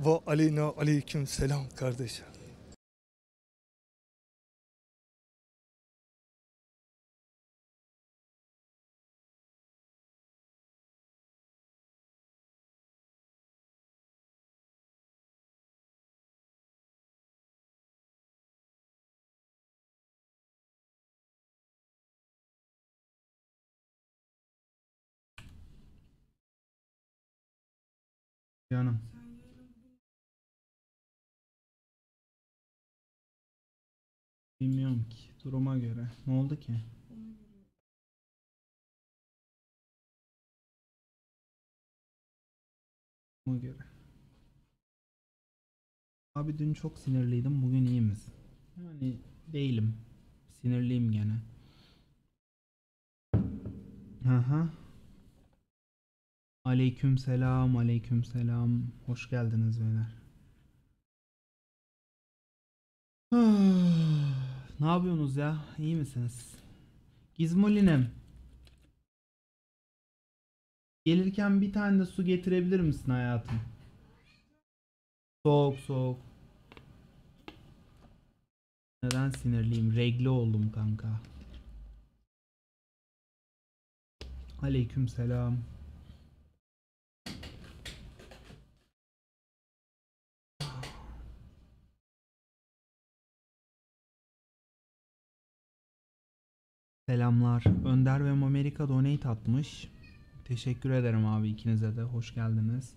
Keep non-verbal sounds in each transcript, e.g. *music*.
Ve aleyna aleyküm selam kardeşim. Canım. Duruma göre. Ne oldu ki? Duruma göre. Abi dün çok sinirliydim. Bugün iyi misin? Yani değilim. Sinirliyim gene. Aha. Aleyküm selam, aleyküm selam. Hoş geldiniz beyler. Ne yapıyorsunuz ya? İyi misiniz? Gizmolinim. Gelirken bir tane de su getirebilir misin hayatım? Soğuk soğuk. Neden sinirliyim? Regli oldum kanka. Aleyküm selam. Selamlar. Önder ve Amerika donate atmış. Teşekkür ederim abi ikinize de. Hoş geldiniz.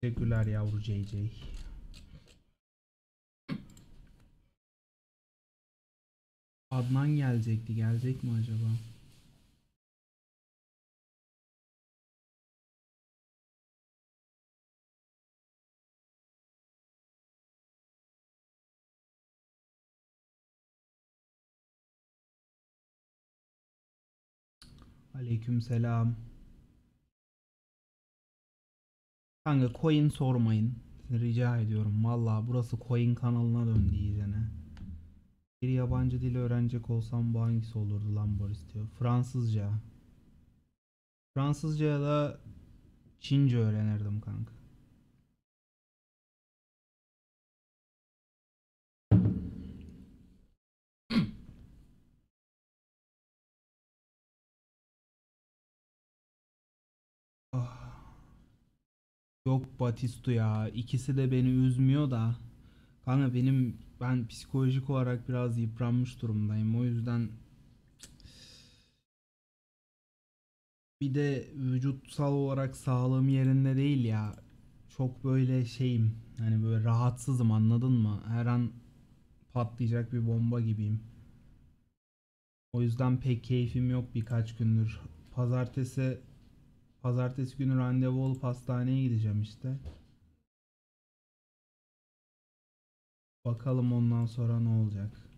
Teşekkürler yavru JJ. Adnan gelecekti. Gelecek mi acaba? Aleyküm selam. Kanka coin sormayın. Rica ediyorum. Valla burası coin kanalına döndü iyicene. Bir yabancı dil öğrenecek olsam bu hangisi olurdu lan Boris diyor. Fransızca. Fransızca ya da Çince öğrenirdim kanka. Yok Batistu ya. İkisi de beni üzmüyor da. Kanka benim ben psikolojik olarak biraz yıpranmış durumdayım. O yüzden bir de vücutsal olarak sağlığım yerinde değil ya. Çok böyle şeyim. Hani böyle rahatsızım anladın mı? Her an patlayacak bir bomba gibiyim. O yüzden pek keyfim yok birkaç gündür. Pazartesi Pazartesi günü randevu olup hastaneye gideceğim işte. Bakalım ondan sonra ne olacak.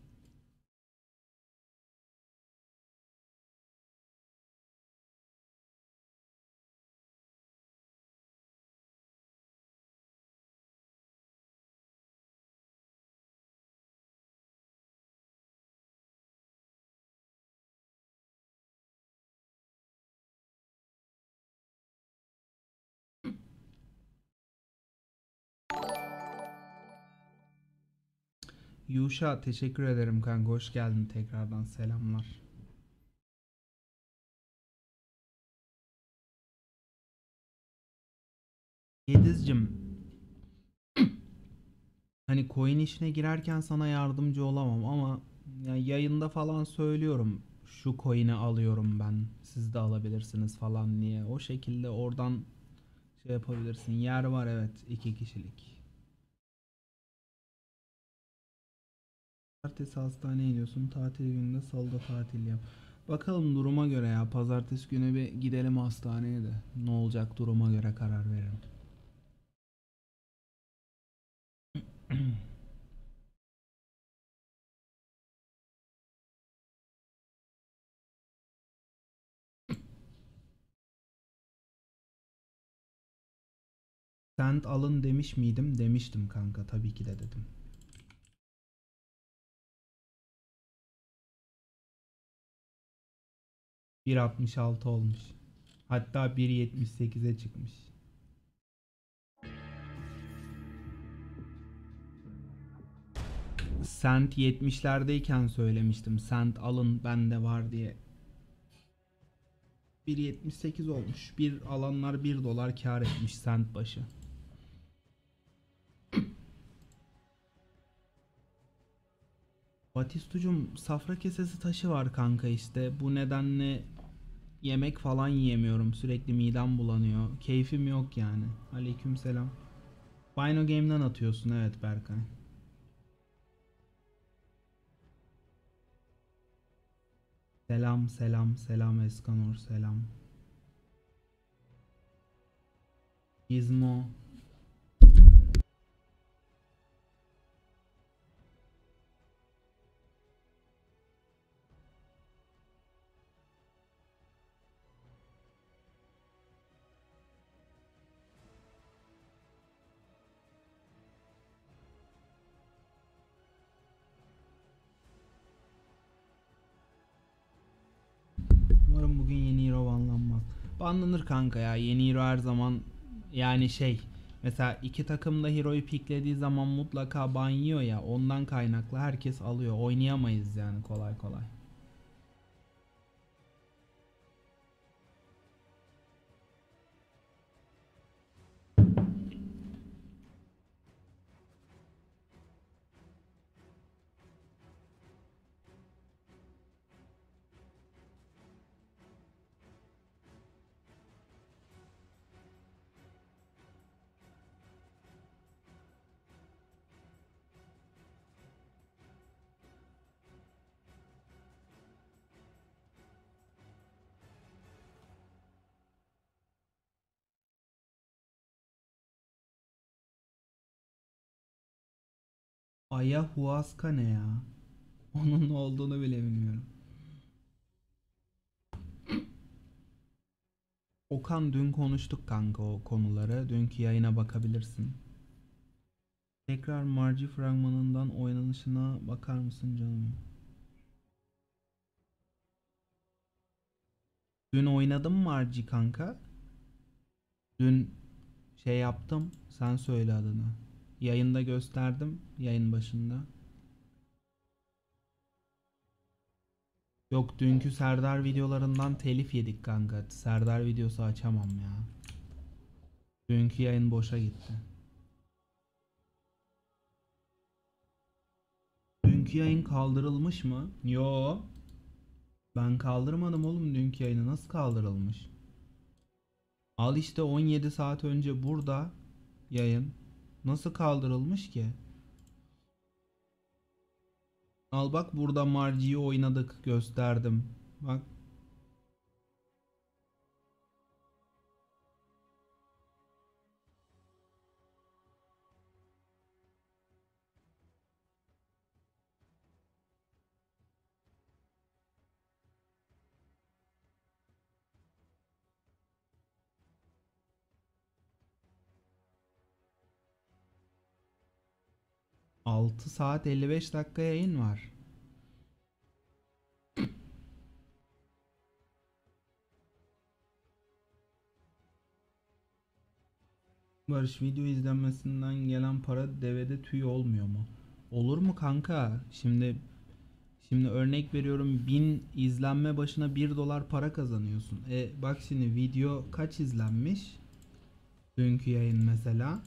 Yuşa teşekkür ederim kanka. Hoş geldin tekrardan. Selamlar. Yedizcim *clears throat* hani coin işine girerken sana yardımcı olamam ama ya yayında falan söylüyorum şu coin'i alıyorum ben siz de alabilirsiniz falan diye o şekilde oradan şey yapabilirsin yer var evet iki kişilik Pazartesi hastaneye gidiyorsun. Tatil gününde salıda tatil yap. Bakalım duruma göre ya. Pazartesi günü bir gidelim hastaneye de. Ne olacak duruma göre karar veririm. *clears throat* Sent alın demiş miydim? Demiştim kanka. Tabii ki de dedim. 1.66 olmuş. Hatta 1.78'e çıkmış. Sent 70'lerdeyken söylemiştim. Sent alın bende var diye. 1.78 olmuş. Bir alanlar 1 dolar kar etmiş sent başı. Batistucum safra kesesi taşı var kanka işte. Bu nedenle yemek falan yiyemiyorum. Sürekli midem bulanıyor. Keyfim yok yani. Aleykümselam. Bino Game'den atıyorsun evet Berkay. Selam selam selam Eskanor selam. Gizmo. Banlanır kanka ya. Yeni hero her zaman yani şey mesela iki takım da hero'yu piklediği zaman mutlaka ban ya ondan kaynaklı herkes alıyor. Oynayamayız yani kolay kolay. Ayahuasca ne ya? *laughs* Onun ne olduğunu bile bilmiyorum. Okan dün konuştuk kanka o konuları. Dünkü yayına bakabilirsin. Tekrar Marci fragmanından oynanışına bakar mısın canım? Dün oynadım Marci kanka. Dün şey yaptım. Sen söyle adını. Yayında gösterdim. Yayın başında. Yok dünkü Serdar videolarından telif yedik kanka. Serdar videosu açamam ya. Dünkü yayın boşa gitti. Dünkü yayın kaldırılmış mı? Yo. Ben kaldırmadım oğlum dünkü yayını. Nasıl kaldırılmış? Al işte 17 saat önce burada yayın. Nasıl kaldırılmış ki? Al bak burada Marci'yi oynadık gösterdim. Bak. Altı saat 55 dakika yayın var. Barış video izlenmesinden gelen para devede tüy olmuyor mu? Olur mu kanka? Şimdi şimdi örnek veriyorum 1000 izlenme başına 1 dolar para kazanıyorsun. E bak şimdi video kaç izlenmiş? Dünkü yayın mesela.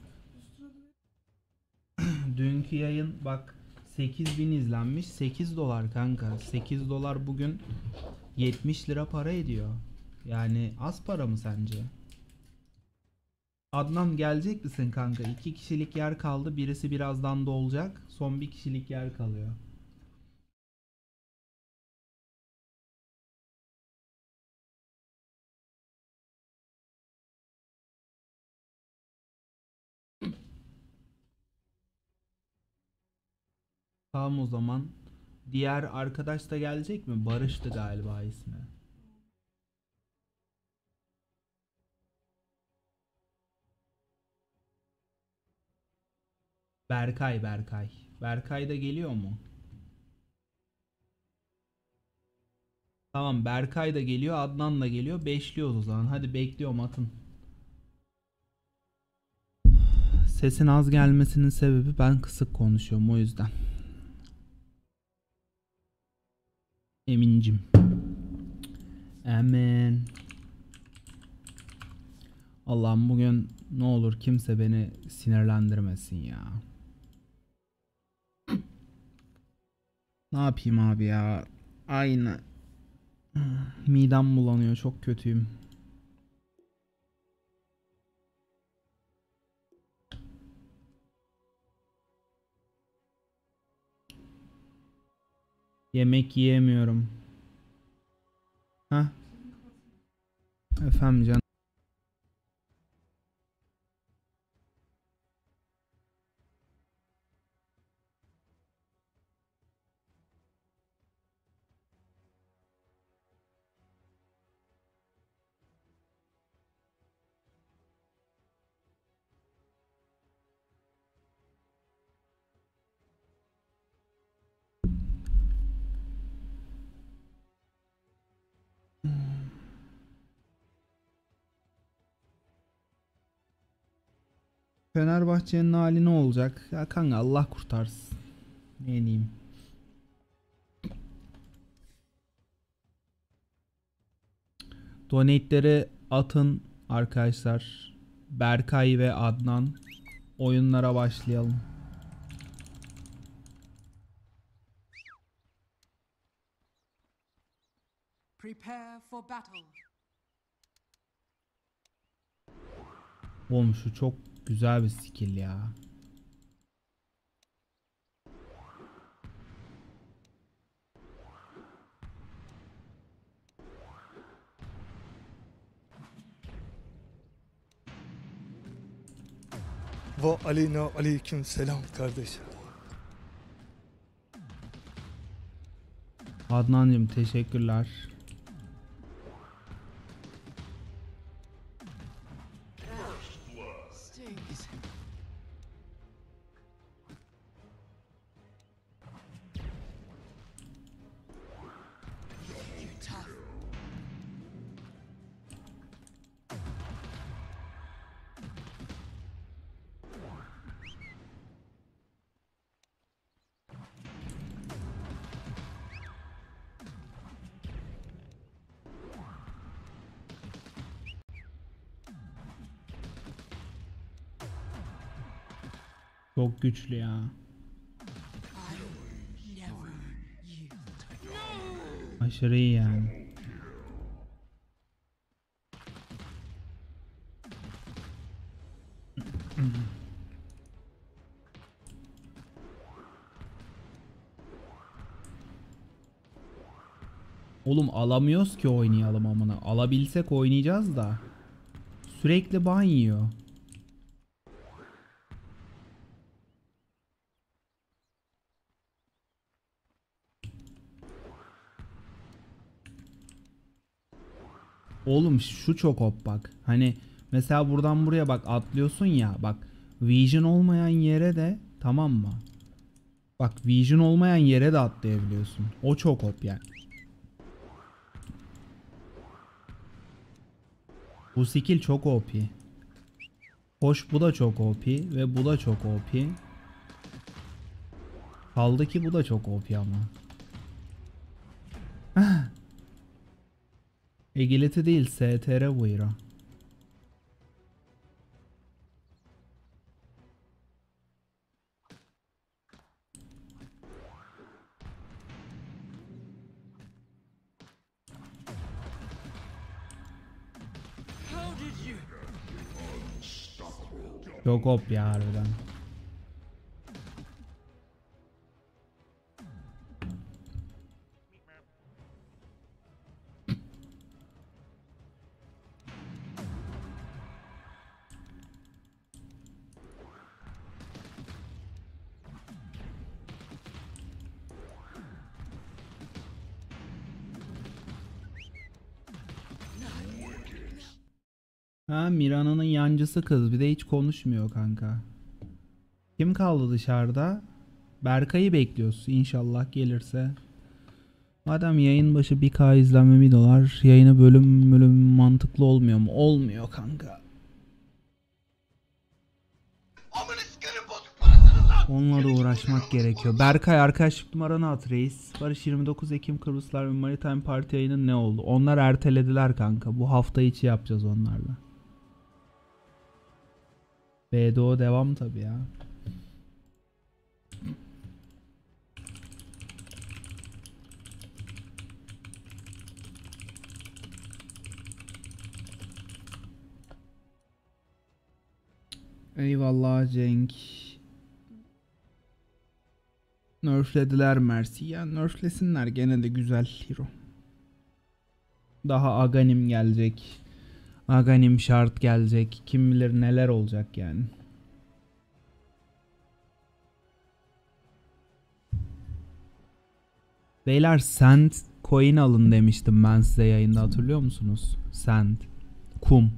Dünkü yayın bak 8000 izlenmiş 8 dolar kanka 8 dolar bugün 70 lira para ediyor yani az para mı sence? Adnan gelecek misin kanka? 2 kişilik yer kaldı birisi birazdan dolacak son bir kişilik yer kalıyor. Tamam o zaman. Diğer arkadaş da gelecek mi? Barış'tı galiba ismi. Berkay Berkay. Berkay da geliyor mu? Tamam Berkay da geliyor, Adnan da geliyor. Beşliyoruz o zaman. Hadi bekliyorum atın. Sesin az gelmesinin sebebi ben kısık konuşuyorum o yüzden. Emincim. Emin. Allah'ım bugün ne olur kimse beni sinirlendirmesin ya. Ne yapayım abi ya? Aynı. Midem bulanıyor çok kötüyüm. Yemek yiyemiyorum. Ha? Efendim can. Fenerbahçe'nin hali ne olacak? Ya kanka Allah kurtarsın. Ne diyeyim? Donate'leri atın arkadaşlar. Berkay ve Adnan oyunlara başlayalım. Prepare for battle. Oğlum şu çok güzel bir skill ya. Ve aleyna aleyküm selam kardeşim. Adnancım teşekkürler. Çok güçlü ya. Aşırı iyi yani. Oğlum alamıyoruz ki oynayalım amına. Alabilsek oynayacağız da. Sürekli ban yiyor. Oğlum şu çok hop bak. Hani mesela buradan buraya bak atlıyorsun ya bak. Vision olmayan yere de tamam mı? Bak vision olmayan yere de atlayabiliyorsun. O çok hop yani. Bu skill çok OP. Hoş bu da çok OP ve bu da çok OP. Kaldı ki bu da çok OP ama. *laughs* Agility değil STR bu hero. How did you? Çok OP ya harbiden. Yancısı kız bir de hiç konuşmuyor kanka. Kim kaldı dışarıda? Berkay'ı bekliyoruz inşallah gelirse. Madem yayın başı 1k izlenme 1 dolar yayını bölüm bölüm mantıklı olmuyor mu? Olmuyor kanka. Onunla da uğraşmak gerekiyor. Berkay arkadaşlık numaranı at reis. Barış 29 Ekim Kıbrıslar ve Maritime Parti yayının ne oldu? Onlar ertelediler kanka. Bu hafta içi yapacağız onlarla. BDO devam tabi ya. Eyvallah Cenk. Nerflediler Mercy. Ya nerflesinler gene de güzel hero. Daha Aganim gelecek. Aganim şart gelecek. Kim bilir neler olacak yani. Beyler Sand coin alın demiştim ben size yayında hatırlıyor musunuz? Sand. Kum.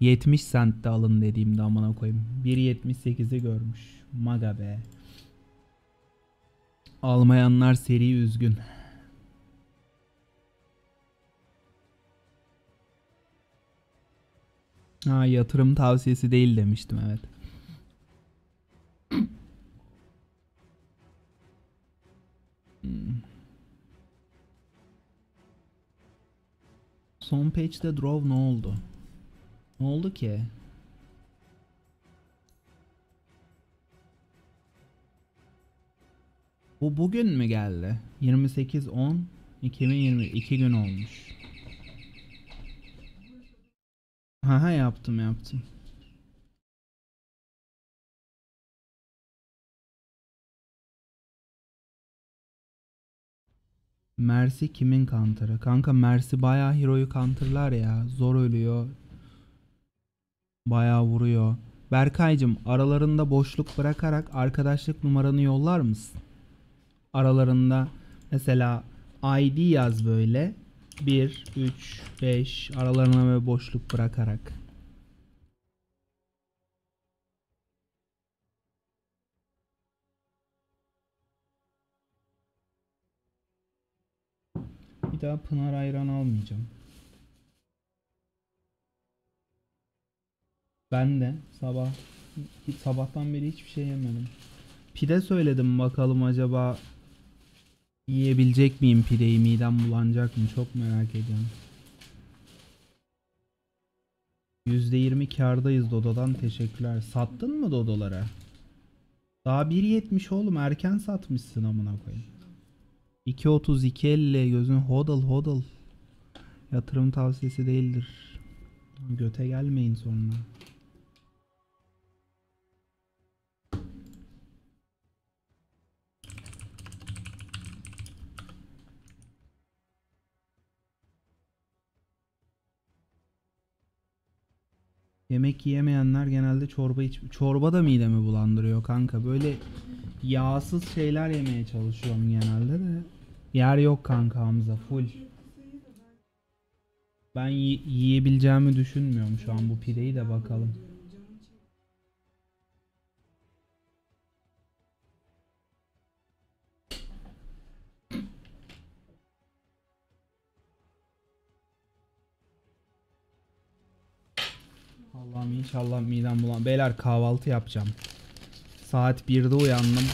70 centte alın dediğimde amına koyayım. 1.78'i görmüş. Maga be. Almayanlar seri üzgün. Ha yatırım tavsiyesi değil demiştim evet. Hmm. Son page'de draw ne oldu? Ne oldu ki? Bu bugün mü geldi? 28 10 2020 2 gün olmuş. Haha yaptım yaptım. Mercy kimin counter'ı? Kanka Mercy bayağı hero'yu counter'lar ya. Zor ölüyor. Bayağı vuruyor. Berkaycım aralarında boşluk bırakarak arkadaşlık numaranı yollar mısın? Aralarında mesela ID yaz böyle. 1, 3, 5 aralarına böyle boşluk bırakarak. Bir daha Pınar ayran almayacağım. Ben de sabah sabahtan beri hiçbir şey yemedim. Pide söyledim bakalım acaba yiyebilecek miyim pideyi midem bulanacak mı çok merak ediyorum. %20 kardayız Dodo'dan teşekkürler. Sattın mı Dodo'lara? Daha 1.70 oğlum erken satmışsın amına koyayım. 2.32.50 gözün hodl hodl. Yatırım tavsiyesi değildir. Göte gelmeyin sonra. Yemek yiyemeyenler genelde çorba iç çorba da midemi bulandırıyor kanka. Böyle yağsız şeyler yemeye çalışıyorum genelde de. Yer yok kanka Hamza full. Ben yi- yiyebileceğimi düşünmüyorum şu an bu pideyi de bakalım. Allah'ım inşallah midem bulan. Beyler kahvaltı yapacağım. Saat 1'de uyandım.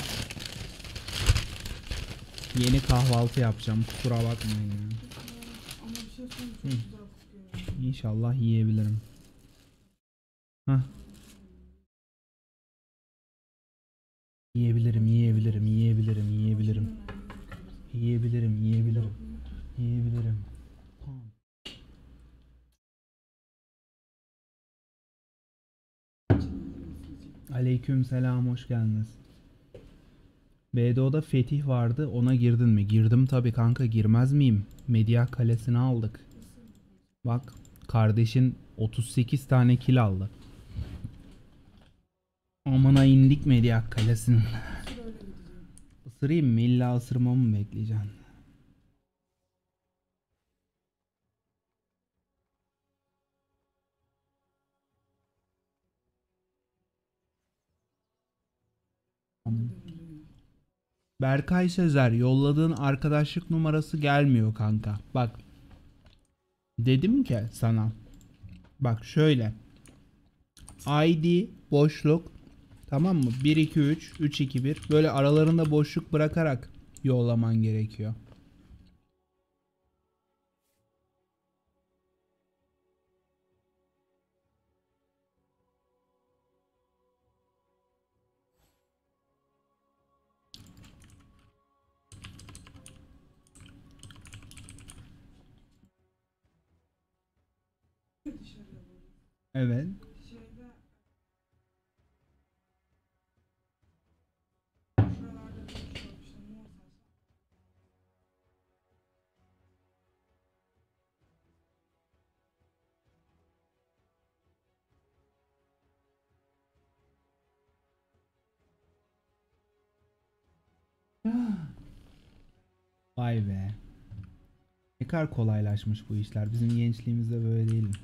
Yeni kahvaltı yapacağım. Kusura bakmayın ya. Hı. İnşallah yiyebilirim. Hah. Yiyebilirim, yiyebilirim, yiyebilirim, yiyebilirim. Yiyebilirim, yiyebilirim. Yiyebilirim. Aleyküm selam hoş geldiniz. BDO'da Fetih vardı ona girdin mi? Girdim tabi kanka girmez miyim? Medya kalesini aldık. Bak kardeşin 38 tane kill aldı. Amına indik Medya kalesinin. Isırayım mı? İlla ısırmamı mı bekleyeceksin? Berkay Sezer yolladığın arkadaşlık numarası gelmiyor kanka. Bak. Dedim ki sana. Bak şöyle. ID boşluk. Tamam mı? 1 2 3 3 2 1 böyle aralarında boşluk bırakarak yollaman gerekiyor. Evet. Vay be. Ne kadar kolaylaşmış bu işler. Bizim gençliğimizde böyle değildi.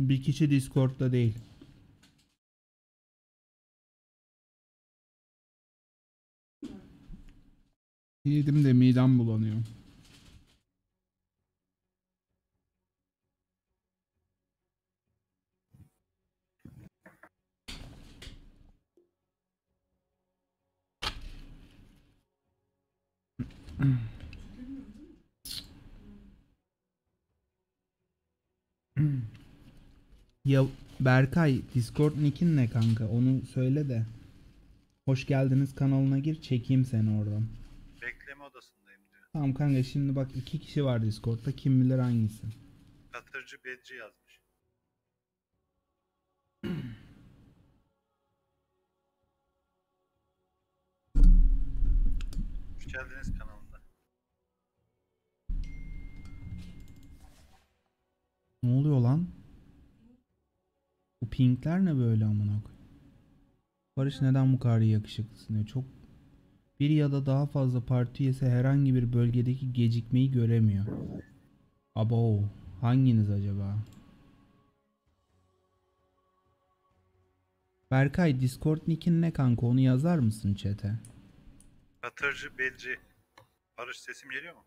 Bir kişi Discord'da değil. Yedim de midem bulanıyor. *clears throat* Ya Berkay Discord nickin ne kanka onu söyle de. Hoş geldiniz kanalına gir çekeyim seni oradan. Bekleme odasındayım diyor. Tamam kanka şimdi bak iki kişi var Discord'da kim bilir hangisi. Katırcı Bedri yazmış. *clears throat* Hoş geldiniz kanalında. Ne oluyor lan? Pinkler ne böyle amına koyayım? Barış neden bu kadar yakışıklısın diyor. Çok bir ya da daha fazla parti üyesi herhangi bir bölgedeki gecikmeyi göremiyor. Abo hanginiz acaba? Berkay Discord nickin ne kanka onu yazar mısın chat'e? Katırcı Bedri. Barış sesim geliyor mu?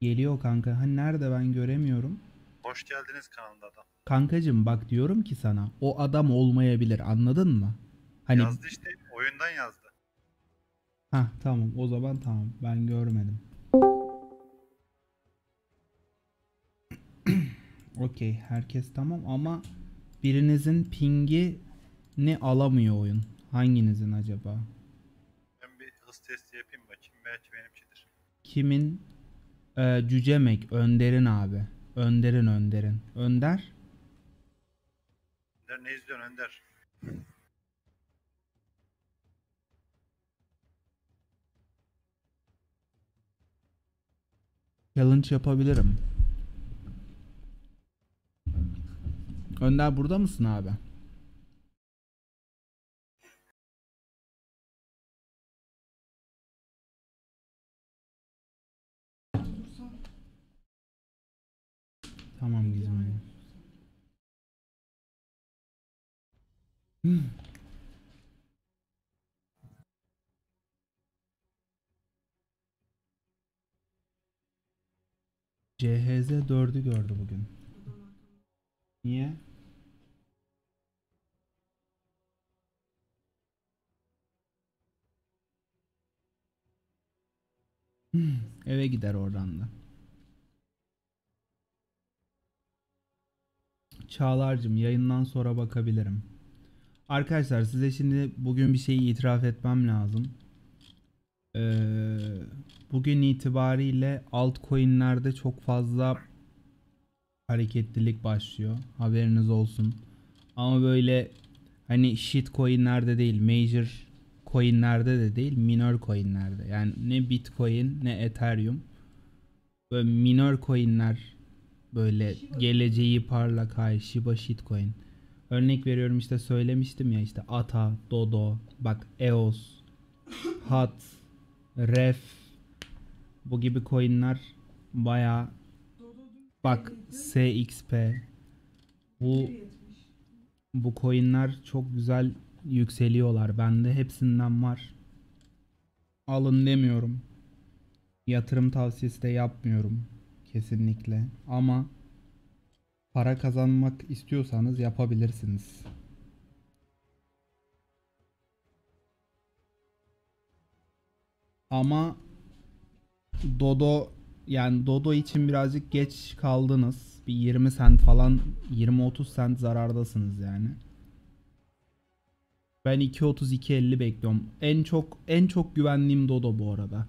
Geliyor kanka. Hani nerede ben göremiyorum. Hoş geldiniz kanalında adam. Kankacım bak diyorum ki sana o adam olmayabilir anladın mı? Hani Yazdı işte oyundan yazdı. Ha tamam o zaman tamam ben görmedim. *clears throat* Okey herkes tamam ama birinizin pingi ne alamıyor oyun. Hanginizin acaba? Ben bir hız testi yapayım bakayım belki benimkidir. Kimin? Ee, Cücemek Önder'in abi. Önder'in Önder'in. Önder? Önder ne izliyorsun Önder? Challenge yapabilirim. Önder burada mısın abi? Tamam Gizem. Hmm. CHZ 4'ü gördü bugün. Niye? Hmm, Eve gider oradan da. Çağlar'cığım yayından sonra bakabilirim. Arkadaşlar size şimdi bugün bir şeyi itiraf etmem lazım. Ee, bugün itibariyle altcoin'lerde çok fazla hareketlilik başlıyor. Haberiniz olsun. Ama böyle hani shit coin'lerde değil, major coin'lerde de değil, minor coin'lerde. Yani ne Bitcoin ne Ethereum. Böyle minor coin'ler böyle geleceği parlak hay Shiba shitcoin. Örnek veriyorum işte söylemiştim ya işte Ata, Dodo, bak EOS, Hat, Ref bu gibi coinler baya bak SXP bu bu coinler çok güzel yükseliyorlar. Bende hepsinden var. Alın demiyorum. Yatırım tavsiyesi de yapmıyorum kesinlikle. Ama para kazanmak istiyorsanız yapabilirsiniz. Ama Dodo yani Dodo için birazcık geç kaldınız. Bir 20 sent falan 20-30 sent zarardasınız yani. Ben 2.30 2.50 bekliyorum. En çok en çok güvendiğim Dodo bu arada.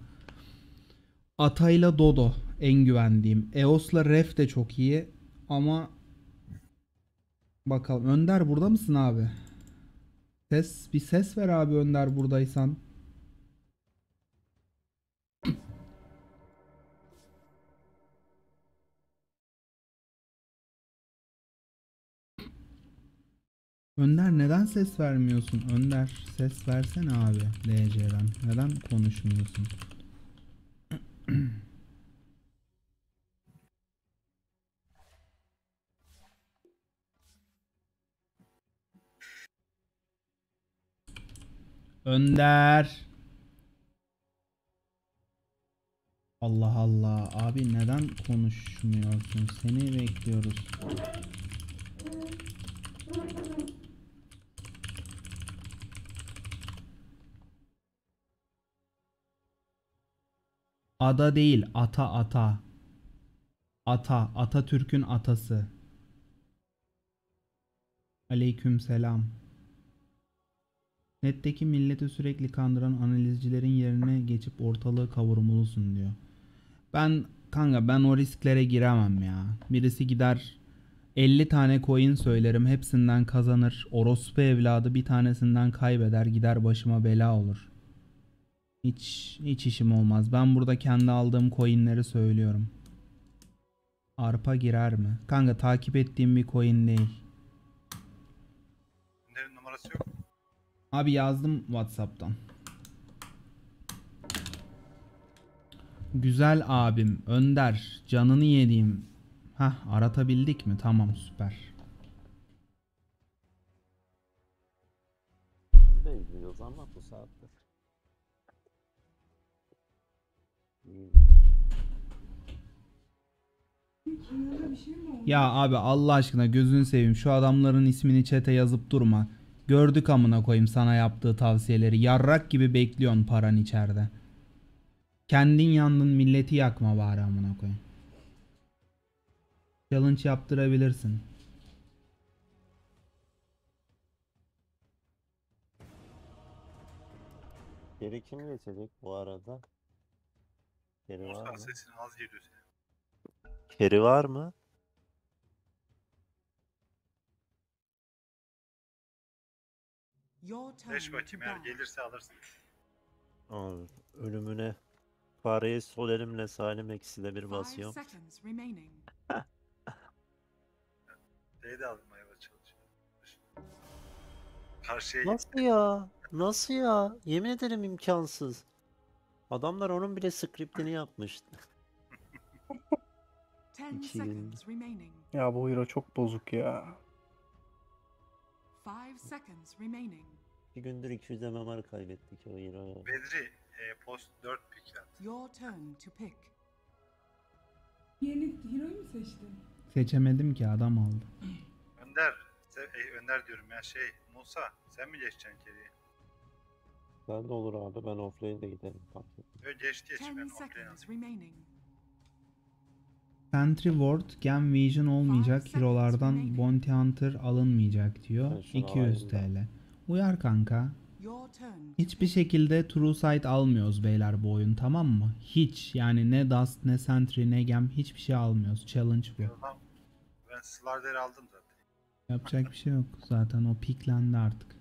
Atayla Dodo en güvendiğim. Eos'la Ref de çok iyi ama bakalım. Önder burada mısın abi? Ses bir ses ver abi Önder buradaysan. Önder neden ses vermiyorsun? Önder ses versene abi DC'den. Neden konuşmuyorsun? *clears throat* Önder. Allah Allah. Abi neden konuşmuyorsun? Seni bekliyoruz. Ada değil, ata ata. Ata, Atatürk'ün atası. Aleyküm selam. Netteki milleti sürekli kandıran analizcilerin yerine geçip ortalığı kavurmulusun diyor. Ben kanka ben o risklere giremem ya. Birisi gider 50 tane coin söylerim hepsinden kazanır. Orospu evladı bir tanesinden kaybeder gider başıma bela olur. Hiç hiç işim olmaz. Ben burada kendi aldığım coinleri söylüyorum. Arpa girer mi? Kanka takip ettiğim bir coin değil. Numarası yok. Abi yazdım Whatsapp'tan. Güzel abim Önder canını yediğim. Hah aratabildik mi? Tamam süper. Biz de izliyoruz ama bu saatte. İyi. Ya abi Allah aşkına gözünü seveyim şu adamların ismini çete yazıp durma. Gördük amına koyayım sana yaptığı tavsiyeleri. Yarrak gibi bekliyorsun paran içeride. Kendin yandın milleti yakma bari amına koyayım. Challenge yaptırabilirsin. Geri kim geçecek bu arada? Geri var mı? sesin az geliyor. Geri var mı? To bakayım eğer gelirse alırsın. Abi, ölümüne parayı sol elimle salim ekside bir basıyorum. Şeyi *laughs* de almaya çalışıyor. Karşıya git. Nasıl ya? Nasıl ya? Yemin ederim imkansız. Adamlar onun bile scriptini yapmıştı. Ten İki gün. Ya bu hero çok bozuk ya. Five seconds remaining. Bir gündür 200 MMR kaybettik o hero'ya. Bedri e, post 4 pik at. Your turn to pick. Yeni hero'yu mu seçtin? Seçemedim ki adam aldı. Önder. Se- e, Önder diyorum ya şey Musa sen mi geçeceksin geriye? Ben de olur abi ben offlane de giderim. Öyle geç geç ben Ten Sentry Ward, Gem Vision olmayacak hero'lardan. Bounty Hunter alınmayacak diyor. Ben şunu 200 alayım TL. Uyar kanka. Hiçbir şekilde True Sight almıyoruz beyler bu oyun tamam mı? Hiç yani ne Dust ne Sentry ne Gem hiçbir şey almıyoruz. Challenge bu. Ben Slarder'i aldım zaten. Yapacak bir şey yok. Zaten o piklendi artık.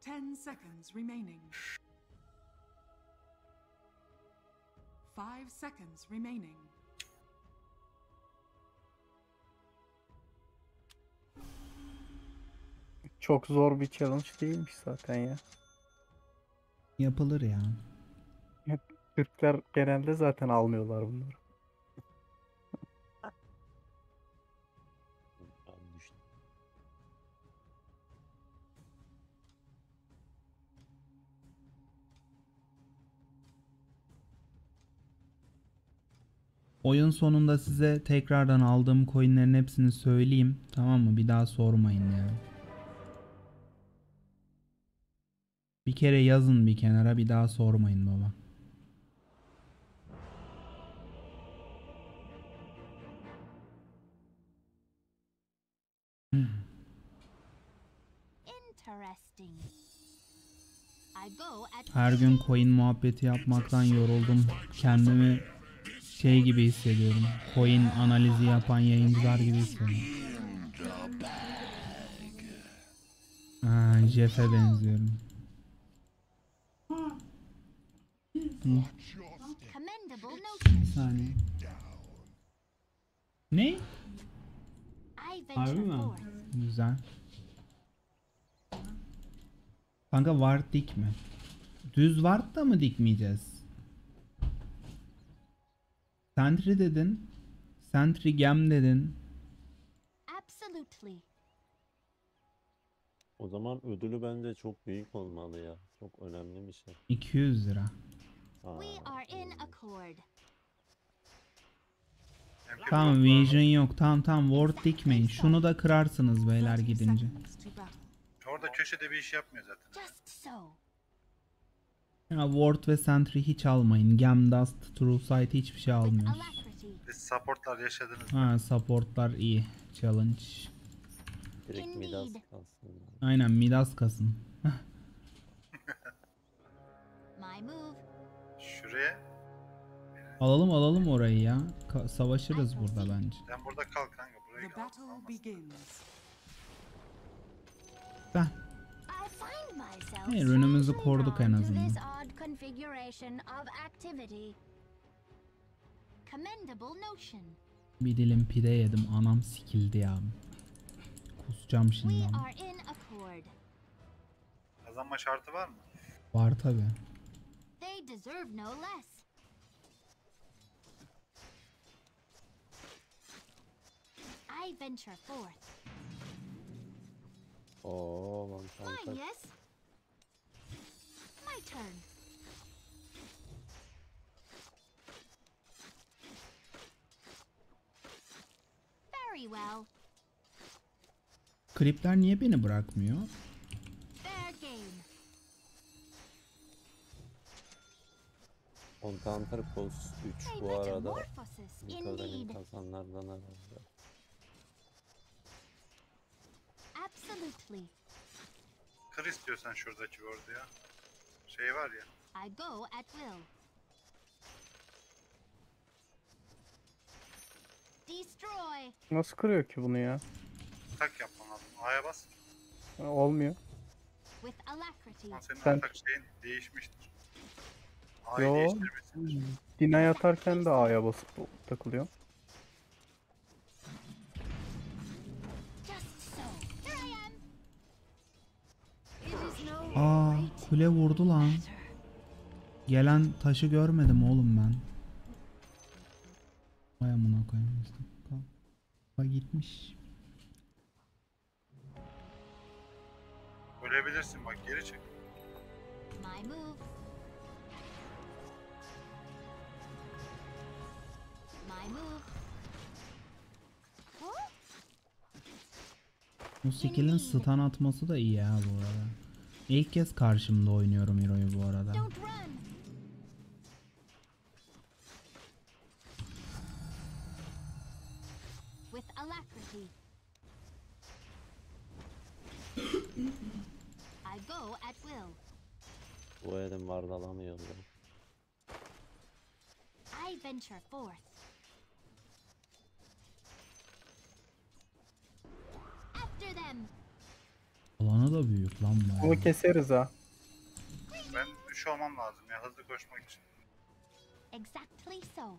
Ten seconds remaining. Five seconds remaining. Çok zor bir challenge değilmiş zaten ya. Yapılır ya. Türkler genelde zaten almıyorlar bunları. Oyun sonunda size tekrardan aldığım coinlerin hepsini söyleyeyim. Tamam mı? Bir daha sormayın ya. Bir kere yazın bir kenara bir daha sormayın baba. Her gün coin muhabbeti yapmaktan yoruldum. Kendimi şey gibi hissediyorum. Coin analizi yapan yayıncılar gibi hissediyorum. Aa, Jeff'e benziyorum. Commendable Bir saniye. Ne? Harbi mi? Güzel. Kanka ward dikme. Düz ward da mı dikmeyeceğiz? Sentry dedin. Sentry gem dedin. Absolutely. O zaman ödülü bence çok büyük olmalı ya. Çok önemli bir şey. 200 lira. We are in accord. Tamam vision yok. Tamam tamam ward dikmeyin. Şunu da kırarsınız beyler 30 gidince. Orada köşede bir iş yapmıyor zaten. Just so. Ya ward ve sentry hiç almayın. Gem dust, true sight hiçbir şey almıyoruz. Siz supportlar yaşadınız. Ha supportlar iyi. Challenge. Direkt Midas Indeed. kalsın. Aynen Midas kasın. *laughs* Şuraya. Alalım alalım orayı ya. Ka- savaşırız burada bence. Sen burada kal kanka. Burayı kal. Hayır, önümüzü strangely koruduk en azından. Bir dilim pide yedim. Anam sikildi ya. Kusacağım şimdi ama. Kazanma şartı var mı? Var tabi. They deserve no less. I venture forth. Oo lan Fine, kanka. yes? My turn. Very well. Klipler niye beni bırakmıyor? Contenter Pulse 3 A bu arada Nikode'nin indeed. kazanlardan herhalde. Absolutely. Kır istiyorsan şuradaki orada ya. Şey var ya. I go at will. Destroy. Nasıl kırıyor ki bunu ya? Tak yapman lazım. A'ya bas. Olmuyor. With alacrity. Ama senin Sen- atak şeyin değişmiştir. A'yı Yo. değiştirmişsindir. Deny atarken de A'ya basıp takılıyor. Aa kule vurdu lan. Gelen taşı görmedim oğlum ben. Vay amına koyayım. Kafa gitmiş. Ölebilirsin bak geri çık. My move. Bu skill'in stun atması da iyi ya bu arada. İlk kez karşımda oynuyorum Hero'yu bu arada. Bu elim vardı alamıyorum. I venture forth. Alana da büyük lan bu. Keseriz ha. Ben olmam lazım ya hızlı koşmak için. Exactly so.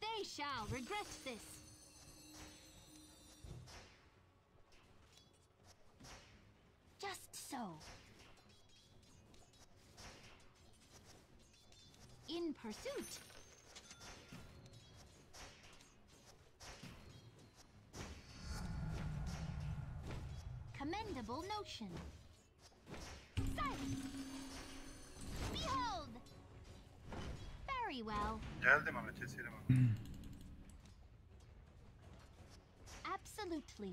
They shall regret this. Just so. In pursuit. Commendable notion. Silence. Behold. Very well. Geldim ama keselim onu. Hmm. Absolutely.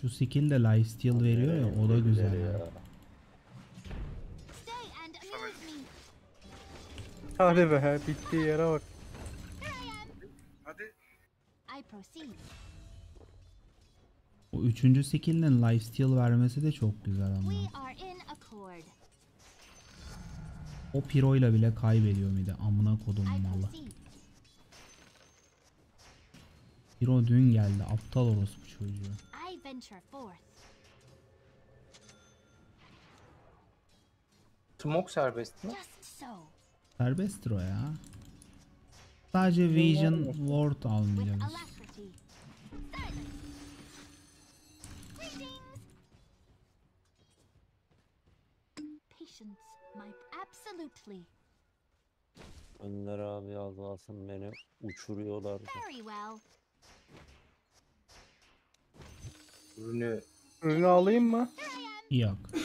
Şu skill de lifesteal veriyor ya o da güzel. ya. Stay and amuse me. Hadi be bittiği yere bak. Here I am. Hadi. I proceed. O üçüncü skill'in lifesteal vermesi de çok güzel ama. O piroyla bile kaybediyor bir de amına kodum proceed. Piro dün geldi aptal orospu çocuğu. Smoke serbest mi? Serbesttir o ya. Sadece Vision Ward almayacağız. Absolutely. Önder abi az kalsın beni uçuruyorlardı. Very well. Ürünü Ürünü alayım mı? Yok. The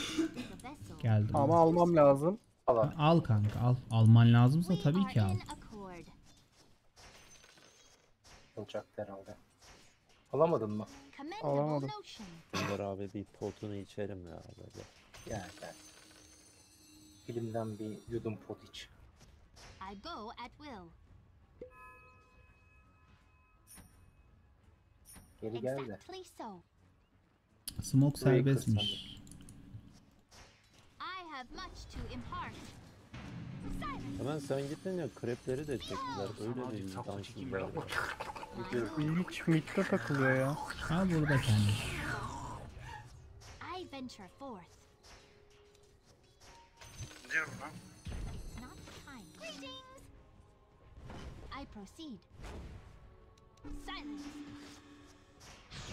vessel. Geldim. Ama almam lazım. falan. Al kanka al. Alman lazımsa We tabii are ki al. in accord. olacaktı herhalde. Alamadın mı? Commendable Alamadım. notion. Önder abi bir potunu içerim ya böyle. Gel gel. Filmden bir yudum pot iç. I go at will. Geri gel de. Exactly so. Smoke Burayı serbestmiş. I have much to impart. Hemen sen gittin ya krepleri de çektiler. Öyle bir vicdan şimdi. Hiç mitte takılıyor ya. Ha burada kendi. I venture forth. Yok lan. It's not time. Greetings. I proceed. Silence.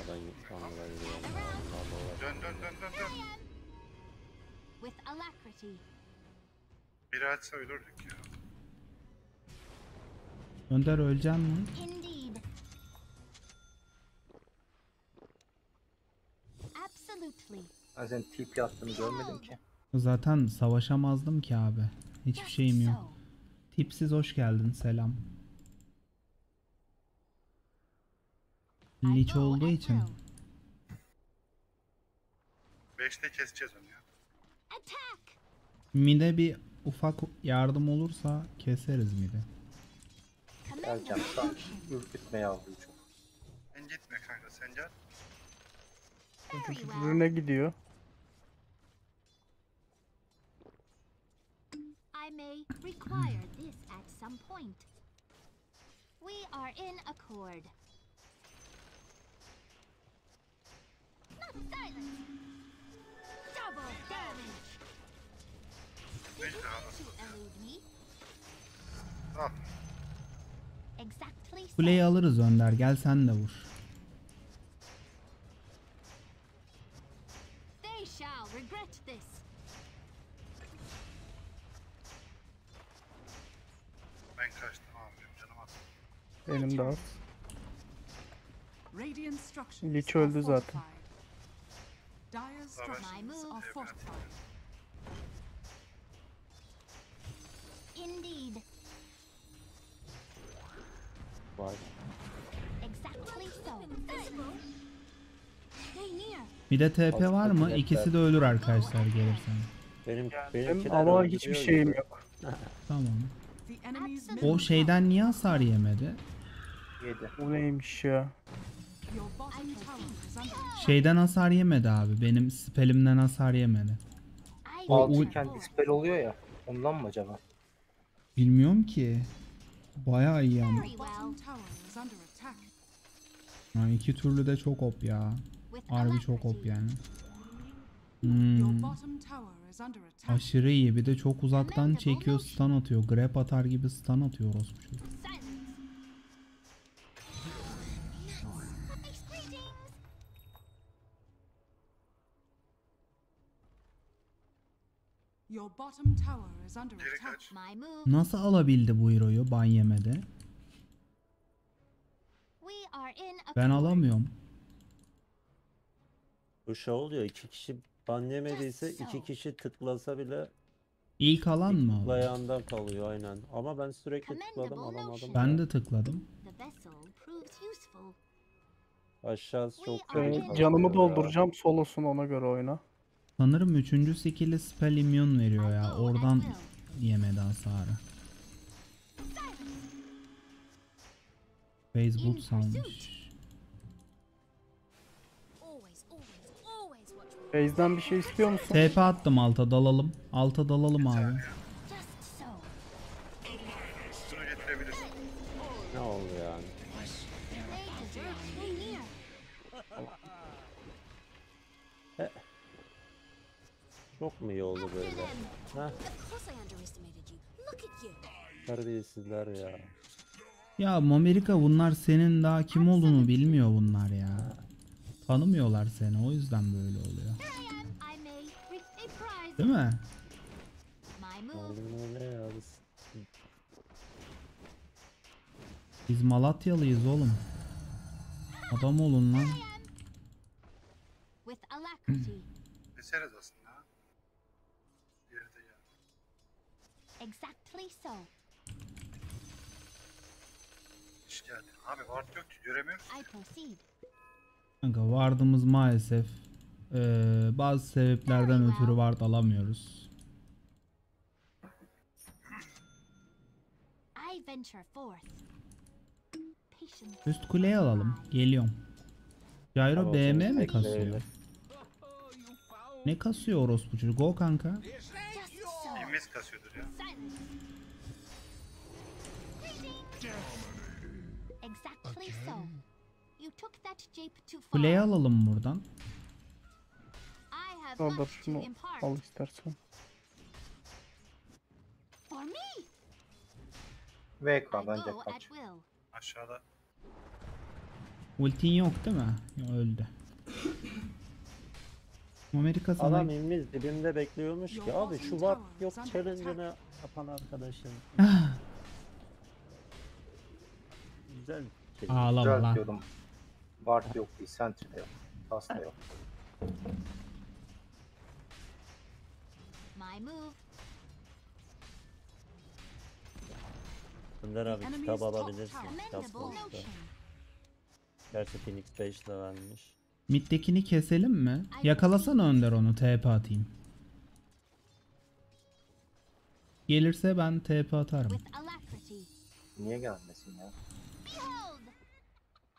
Adam. Allah Allah. Dön dön dön dön dön. I am. With alacrity. Biri açsa ölürdük ya. Önder öleceksin mi? Indeed. Absolutely. Ben senin TP attığını görmedim ki. Zaten savaşamazdım ki abi. Hiçbir şeyim yok. Tipsiz hoş geldin selam. Go olduğu için. will. Beşte keseceğiz onu ya. Mide bir ufak yardım olursa keseriz mide. Geleceğim şu an ürkütme yavruyu çok. Sen gitme kanka sen gel. Well. Ürüne gidiyor. May require this at some point. We are in accord. Not silent. Double damage. Neyse To abi. elude me. Al. Exactly. Kuleyi alırız Önder gel sen de vur. Benim de az. Lich öldü zaten. Indeed. Near. Mide TP var mı? İkisi de ölür arkadaşlar gelirsen. Benim Benim ama hiçbir şeyim yok. Tamam. O şeyden niye hasar yemedi? Yedi. Bu neymiş ya? Şeyden hasar yemedi abi. Benim spelimden hasar yemedi. O- forth. dispel oluyor ya. Ondan mı acaba? Bilmiyorum ki. Bayağı iyi ama. Ha, iki türlü de çok op ya. Harbi çok op yani. Hmm. Aşırı iyi. Bir de çok uzaktan çekiyor stun atıyor. Grab atar gibi stun atıyor orospu çocuk. Nasıl alabildi bu hero'yu ban yemede? Ben alamıyorum. Bu şey oluyor. iki kişi ban yemediyse iki kişi tıklasa bile İlk alan mı aldı? tıklayanda kalıyor aynen. Ama ben sürekli tıkladım alamadım. Ben de tıkladım. Aşağısı çok canımı ya. dolduracağım solosunu ona göre oyna. Sanırım 3. skill'i spell immune veriyor ya. Oradan yemedi hasarı. Phase boot salmış. Base'den bir şey istiyor musun? TP attım alta dalalım. Alta dalalım abi. Çok mu iyi oldu böyle? Heh, terbiyesizler ya. Ya Amerika bunlar senin daha kim olduğunu bilmiyor bunlar ya. Tanımıyorlar seni o yüzden böyle oluyor. Değil mi? Biz Malatyalıyız oğlum. Adam olun lan. Keseriz aslında. ha. Diğeri de ya. Exactly so. İş geldi. Abi ward yok ki göremiyoruz. I proceed. Kanka vardığımız maalesef eee, bazı sebeplerden ötürü vard alamıyoruz. I venture forth. Üst kuleyi alalım. Geliyorum. Gyro Tamam, BM mi kasıyor? Ne kasıyor orospu çocuk? Go kanka. İmiz kasıyordur ya. Silence. Exactly so. You took that jape too far. Kuleyi alalım buradan. İmpart. al istersen. For me, kaç. will. Aşağıda. Ultin yok değil mi? Ya, öldü. *coughs* Amerika sana Adam inmiz dibimde bekliyormuş ki abi şu var yok challenge'ını yapan arkadaşım. Güzel şey. ağlama Güzel lan. diyordum. Yok. Sentry de yok. Tas da yok. My move. Önder abi Enemy's kitap top alabilirsin. tower. Kitap Commendable sonuçta. notion. Gerçi Phoenix 5 vermiş. Mid'dekini keselim mi? Yakalasana Önder onu TP atayım. Gelirse ben TP atarım. Niye gelmesin ya?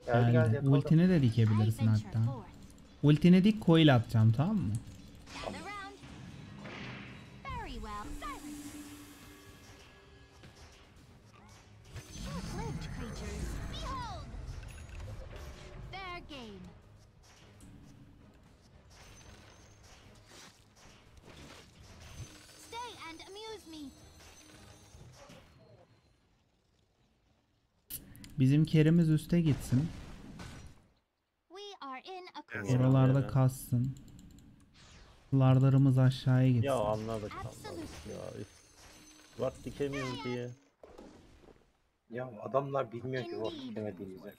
Geldi geldi. Ultini de dikebilirsin hatta. Ultini dik coil atacağım tamam mı? Gather Bizim kerimiz üste gitsin. Oralarda kassın. Lardarımız aşağıya gitsin. Ya anladık anladık ya. Bak dikemiyoruz diye. Ya adamlar bilmiyor ki Ward dikemediğimizi.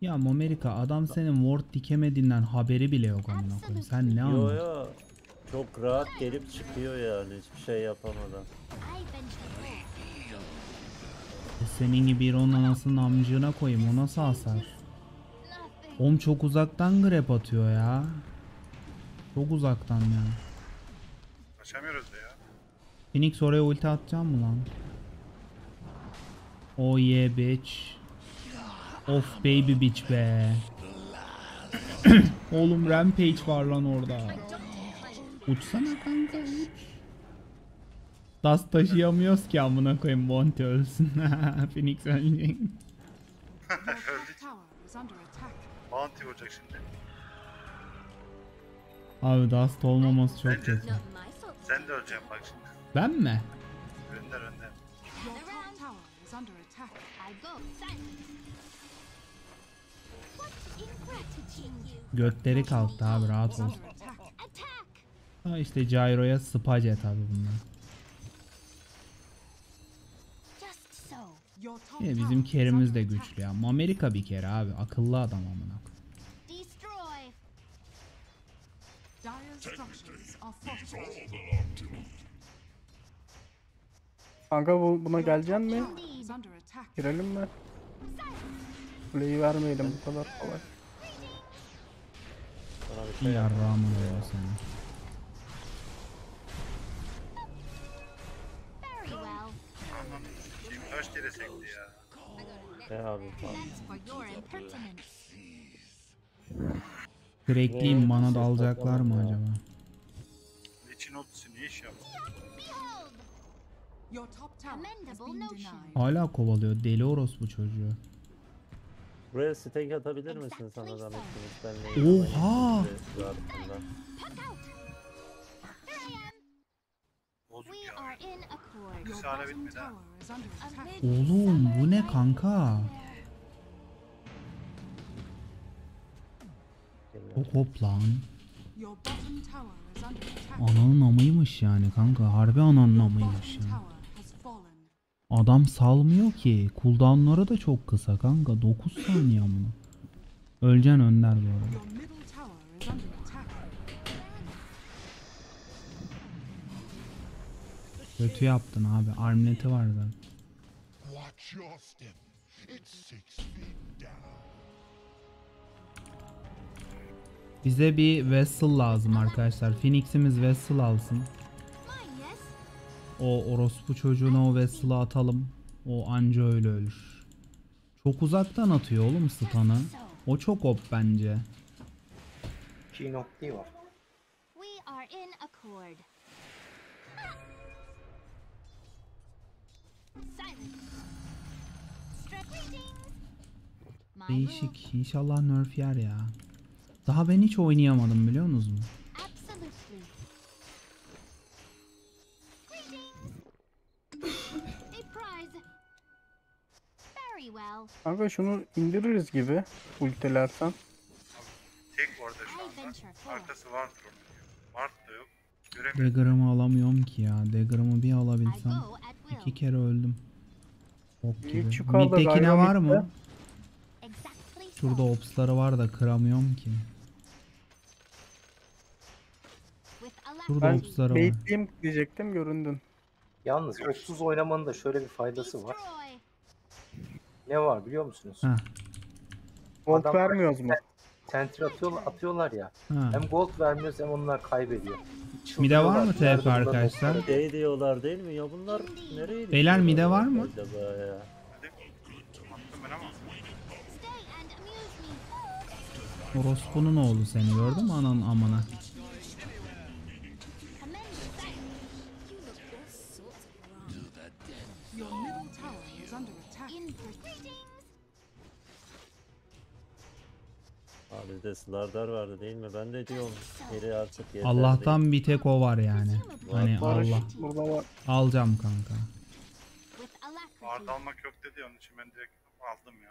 Ya Amerika adam senin ward dikemediğinden haberi bile yok amına koyayım. Sen ne Yo anladın? yo. Çok rahat gelip çıkıyor yani hiçbir şey yapamadan. Senin gibi bir onun anasının amcığına koyayım. O nasıl hasar? Oğlum çok uzaktan grab atıyor ya. Çok uzaktan ya. Kaçamıyoruz da ya. Phoenix oraya ulti atacağım mı lan? Oh yeah bitch. Of baby bitch be. *clears throat* Oğlum rampage var lan orada. Uçsana kanka uç. Das taşıyamıyoruz ki amına koyayım Monty ölsün. *laughs* Phoenix ölecek. Bounty olacak şimdi. Abi Dust olmaması çok kötü. Sen de öleceksin bak şimdi. Ben mi? Önder önder. Götleri kalktı abi rahat ol. Ha işte Gyro'ya space tabi bunlar. Yine bizim kerimiz de güçlü ya. Amerika bir kere abi. Akıllı adam amına. Kanka bu, buna geleceksin mi? Girelim mi? Kuleyi vermeyelim bu kadar kolay. Yarrağımın oluyor senin. Ne abi bana ses da alacaklar mı acaba? Liçin ultisi ne iş yaptı? Hala kovalıyor. Deli orospu çocuğu. Buraya stake atabilir misin sana zahmet Oha! Bozuk We ya. are in accord. Your Hala bottom bitmedi ha. tower is under attack. Amid Oğlum bu ne kanka? Hop hop lan. Your bottom tower is under attack. Ananın amıymış yani kanka. Harbi ananın amıymış yani. tower has fallen. Adam salmıyor ki. Cooldown'ları da çok kısa kanka. 9 saniye amına. Öleceksin Önder bu arada. Kötü yaptın abi. Armleti vardı. Bize bir vessel lazım arkadaşlar. Phoenix'imiz vessel alsın. O orospu çocuğuna o vessel'ı atalım. O anca öyle ölür. Çok uzaktan atıyor oğlum stun'ı. O çok op bence. G nokti var. We are in accord. Değişik. İnşallah nerf yer ya. Daha ben hiç oynayamadım biliyor musunuz? Absolutely. Greetings. A prize. Very well. Kanka şunu indiririz gibi ultilersen. Tek orada şu anda. Arkası diyor. Ward da yok. Göremiyorum. Dagger'ımı alamıyorum ki ya. Dagger'ımı bir alabilsem. İki kere öldüm. Ok gibi. Mid'dekine galiba var mı? Şurada opsları var da kıramıyorum ki. Şurada Ben opsları var. baitleyeyim diyecektim göründün. Yalnız 30 oynamanın da şöyle bir faydası var. Ne var biliyor musunuz? Gold Adam- vermiyoruz mu? Tentry atıyor, atıyorlar ya. Ha. Hem gold vermiyoruz hem onlar kaybediyor. Mide var mı. TP arkadaşlar? Şey diyorlar değil mi? Ya bunlar nereye Beyler, mide var mı? Orospu'nun oğlu seni gördün mü ananın amına? Abi bizde Slardar vardı değil mi? Ben de diyorum. Geri artık yeter. Allah'tan bir tek o var yani. Hani Var. Allah. Burada var. Alacağım kanka. With Ward alacrity. almak yok dedi onun için ben direkt aldım ya.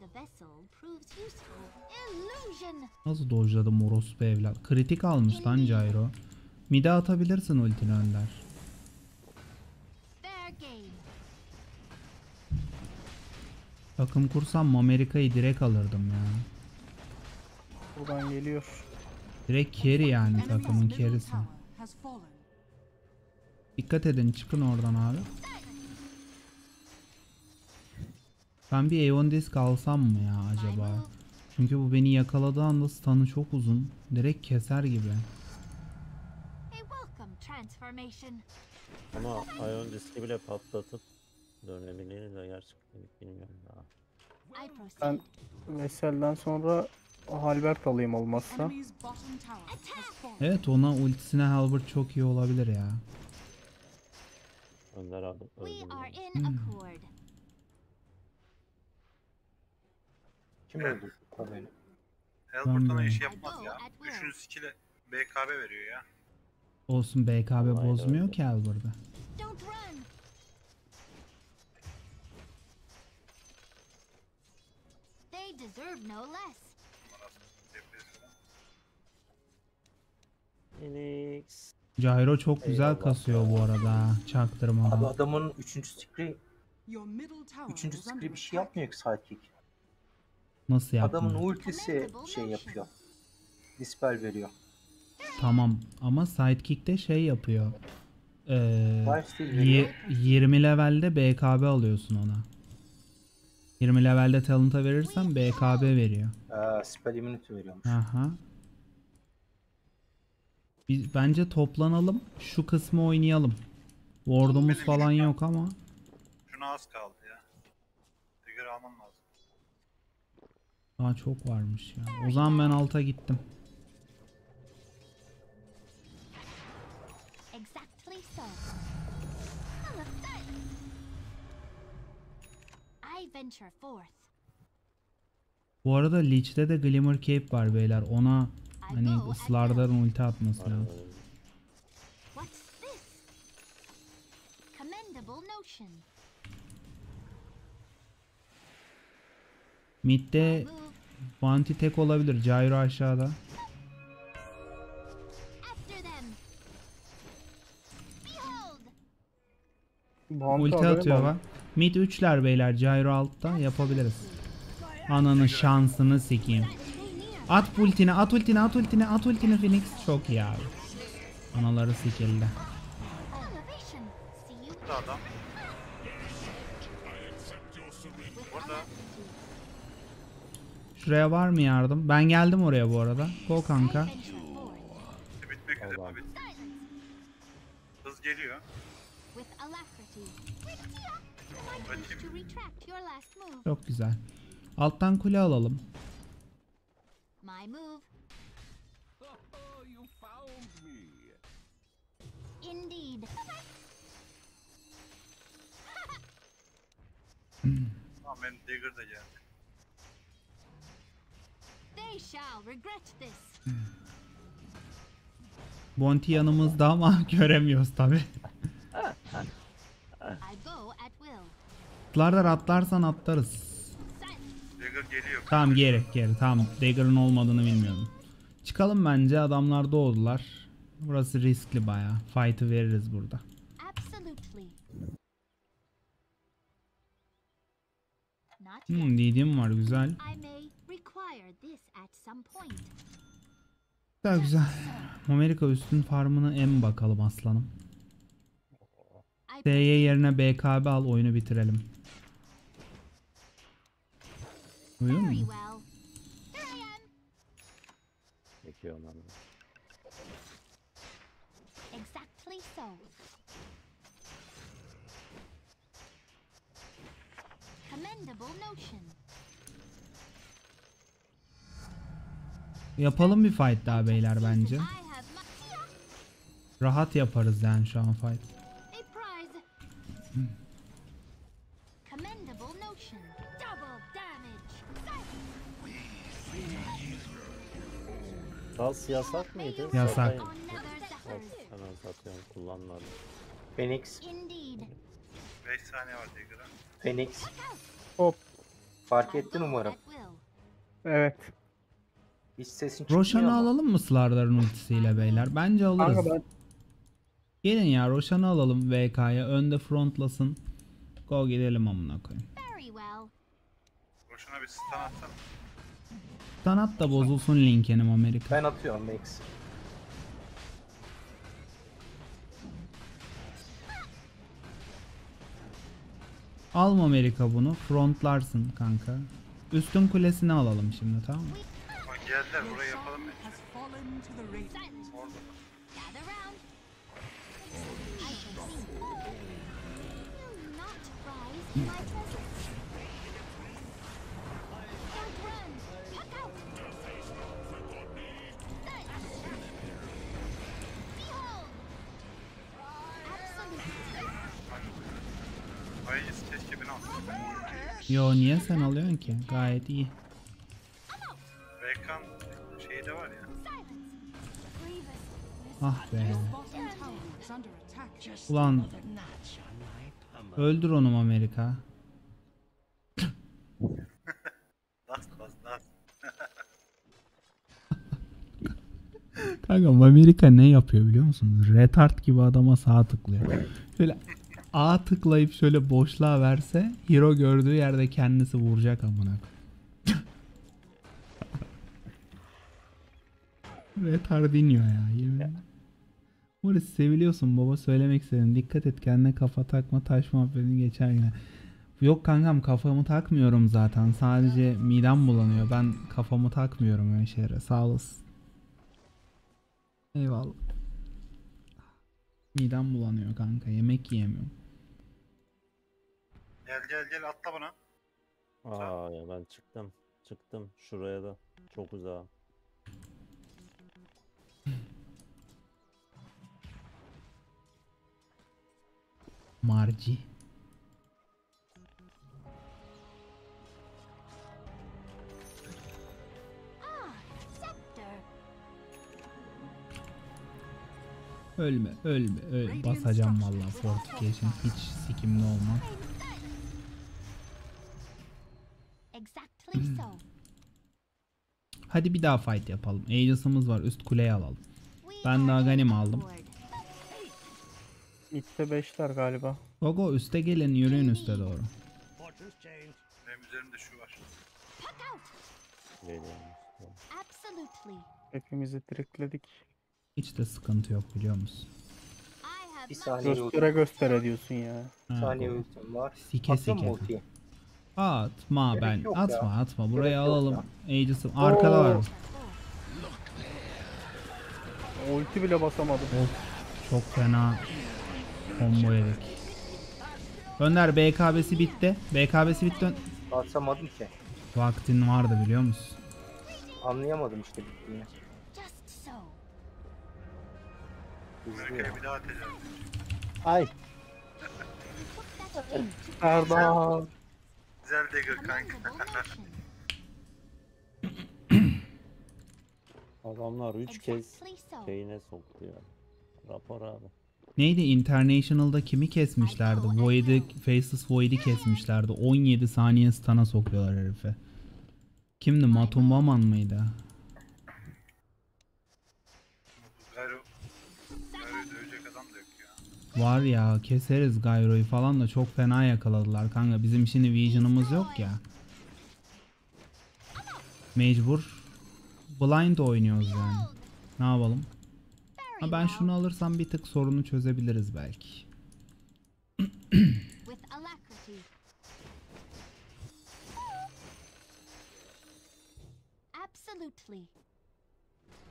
The vessel proves useful. Illusion. Nasıl dojladım orospu evlat. Kritik almış lan Gyro. Mide atabilirsin ultini Önder. Takım kursam Amerika'yı direkt alırdım ya. Buradan geliyor. Direkt carry yani takımın carry'si. Dikkat edin çıkın oradan abi. Ben bir Aeon Disc alsam mı ya acaba? Çünkü bu beni yakaladığı anda stun'ı çok uzun. Direkt keser gibi. Ama Ion diski bile patlatıp dönebilir de gerçekten bilmiyorum daha. Ben Vessel'den sonra Halbert alayım olmazsa. Evet ona ultisine Halberd çok iyi olabilir ya. Önder abi öldüm. accord. Kim öldü? Tabii. Helbert ona iş yapmaz ya. Üçüncü skill'e BKB veriyor ya. Olsun BKB Vallahi bozmuyor öyle. ki Halberd'ı. Deserve no less. Phoenix. Gyro çok güzel Eyvallah. kasıyor bu arada. ha, Abi Çaktırmadan. adamın 3. screen, Your middle tower 3. is under screen bir şey yapmıyor ki sidekick. Nasıl Adamın yapmıyor? ultisi şey yapıyor. Dispel veriyor. Tamam ama sidekick'te şey yapıyor. Ee, Lifesteal veriyor. Yi- 20 levelde BKB alıyorsun ona. 20 levelde talent'a verirsen BKB veriyor. Aa, spell immunity veriyormuş. Aha. Biz bence toplanalım. Şu kısmı oynayalım. Ward'umuz falan yok ama. Şuna az kaldı ya. Trigger almam lazım. Daha çok varmış ya. O zaman ben alta gittim. Bu arada Lich'te de Glimmer Cape var beyler. Ona hani Slardar'ın ulti atması lazım. Mid'de Bounty tek olabilir. Gyro aşağıda. Ulti atıyor ama. bak. Mid 3'ler beyler. Gyro altta yapabiliriz. Ananın şansını sikeyim. At ultini, at ultini, at ultini, at ultini Phoenix. Çok iyi abi. Anaları sikildi. Burada adam. Burada. Şuraya var mı yardım? Ben geldim oraya bu arada. Go kanka. Bitmek üzere. Hız geliyor. Çok güzel. Alttan kule alalım. My move. Indeed. Tamam benim Dagger da geldi. They shall regret this. Bounty yanımızda ama *laughs* göremiyoruz tabi. I go at will. Atlardan atlarsan atlarız. Dagger geliyor. Tamam geri geri tamam. Dagger'ın olmadığını bilmiyordum. Çıkalım bence adamlar doğdular. Burası riskli baya. Fight'ı veririz burada. Hmm dediğim var güzel. Güzel güzel. Amerika üstün farmını em bakalım aslanım. SY yerine BKB al oyunu bitirelim. Duydun very mu? well. Here I am. Çekiyor onu. Exactly so. Commendable notion. Yapalım bir fight daha beyler bence. Rahat yaparız yani şu an fight. Gaz yasak mıydı? Yasak. Satayım. Of, hemen satıyorum kullanmadım. Phoenix, Indeed. 5 saniye var Dagger'a. Phoenix. Hop. Fark ettin umarım. Evet. Hiç sesin çıkmıyor Roshan'ı ama. alalım mı Slardar'ın ultisiyle beyler? Bence alırız. Kanka ben Gelin ya Roshan'ı alalım VK'ya. Önde frontlasın. Go gidelim amına koyayım. Boşuna bir stun atsana. Sanat da bozulsun linkenim Amerika. Ben atıyorum Max. Alma Amerika bunu. Frontlarsın kanka. Üstün kulesini alalım şimdi tamam mı? Bak geldiler burayı yapalım. Orada. Yo niye sen alıyorsun ki? Gayet iyi. Bekan şeyi de var ya. Ah be. Ulan. Öldür onu Amerika. Kanka Amerika ne yapıyor biliyor musunuz? Retard gibi adama sağ tıklıyor. Şöyle A tıklayıp şöyle boşluğa verse hero gördüğü yerde kendisi vuracak amına. *laughs* Retardinho ya yemin. Morris seviliyorsun baba söylemek istedim. Dikkat et kendine kafa takma taş muhabbetini geçer yine. Yok kankam kafamı takmıyorum zaten. Sadece midem bulanıyor. Ben kafamı takmıyorum öyle şeylere. Sağ olasın. Eyvallah. Midem bulanıyor kanka. Yemek yiyemiyorum. Gel gel gel atla bana. Aa ya ben çıktım. Çıktım şuraya da. Çok uzağa. Marci. Ah. Ölme, ölme, ölme. Basacağım vallahi fortification. Hiç sikimli olmam. Exactly so. Hadi bir daha fight yapalım. Aegis'ımız var. Üst kuleyi alalım. Ben in aldım. Mid'de 5'ler galiba. Gogo üste gelin yürüyün üste doğru. Benim üzerimde şu var. Hepimizi trikledik. Hiç de sıkıntı yok biliyor musun? Bir saniye Göstere göstere diyorsun ya. Ha, saniye ultim var. Sike mu sike. Atma Gerek ben. yok Atma ya. atma. Burayı Gerek yok alalım. Aegis'im. Arkada Oo. var. Ulti bile basamadım. Of. Çok fena combo yedik. Önder BKB'si bitti. BKB'si bitti. Ön- Basamadım ki. Vaktin vardı biliyor musun? Anlayamadım işte bittiğini. just so. Hızlı ya. Ay. *laughs* That Erdal. Güzel Dagger kanka. *laughs* Adamlar 3 kez şeyine soktu ya. Rapor abi. Neydi International'da kimi kesmişlerdi? Void'i, Faceless Void'i kesmişlerdi. 17 saniye stun'a sokuyorlar herife. Kimdi? Matumbaman mıydı? Var ya keseriz Gyro'yu falan da çok fena yakaladılar kanka. Bizim şimdi Vision'ımız yok ya. Mecbur blind oynuyoruz yani. Ne yapalım? Ha ben şunu alırsam bir tık sorunu çözebiliriz belki.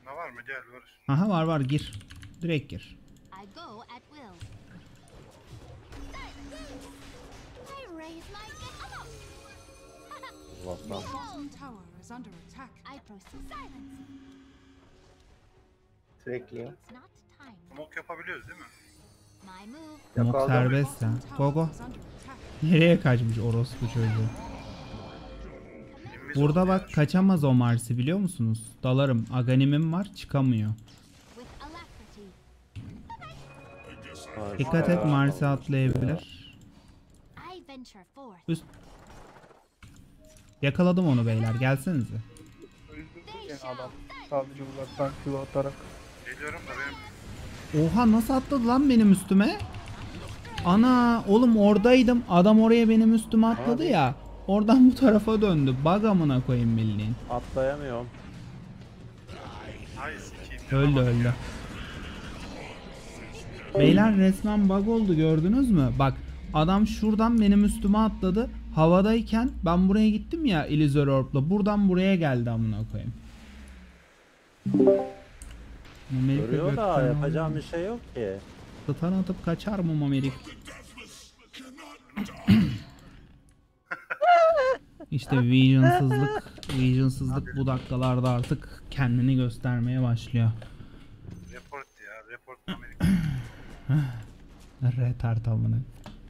Ne var mı? Gel var. Aha var var gir. Direkt gir. I go at will. I raise my. Allah'tan. Bottom tower is under attack. I proceed. Silence. Sürekli. It's not time. Smoke yapabiliyoruz değil mi? My move. Mok Yakaladım. serbest ya. İs under attack. Nereye kaçmış orospu çocuğu? Burada ya. bak kaçamaz o Marsi biliyor musunuz? Dalarım. Aganimim var çıkamıyor. Dikkat et ya. Marsi atlayabilir. Üst. Yakaladım onu beyler gelsenize. Yani adam sadece uzaktan Q atarak. Geliyorum da benim Oha nasıl atladı lan benim üstüme? Ana oğlum oradaydım. Adam oraya benim üstüme atladı ya. Oradan bu tarafa döndü. Bug amına koyayım bildiğin. Atlayamıyorum. Öldü öldü. Beyler resmen bug oldu gördünüz mü? Bak adam şuradan benim üstüme atladı. Havadayken ben buraya gittim ya Elizor Orb'la. Buradan buraya geldi amına koyayım. Amerika Görüyor da gökten yapacağım bir şey yok ki. Stun atıp kaçar mı Amerika? *laughs* işte vizyonsızlık, vizyonsızlık bu dakikalarda artık kendini göstermeye başlıyor. Report ya. Report Amerika. *clears throat* Retard amına.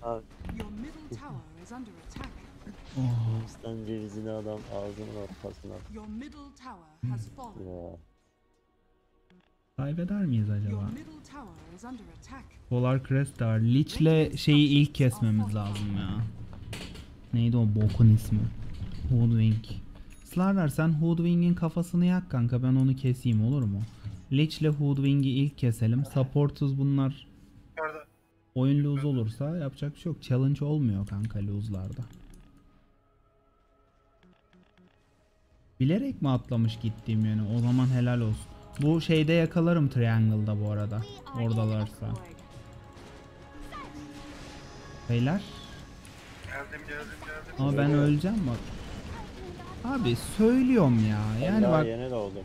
Abi Your middle tower is under attack. Oh. Hindistan cevizini adam ağzının ortasına attı Your middle tower has fallen. ya. Kaybeder miyiz acaba? Polar Crest var. Lich'le şeyi ilk kesmemiz lazım ya. Neydi o bokun ismi? Hoodwink. Slardar sen Hoodwink'in kafasını yak kanka ben onu keseyim olur mu? Lich ile Hoodwing'i ilk keselim. Support'uz bunlar. Yukarıda. Oyun lose olursa yapacak bir şey yok. Challenge olmuyor kanka lose'larda. Bilerek mi atlamış gittiğim yöne? O zaman helal olsun. Bu şeyde yakalarım Triangle'da bu arada. Oradalarsa. Beyler. Geldim geldim geldim. Ama ben öleceğim bak. Abi söylüyorum ya. Yani bak yeni doğdum.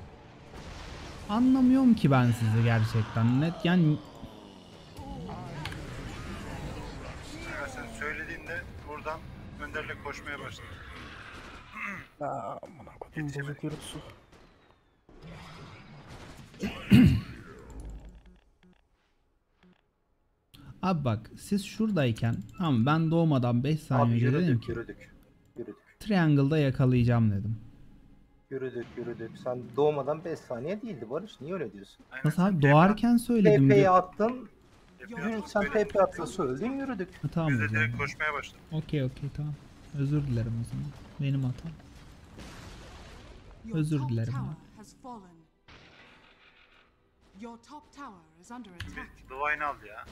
anlamıyorum ki ben sizi gerçekten. Net yani Kanka sen söylediğinde buradan Önder'le koşmaya başladı. Aa, amına kodum bozuk yürüsü. abi bak siz şuradayken tamam ben doğmadan 5 saniye Abi önce dedim ki yürüdük. Yürüdük. Triangle'da yakalayacağım dedim. Yürüdük yürüdük. Sen doğmadan 5 saniye değildi Barış. Niye öyle diyorsun? Nasıl abi doğarken söyledim. TP'yi attın. Yürü, sen TP attın söyledin yürüdük. Ha, tamam Biz o de zaman. direkt koşmaya başladık. Okey okey tamam. Özür dilerim o zaman. Benim hatam. Özür dilerim. Your top tower is under attack. Bir Divine al ya.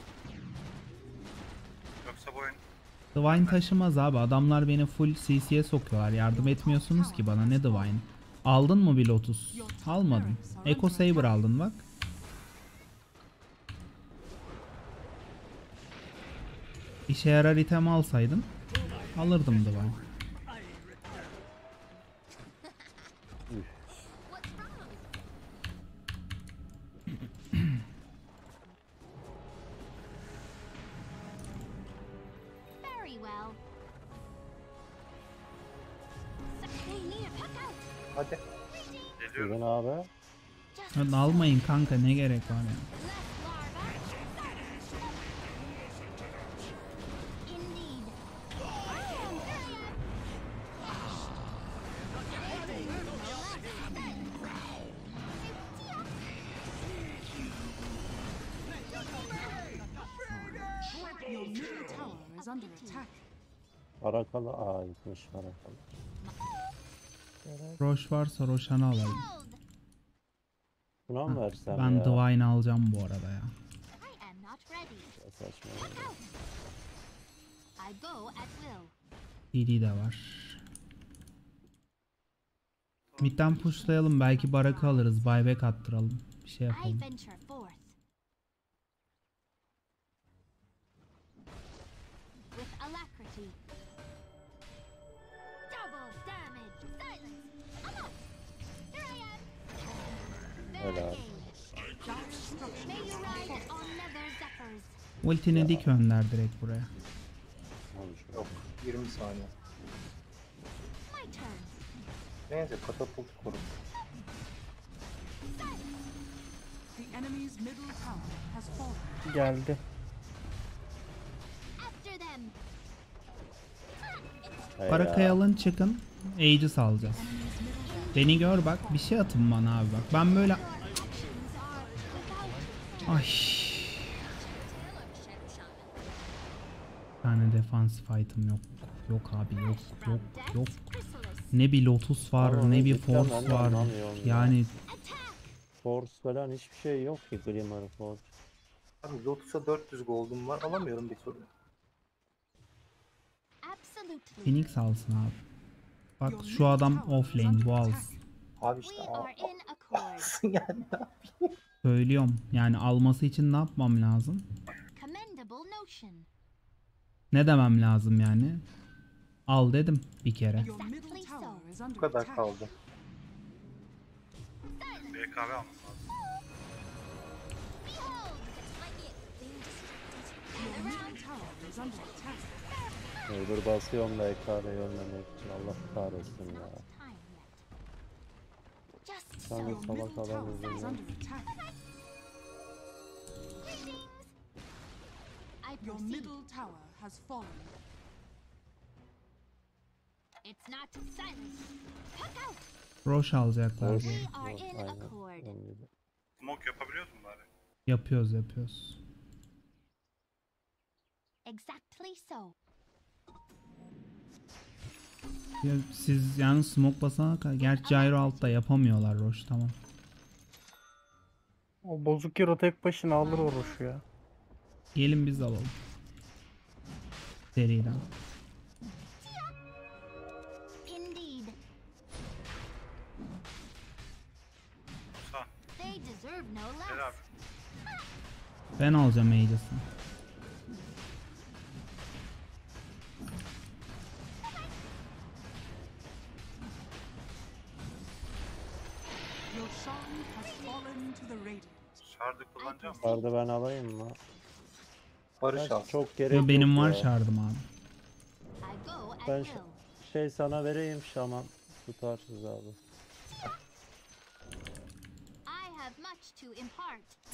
Yoksa bu oyun Divine taşımaz abi. Adamlar beni full CC'ye sokuyorlar. Yardım etmiyorsunuz ki bana. Ne Divine? Aldın mı bir Lotus? Almadın. Echo Saber aldın bak. İşe yarar item alsaydın alırdım Divine. What's wrong? Very well. They need a puck out. Hadi. geliyor. Bugün abi. Hadi almayın kanka ne gerek var ya. less Arakalı. Aa gitmiş Arakalı. Roş varsa Roşan'ı alayım. Buna mı versem Ben ya? Divine alacağım bu arada ya. I am not ready. Ya Saçma. Puck out. I go at will. DD de var. Midden pushlayalım belki baraka alırız. Buyback attıralım. Bir şey I yapalım. venture Ultini dik önder direkt buraya. Yok 20 saniye. Neyse katapult fallen. Geldi. After them. Hey Barakayı ya. alın çıkın. Aegis alacağız. Beni gör bak bir şey atın bana abi bak. Ben böyle... Ay. Tane defans fight'ım yok. Yok abi yok yok yok. Ne bir Lotus var Ama ne bir Force de var. ya. Yani. Force falan hiçbir şey yok ki Glimmer Force. Abi Lotus'a 400 gold'um var alamıyorum bir türlü. Phoenix alsın abi. Bak şu adam offlane bu alsın. Abi işte alsın yani. Söylüyorum. Yani alması için ne yapmam lazım? Ne demem lazım yani? Al dedim bir kere. Bu kadar kaldı. BKB almam lazım. Öbür basıyorum da ölmemek için Allah kahretsin ya. Sen de salak adam yüzünden. Your middle tower has fallen. It's not silent. Puck out. Roş alacaklar. We are in accord. Smoke yapabiliyoruz mu bari? Yapıyoruz yapıyoruz. Exactly so. Ya siz yani smoke basana kadar. Gerçi gyro altta yapamıyorlar Roş tamam. O bozuk hero tek başına alır o Roş'u ya. Gelin biz alalım. Seriden. Indeed. Musa They deserve no gel less. Abi. Ben alacağım Aegis'i. Your song has fallen to the radiant. Şardı kullanacağım. Vardı ben alayım mı? Barış al. Çok gerek Yo, benim yok var ya. şardım abi. Ben ş- şey sana vereyim şaman. Tutarsız abi.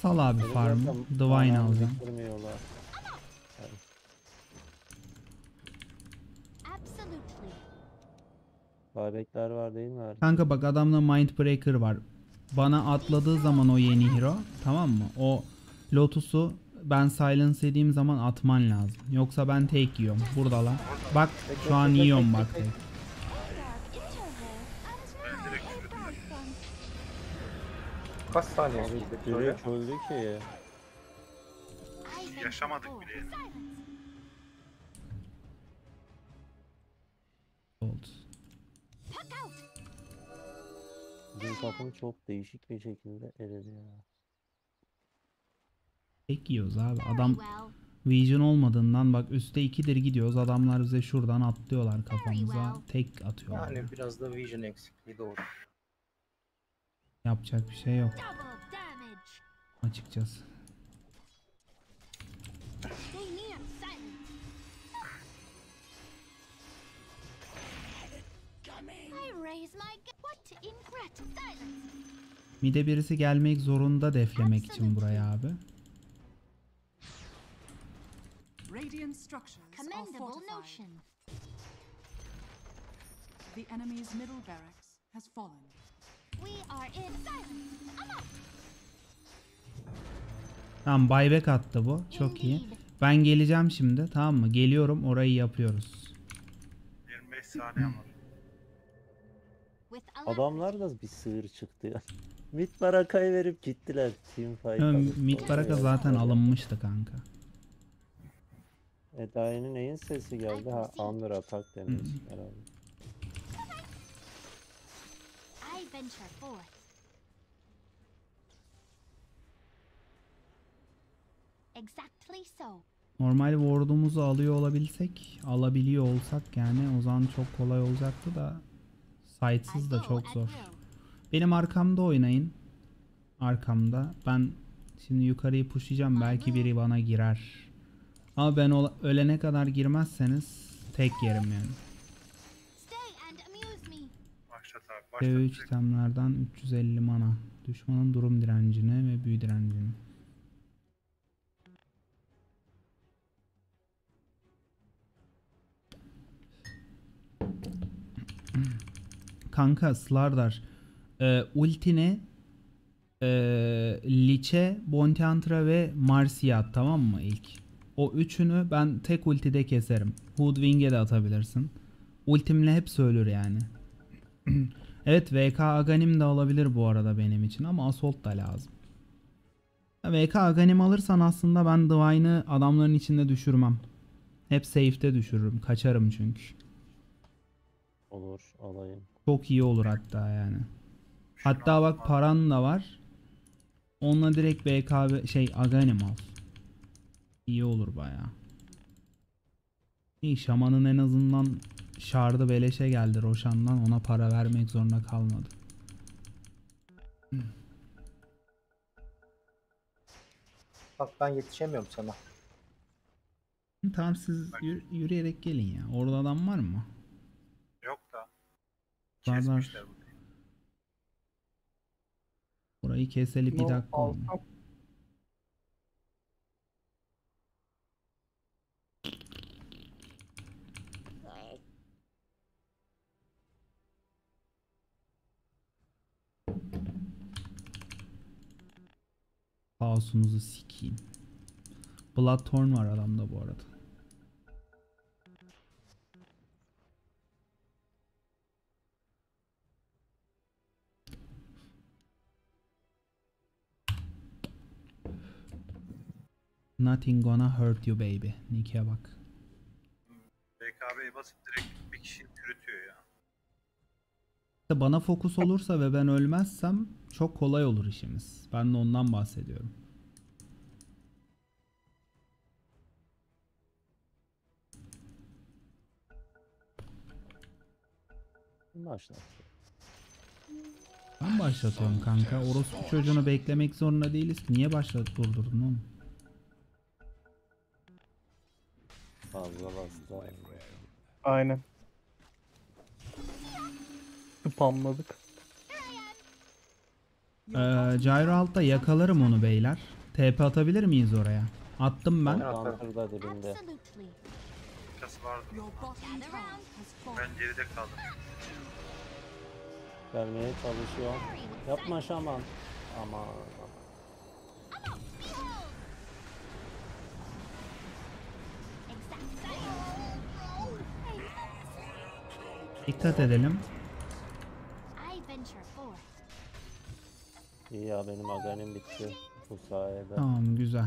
Sal abi farmı. zaten Divine manam alacağım. bitirmiyorlar. Baybekler var değil mi? Erkin? Kanka bak adamda Mindbreaker var. Bana atladığı zaman o yeni hero tamam mı? O Lotus'u ben silence dediğim zaman atman lazım. Yoksa ben tek yiyorum. Buradalar. Bak şu an yiyorum bak tek. Kaç saniye böyle? direkt öldü ki. Yaşamadık bile. Oldu. Bizim takım çok değişik bir şekilde eridi ya. Tek yiyoruz abi. Adam. Vision olmadığından bak üstte ikidir gidiyoruz. Adamlar bize şuradan atlıyorlar kafamıza. Tek atıyorlar. Yani biraz da vision eksikliği doğru. Yapacak bir şey yok açıkçası. Mide birisi gelmek zorunda deflemek için buraya abi. Radiant structures are Commendable fortified. notion. The enemy's middle barracks has fallen. We are in silence. Tamam buyback attı bu. Çok iyi. Ben geleceğim şimdi tamam mı? Geliyorum orayı yapıyoruz. 25 saniyem var. Adamlar da bir sığır çıktı ya. Mid barakayı verip gittiler. Team fight. Mid baraka zaten alınmıştı kanka. Eda'nın neyin sesi geldi? Ha under attack demiş herhalde. I venture forth. Exactly so. Normal ward'umuzu alıyor olabilsek, alabiliyor olsak yani o zaman çok kolay olacaktı da de go çok zor. Benim arkamda oynayın. Arkamda. Ben şimdi yukarıyı pushlayacağım. Belki biri bana girer. Ama ben ölene kadar girmezseniz tek yerim yani. Başlat abi. Başlat. T3 direkt. itemlerden 350 mana. Düşmanın durum direncini ve büyü direncini. Kanka Slardar e, ultini e, Lich'e, Bounty Hunter'a ve Marcy'ye at tamam mı ilk? O üçünü ben tek ultide keserim. Hoodwing'e de atabilirsin. Ultimle hep söylür yani. *clears throat* evet VK Aghanim de olabilir bu arada benim için ama Assault da lazım. VK Aghanim alırsan aslında ben Divine'ı adamların içinde düşürmem. Hep safe'te düşürürüm. Kaçarım çünkü. Olur alayım. Çok iyi olur hatta yani. Hatta bak paran da var. Onunla direkt BKB şey Aghanim al. İyi olur baya. İyi şamanın en azından şardı beleşe geldi Roşan'dan ona para vermek zorunda kalmadı. Bak ben yetişemiyorum sana. Tamam siz yürü- yürüyerek gelin ya. Orada adam var mı? Yok da. Kesmişler bunu. Burayı keseli bir dakika oldu. Kaosunuzu sikeyim. Bloodthorn var adamda bu arada. Nothing gonna hurt you baby. Nick'e bak. BKB'ye basıp direkt bir kişiyi çürütüyor ya. İşte bana fokus olursa ve ben ölmezsem çok kolay olur işimiz. Ben de ondan bahsediyorum. Başla. Ben başlatıyorum kanka. Orospu çocuğunu beklemek zorunda değiliz. ki. Niye başlat durdurdun oğlum? Fazla bastı. Aynen. *laughs* Spamladık. Ee, Gyro altta yakalarım onu beyler. TP atabilir miyiz oraya? Attım ben. Dibinde. Vardı. Ben geride kaldım. Gelmeye çalışıyor. Yapma şaman. Aman. Dikkat edelim. İyi ya benim aganim bitti. Bu sayede. Tamam güzel.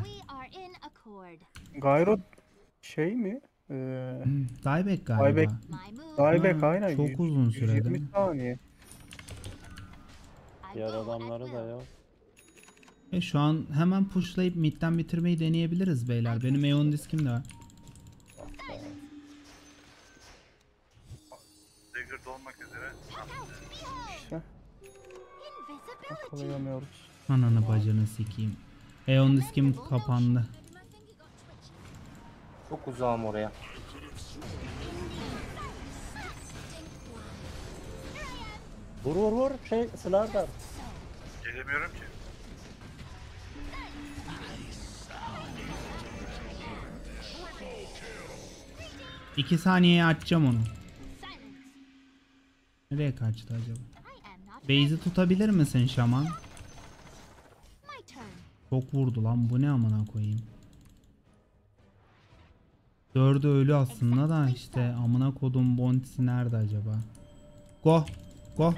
Gyro şey mi? Ee, Hmm, Dieback galiba. Dieback. Dieback Ha, aynen. çok uzun 120 sürede. saniye. I Diğer adamları da yok. E şu an hemen pushlayıp midden bitirmeyi deneyebiliriz beyler. Benim Eon diskim de var. Yakalayamıyoruz. Ananı bacını sikeyim. Eon diskim kapandı. Çok uzağım oraya. Vur vur vur. Şey Slardar. Gelemiyorum ki. İki saniyeye açacağım onu. Nereye kaçtı acaba? Base'i tutabilir misin şaman? Çok vurdu lan bu ne amına koyayım. Dördü ölü aslında da işte amına kodum bontisi nerede acaba? Go. Go.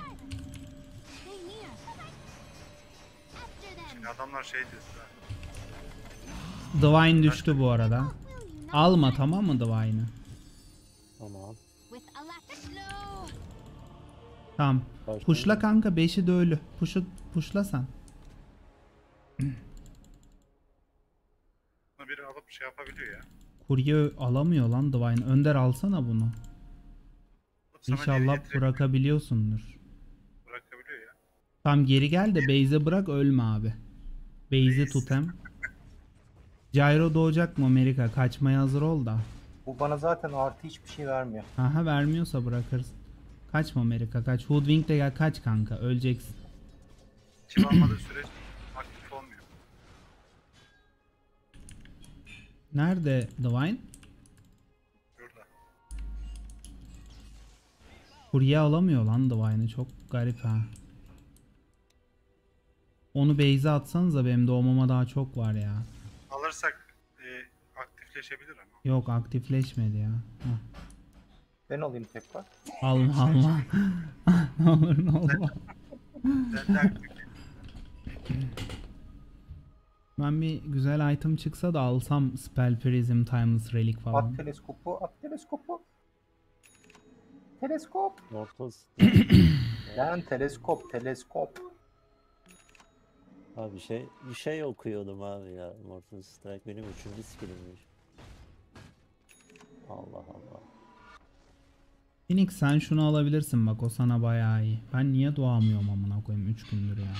Adamlar şey dedi. Divine düştü bu arada. Alma tamam mı Divine'ı? Tamam. Tamam. Başka Puşla kanka 5'i de ölü. Puşu, puşla sen. Bunu biri alıp şey yapabiliyor ya. Kurye alamıyor lan Divine. Önder alsana bunu. Sana geri İnşallah bırakabiliyorsundur. Bırakabiliyor ya. Tam geri gel de base'e bırak ölme abi. Base'i tut hem. Gyro doğacak mı Amerika? Kaçmaya hazır ol da. Bu bana zaten artı hiçbir şey vermiyor. Aha vermiyorsa bırakırız. Kaçma Amerika kaç. Hoodwink de gel kaç kanka öleceksin. Kill almadığı sürece *clears throat* aktif olmuyor. Nerede Divine? Şurada. Kurye alamıyor lan Divine'ı çok garip ha. Onu base'e atsanıza benim doğmama daha çok var ya. Alırsak e, aktifleşebilir ama. Yok aktifleşmedi ya. Hah. Ben alayım tekrar. Alma alma. *laughs* ne olur ne olma. Ben bir güzel item çıksa da alsam Spell Prism, Timeless Relic falan. At teleskopu, at teleskopu. Teleskop. Mortos. *clears throat* Lan teleskop, teleskop. Abi şey bir şey okuyordum abi ya. Mortal Strike benim üçüncü skillimmiş. Allah Allah. Phoenix sen şunu alabilirsin bak o sana bayağı iyi. Ben niye doğamıyorum amına koyayım 3 gündür ya.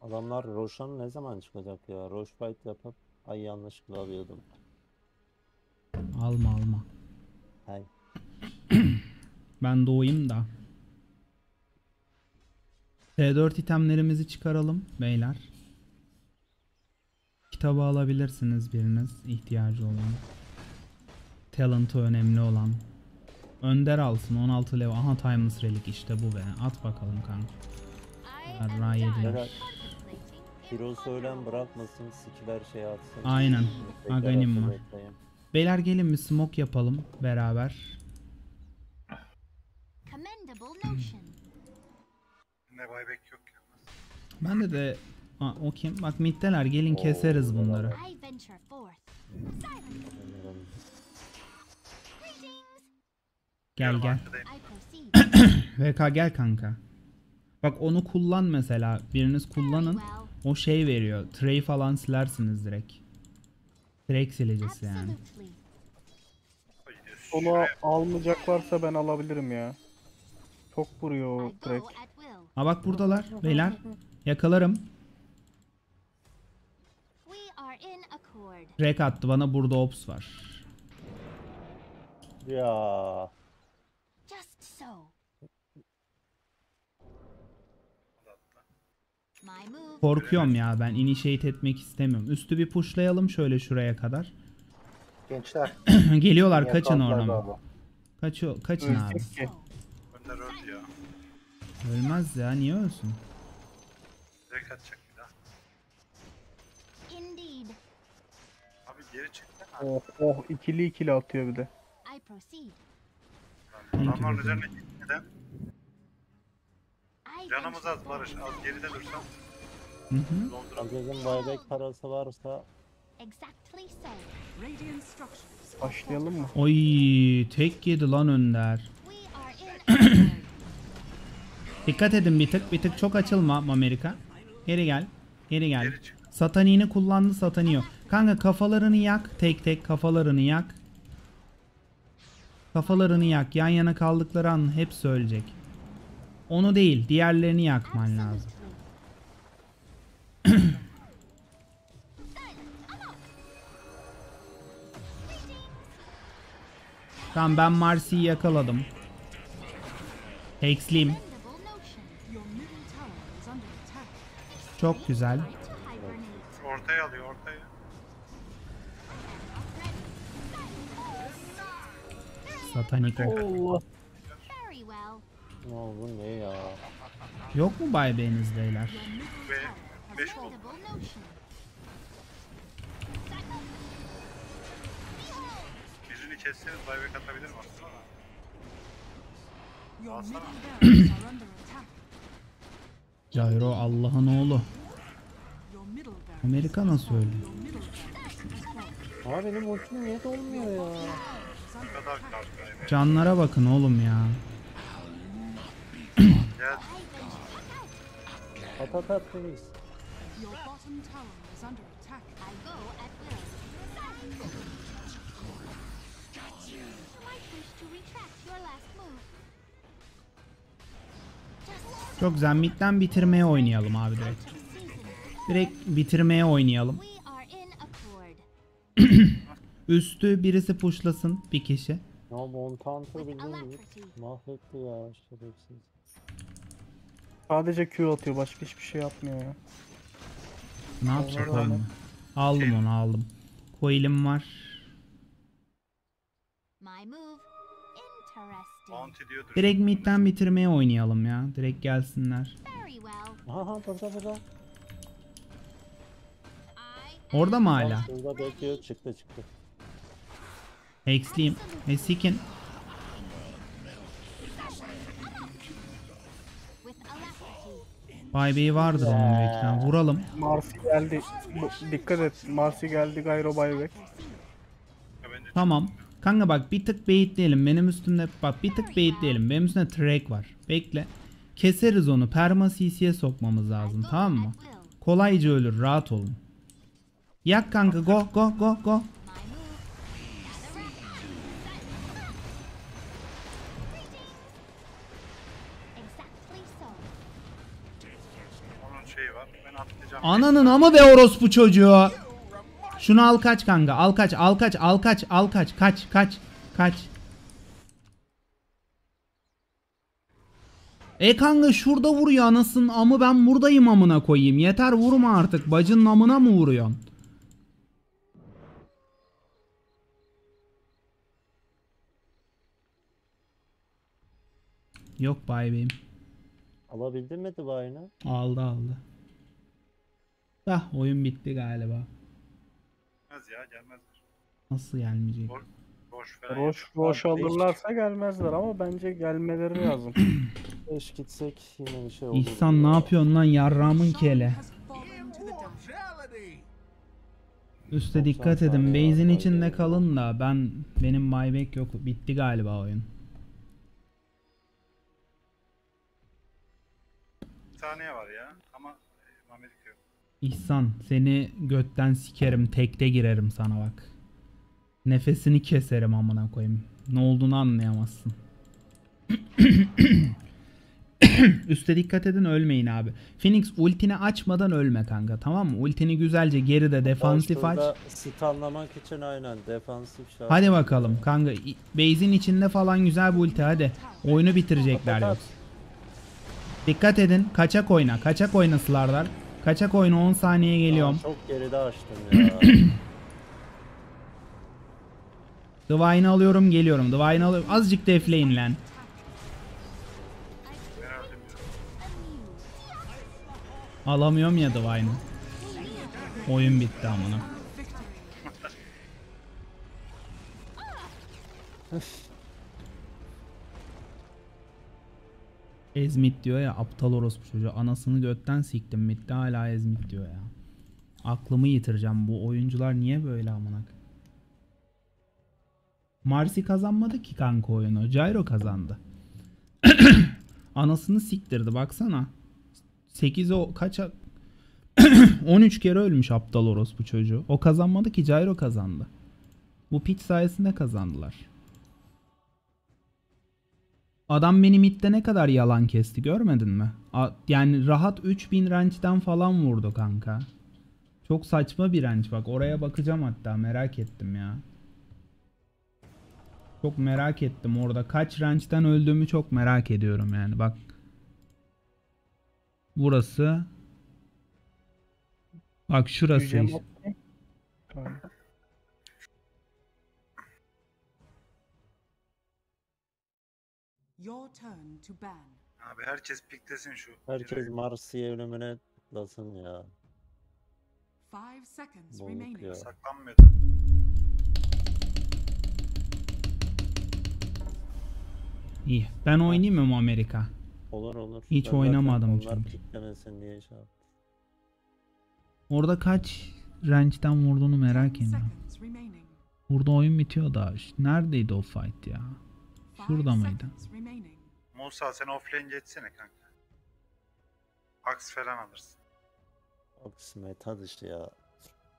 Adamlar Roshan ne zaman çıkacak ya? Roche fight yapıp ay yanlışlıkla alıyordum. Alma alma. Hay. *clears throat* Ben doğayım da. T4 itemlerimizi çıkaralım beyler. Kitabı alabilirsiniz biriniz ihtiyacı olan. Talent'ı önemli olan. Önder alsın 16 level. Aha Timeless Relic işte bu be. At bakalım kanka. I Ha, am Ray done yediler. Evet. contemplating. Hero söylen bırakmasın, skiller şey atsın. Aynen. Aganim var. Beyler gelin bir smoke yapalım beraber. Ne buyback yok ya. Bende de Aa, o kim? Bak middeler gelin keseriz bunları. I venture forth. Silence. Greetings. Gel gel. VK *coughs* gel kanka. Bak onu kullan mesela. Biriniz kullanın. O şey veriyor. Tray falan silersiniz direkt. Direkt silecesi yani. Onu Şuraya almayacak varsa ben alabilirim ya. Çok vuruyor direkt. Ha bak buradalar beyler. Yakalarım. Rek attı bana burada ops var. Ya. Just so. My move. Korkuyorum ya ben initiate etmek istemiyorum. Üstü bir pushlayalım şöyle şuraya kadar. Gençler. *clears throat* Geliyorlar kaçın yakaladılar oradan. galiba. Kaçıyor, kaçın abi. Ölecek ki. Önder öldü ya. Ölmez ya niye ölsün? Direkt atacak bir daha. Indeed. Abi geri çık. Oh oh ikili ikili atıyor bir de. Adamların üzerine gitmeden canımız az Barış. Az geride dursan Hı hı. Herkesin buyback parası varsa Exactly so. Radiant structures. Başlayalım mı? Oy tek yedi lan Önder. We are in *clears throat* accord. Dikkat edin bir tık bir tık çok açılma Amerika. Geri gel. Geri gel. Geri çık. Sataniğini kullandı sataniyor. Kanka kafalarını yak tek tek kafalarını yak. Kafalarını yak. Yan yana kaldıkları an hepsi ölecek. Onu değil diğerlerini yakman lazım. *clears throat* Tamam ben Marcy'yi yakaladım. Attack. Çok güzel. Ortaya alıyor ortaya. Satanik. Allah. Ne oldu ne ya? Yok mu buyback'iniz beyler? Ve 5 buldum. Commendable notion. Birini kesseniz buyback atabilirim aslında. ama. Your Alsana. middle barracks are under attack. Cairo Allah'ın oğlu. Amerika nasıl fallen. Aa benim ultim niye dolmuyor ya? Bu kadar karşıdayım. Canlara bakın oğlum ya. At Çok güzel. Bitirmeye oynayalım abi direkt. Direkt bitirmeye oynayalım. *clears throat* Üstü birisi pushlasın bir kişi. Ya Montanter bildiğin mahvetti ya şerefsiz. Sadece Q atıyor başka hiçbir şey yapmıyor ya. Ne yapacak oğlum? Aldım onu aldım. Coil'im var. Direkt mid'den bitirmeye oynayalım ya. Direkt gelsinler. Aha burada burada. Orada mı hala? Burada bekliyor çıktı çıktı. Hexley'im. E sikin. Buyback'i vardır onun büyük ihtimal. Vuralım. Marcy geldi. Bu- dikkat et. Marcy geldi. Ya bence Tamam. Kanka bak bir tık baitleyelim. Benim üstümde bak bir tık baitleyelim. Benim üstümde track var. Bekle. Keseriz onu. Perma CC'ye sokmamız lazım. Tamam mı? Kolayca ölür. Rahat olun. Yak kanka. Go go go go. Ananın ama be orospu çocuğu. Şunu al kaç kanka. Al kaç. Al kaç. Al kaç. Al kaç. Kaç. Kaç. Kaç. E kanka şurada vuruyor anasının amı ben buradayım amına koyayım. Yeter vurma artık. Bacının amına mı vuruyorsun? Yok bay beyim. Alabildin mi Divine'ı? Aldı aldı. Ah oyun bitti galiba. Gelmez ya gelmezler. Nasıl gelmeyecek? Boş, boş falan. Roş roş alırlarsa gelmezler ama bence gelmeleri lazım. *clears throat* Beş gitsek yine bir şey olur. İhsan ne yapıyorsun lan yarramın kele. Üste 90 dikkat edin. Base'in içinde kalın da ben benim buyback yok. Bitti galiba oyun. Bir saniye var ya İhsan seni götten sikerim tekte girerim sana bak. Nefesini keserim amına koyayım. Ne olduğunu anlayamazsın. *coughs* Üste dikkat edin ölmeyin abi. Phoenix ultini açmadan ölme kanka tamam mı? Ultini güzelce geride defansif aç. Stunlamak için aynen defansif şart. Hadi bakalım kanka. Base'in içinde falan güzel bir ulti hadi. Oyunu bitirecekler. Dikkat edin. Kaçak oyna. Kaçak oynasılarlar. Kaçak oyna 10 saniye geliyorum. Aa, çok geride açtım ya. *clears throat* Divine'ı alıyorum geliyorum. Divine'ı alıyorum. Azıcık defleyin lan. Alamıyorum ya Divine'ı. Oyun bitti amına. Ezmit diyor ya aptal orospu çocuğu. Anasını götten siktim bitti hala Ezmit diyor ya. Aklımı yitireceğim bu oyuncular niye böyle amına. Marsi kazanmadı ki kanka oyunu. Gyro kazandı. *coughs* Anasını siktirdi baksana. 8'e o kaça 13 *coughs* kere ölmüş aptal orospu çocuğu. O kazanmadı ki Gyro kazandı. Bu piç sayesinde kazandılar. Adam benim midde ne kadar yalan kesti görmedin mi? A- yani rahat 3000 range'den falan vurdu kanka. Çok saçma bir range bak oraya bakacağım hatta merak ettim ya. Çok merak ettim orada kaç range'den öldüğümü çok merak ediyorum yani bak. Burası. Bak şurası. İşte. Your turn to ban. Abi herkes piklesin şu. Herkes. Marsi'ye ölümüne tıklasın ya. Five seconds Bonk remaining. ya. Saklanmıyordu. İyi. Ben oynayayım mı Amerika? Olur olur. Hiç Ben zaten oynamadım onlar çünkü. piklemesin diye şey yaptım. Orada kaç range'den vurduğunu merak Ten ediyorum. seconds remaining. Burada oyun bitiyor da. Neredeydi o fight ya? Şurada mıydı? Musa sen offlane geçsene kanka. Axe falan alırsın. O meta dışı ya.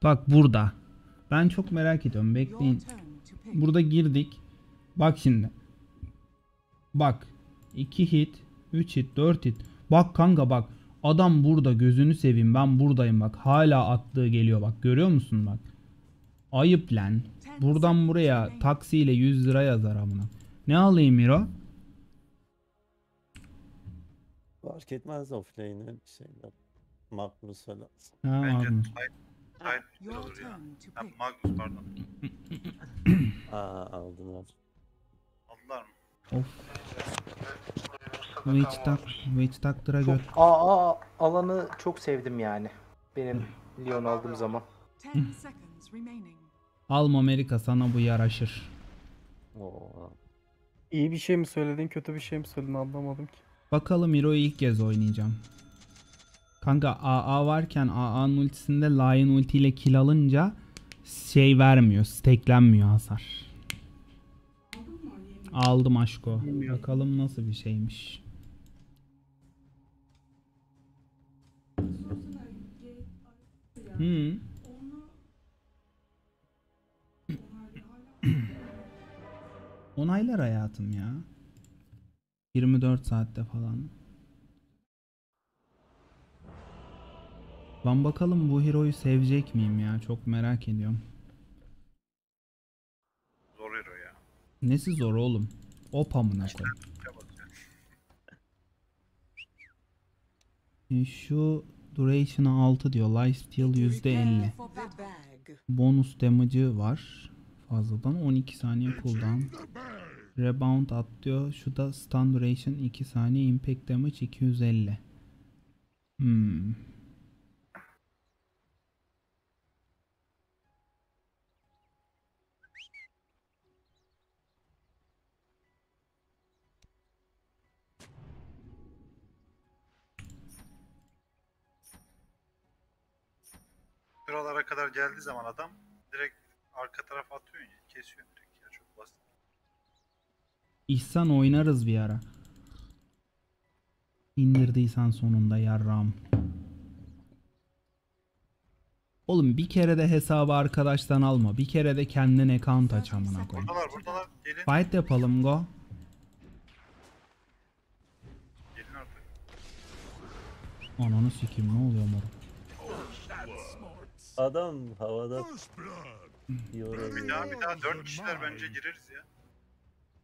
Bak burada. Ben çok merak ediyorum. Bekleyin. Burada girdik. Bak şimdi. Bak. 2 hit, 3 hit, 4 hit. Bak kanka bak. Adam burada gözünü seveyim ben buradayım bak. Hala attığı geliyor bak. Görüyor musun bak. Ayıp lan. Buradan buraya taksiyle 100 lira yazar amına. Ne alayım Miro? Fark etmez offlane'e bir şeyler. Magnus falan. Ha, Bence Magnus. Olur ya. Ha. Magnus pardon. *clears throat* Aa aldılar. Aldılar mı? Of. Witch tak, Witch taktıra gör. aa, aa, alanı çok sevdim yani. Benim Leon aldığım zaman. Alma Amerika sana bu yaraşır. Oo. İyi bir şey mi söyledin, kötü bir şey mi söyledin anlamadım ki. Bakalım Hero'yu ilk kez oynayacağım. Kanka AA varken AA'nın ultisinde Lion ultiyle kill alınca şey vermiyor, stacklenmiyor hasar. Aldım aşko. Bakalım nasıl bir şeymiş. Hmm. *clears throat* *clears throat* Onaylar hayatım ya. 24 saatte falan. Ben bakalım bu hero'yu sevecek miyim ya? Çok merak ediyorum. Zor hero ya. Nesi zor oğlum? Opa mı koy. E, Şu duration'a 6 diyor. Lifesteal %50. Prepare for battle. Bonus damage'ı var. Fazladan 12 saniye cooldown. Rebound at diyor. Şu da stun duration 2 saniye. Impact damage 250. Hmm. oralara kadar geldiği zaman adam direkt arka tarafa atıyorsun ya. Kesiyorsun direkt ya çok basit. İhsan oynarız bir ara. İndirdiysen sonunda yarram. Oğlum bir kere de hesabı arkadaştan alma. Bir kere de kendin account aç amına koyayım. Buradalar buradalar. Gelin. Fight yapalım go. Gelin artık. Ananı sikeyim ne oluyor moruk? Adam havada. Bir daha bir daha dört kişiler bence gireriz ya.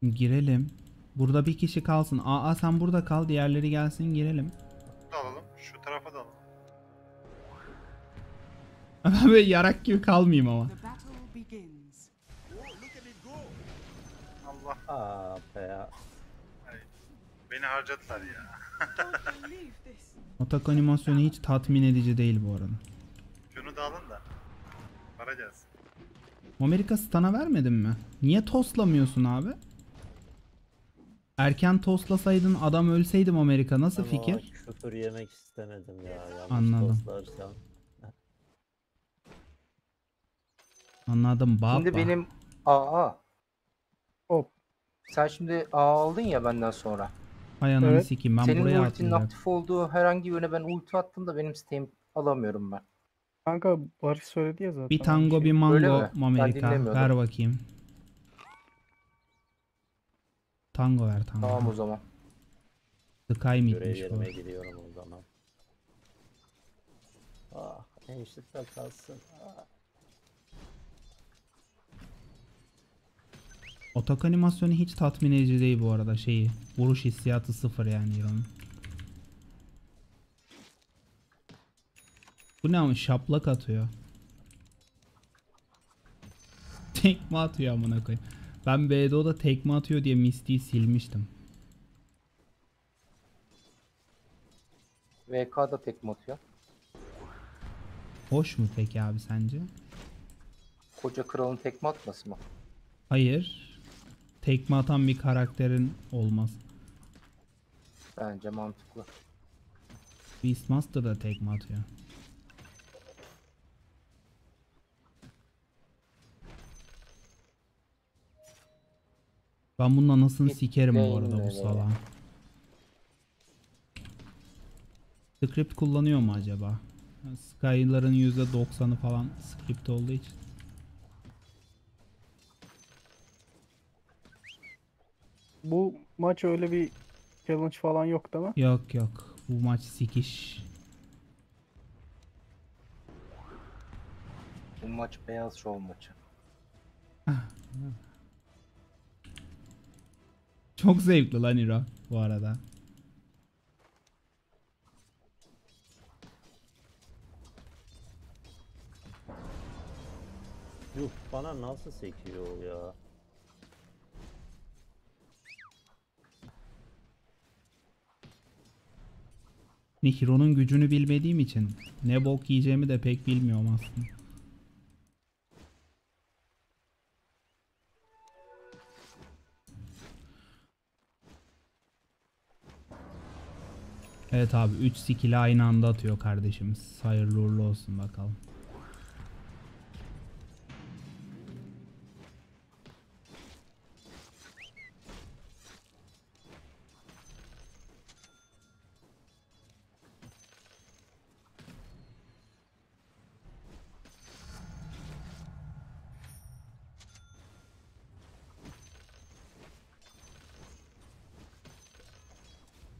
Girelim. Burada bir kişi kalsın. Aa sen burada kal diğerleri gelsin girelim. Da alalım. Şu tarafa da alalım. *laughs* Ben böyle yarak gibi kalmayayım ama. Allah. Aa be ya. Beni harcadılar ya. Atak animasyonu hiç tatmin edici değil bu arada. *laughs* Şunu da alın da. Para gelsin. Amerika stana vermedin mi? Niye toslamıyorsun abi? Erken toslasaydın adam ölseydim Amerika nasıl Ama fikir? Küfür yemek istemedim ya. Yanlış Anladım. toslarsam. *laughs* Anladım baba. Şimdi benim AA. Hop. Sen şimdi AA aldın ya benden sonra. Hay ananı Evet. sikeyim ben Senin buraya ultinin atlayacağım. aktif olduğu herhangi birine ben ulti attım da benim steam alamıyorum ben. Kanka Barış söyledi ya zaten. Bir tango bir mango Amerika ver bakayım. Tango ver tango. Tamam o zaman. Sky midmiş bu. gidiyorum o zaman. Ah enişte kalsın. Ah. Otak animasyonu hiç tatmin edici değil bu arada şeyi. Vuruş hissiyatı sıfır yani İran'ın. Bu ne ama şaplak atıyor. Tekme atıyor amına koyayım. Ben BDO'da tekme atıyor diye Misty'yi silmiştim. VK'da tekme atıyor. Hoş mu peki abi sence? Koca kralın tekme atması mı? Hayır. Tekme atan bir karakterin olmaz. Bence mantıklı. Beastmaster da tekme atıyor. Ben bunun anasını Hiç sikerim bu arada bu salağın. Script kullanıyor mu acaba? Sky'ların %90'ı falan script olduğu için. Bu maç öyle bir challenge falan yok değil mi? Yok yok. Bu maç sikiş. Bu maç beyaz şov maçı. Çok zevkli lan Hiro bu arada. Yuh bana nasıl sekiyor ya? Ne Hiro'nun gücünü bilmediğim için ne bok yiyeceğimi de pek bilmiyorum aslında. Evet abi 3 skill'i aynı anda atıyor kardeşimiz. Hayırlı uğurlu olsun bakalım.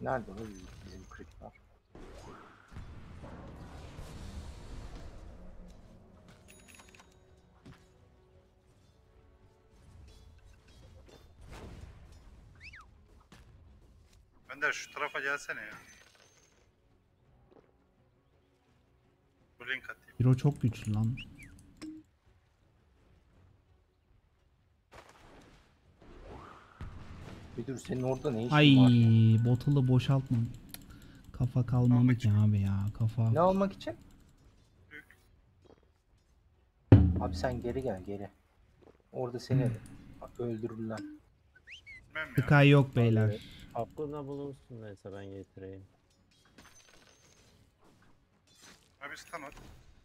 Nerede o bizim kripler? Önder şu tarafa gelsene ya. Bu link atayım. Hiro çok güçlü lan. Bir dur senin orada ne işin Ay var? bottle'ı boşaltma. Kafa kalmadı ki abi ya kafa. Ne almak için? Abi sen geri gel geri. Orada seni öldürürler. Sky yok beyler. Aklına bulunsun neyse ben getireyim. Abi stun at.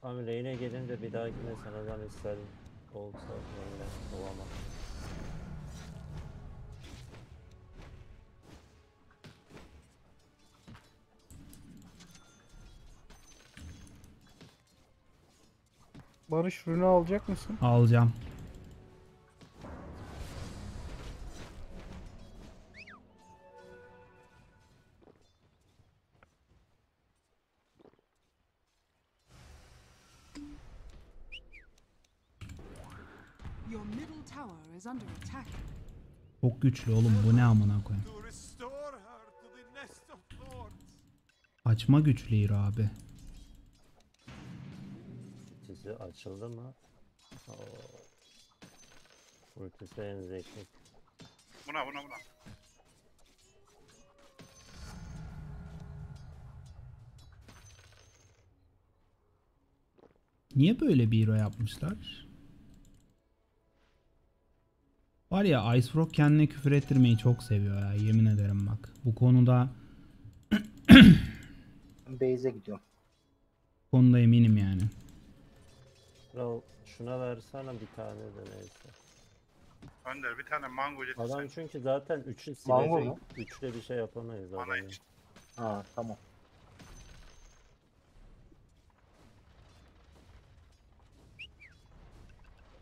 Abi lane'e gelince bir dahakine seneden ister olsa lane'e olamam. Barış rünü alacak mısın? Alacağım. Çok güçlü oğlum bu ne amına koyayım. To restore her Ultisi açıldı mı? Oo. Ultisi en zevkli. Buna buna buna. Niye böyle bir hero yapmışlar? Var ya Ice Frog kendine küfür ettirmeyi çok seviyor ya yemin ederim bak. Bu konuda Beyze gidiyorum. konuda eminim yani. Kral şuna versene bir tane de neyse. Önder bir tane mango getirsen. Adam çünkü zaten 3'ü Mango silecek. mu? 3'le bir şey yapamayız Bana adamı. için. Ha tamam.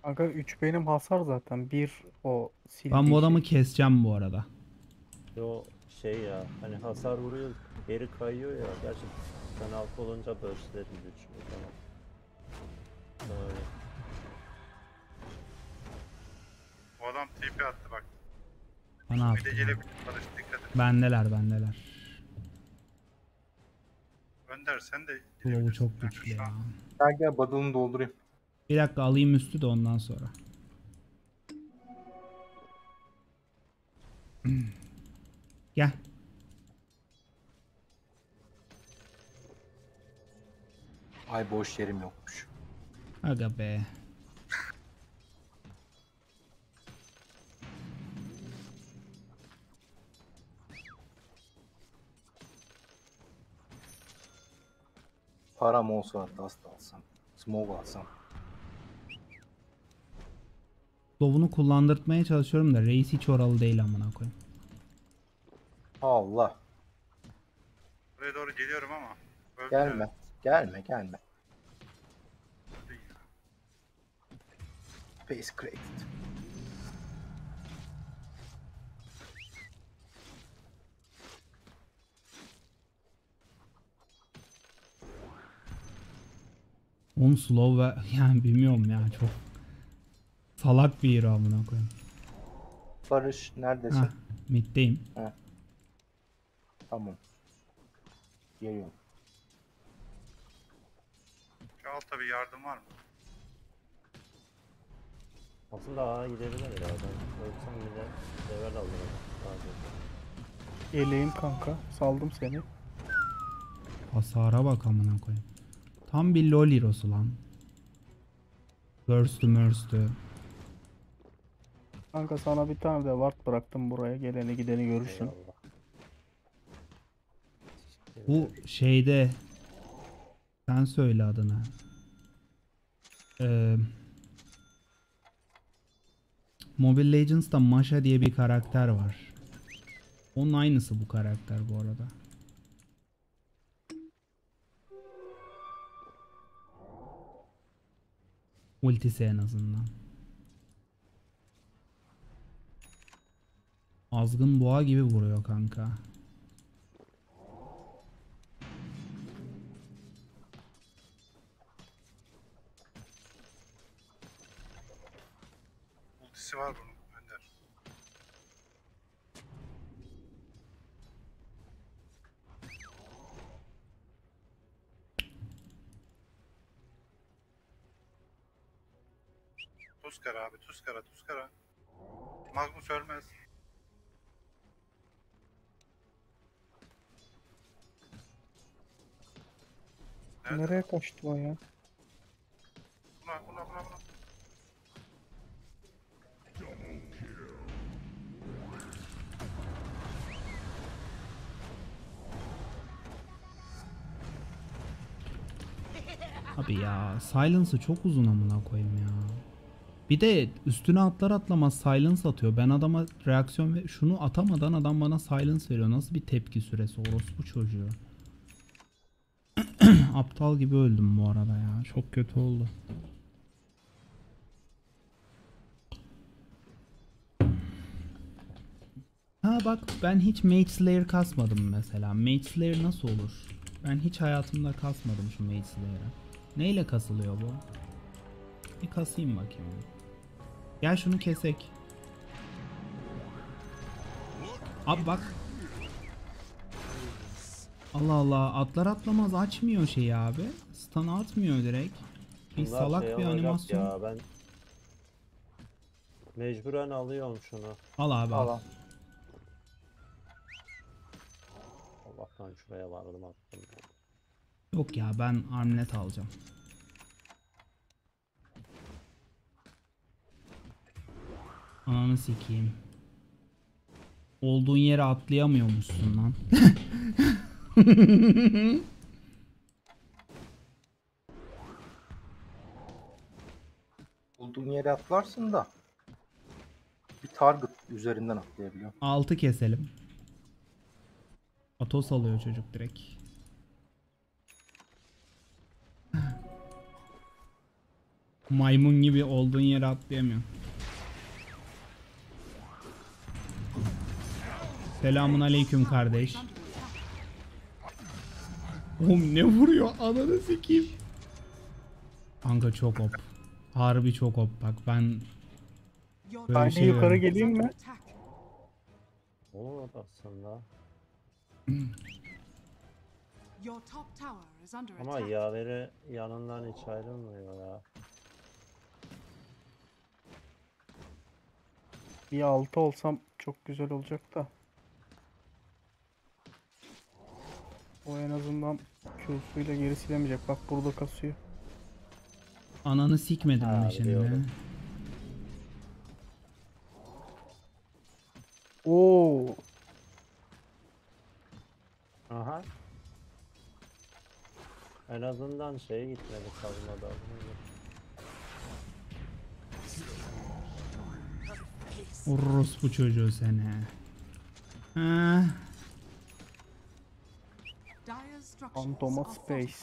Kanka 3 benim hasar zaten. 1 o sildiği Ben bu adamı şey. keseceğim bu arada. Yo şey ya hani hasar vuruyor geri kayıyor ya. Gerçi sen alt olunca burstleri düşüyor tamam. Böyle. Bu adam TP attı bak. Bana Bir de attı. gelebilir. Barış dikkat et. Bendeler bendeler. Önder sen de Bu gidebilirsin. çok güçlü şu ya. an Gel gel badalını doldurayım. Bir dakika alayım üstü de ondan sonra. *clears throat* Gel. Ay boş yerim yokmuş. Aga be. Param olsa dust alsam. Smoke alsam. Dovunu kullandırtmaya çalışıyorum da reis hiç oralı değil amına koyayım. Allah. Buraya doğru geliyorum ama. Gelme. Gelme gelme. Face created. Onun slow ve *laughs* yani bilmiyorum ya çok salak bir hero amına koyayım. Barış neredesin? Hah middeyim. Tamam. Geliyorum. Şu altta bir yardım var mı? Aslında A'ya gidebilir ya ben ölsem bile level alırım. Geleyim kanka. Saldım seni. Hasara bak amına koyayım. Tam bir lol hero'su lan. Burst'ü mörst'ü. Kanka sana bir tane de ward bıraktım buraya. Geleni gideni görürsün. Eyvallah. Bu şeyde sen söyle adını. Ee, Mobile Legends'ta Masha diye bir karakter var. Onun aynısı bu karakter bu arada. Ultisi en azından. Azgın boğa gibi vuruyor kanka. Ultisi var bunun Önder. Tuskara abi Tuskara Tuskara. Magnus ölmez. Nerede? Nereye kaçtı o ya? Abi ya silence'ı çok uzun amına koyayım ya. Bir de üstüne atlar atlamaz silence atıyor. Ben adama reaksiyon ve şunu atamadan adam bana silence veriyor. Nasıl bir tepki süresi orospu çocuğu. *clears throat* Aptal gibi öldüm bu arada ya. Çok kötü oldu. Ha bak ben hiç Mage Slayer kasmadım mesela. Mage Slayer nasıl olur? Ben hiç hayatımda kasmadım şu Mage Slayer'ı. Neyle kasılıyor bu? Bir kasayım bakayım. Gel şunu kesek. Abi bak. Allah Allah atlar atlamaz açmıyor şeyi abi. Stun atmıyor direkt. Bir Bunlar salak şey bir animasyon. Ya ben mecburen alıyorum şunu. Al abi al. Al. Allah'tan şuraya vardım attım. Yok ya ben armlet alacağım. Ananı sikeyim. Olduğun yere atlayamıyormuşsun lan. *laughs* Bulduğun yere atlarsın da bir target üzerinden atlayabiliyor. 6 keselim. Atos alıyor çocuk direkt. Maymun gibi olduğun yere atlayamıyor. Selamun aleyküm kardeş. Oğlum ne vuruyor ananı sikeyim. Kanka çok op. Harbi çok op bak ben Böyle Ben şey yukarı var. geleyim mi? Olur aslında. Ama yaveri yanından hiç ayrılmıyor ya. Bir altı olsam çok güzel olacak da. O en azından Q'suyla geri silemeyecek. Bak burada kasıyor. ananı sikmedim mi şimdi? Oo, Aha. En azından şeye gitmedi savunmada. Orospu çocuğu seni. Ha. Are Space.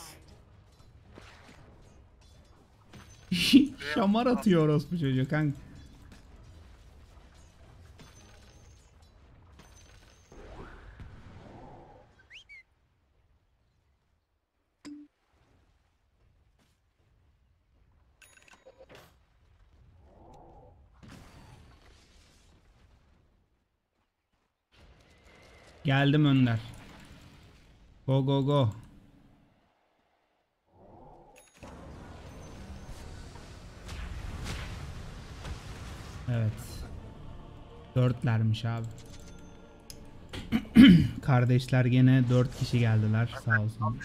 *laughs* Şamar atıyor orospu çocuğu kanka. Geldim Önder. Go go go. Evet. Dörtlermiş abi. *clears throat* Kardeşler gene dört kişi geldiler sağ olsun.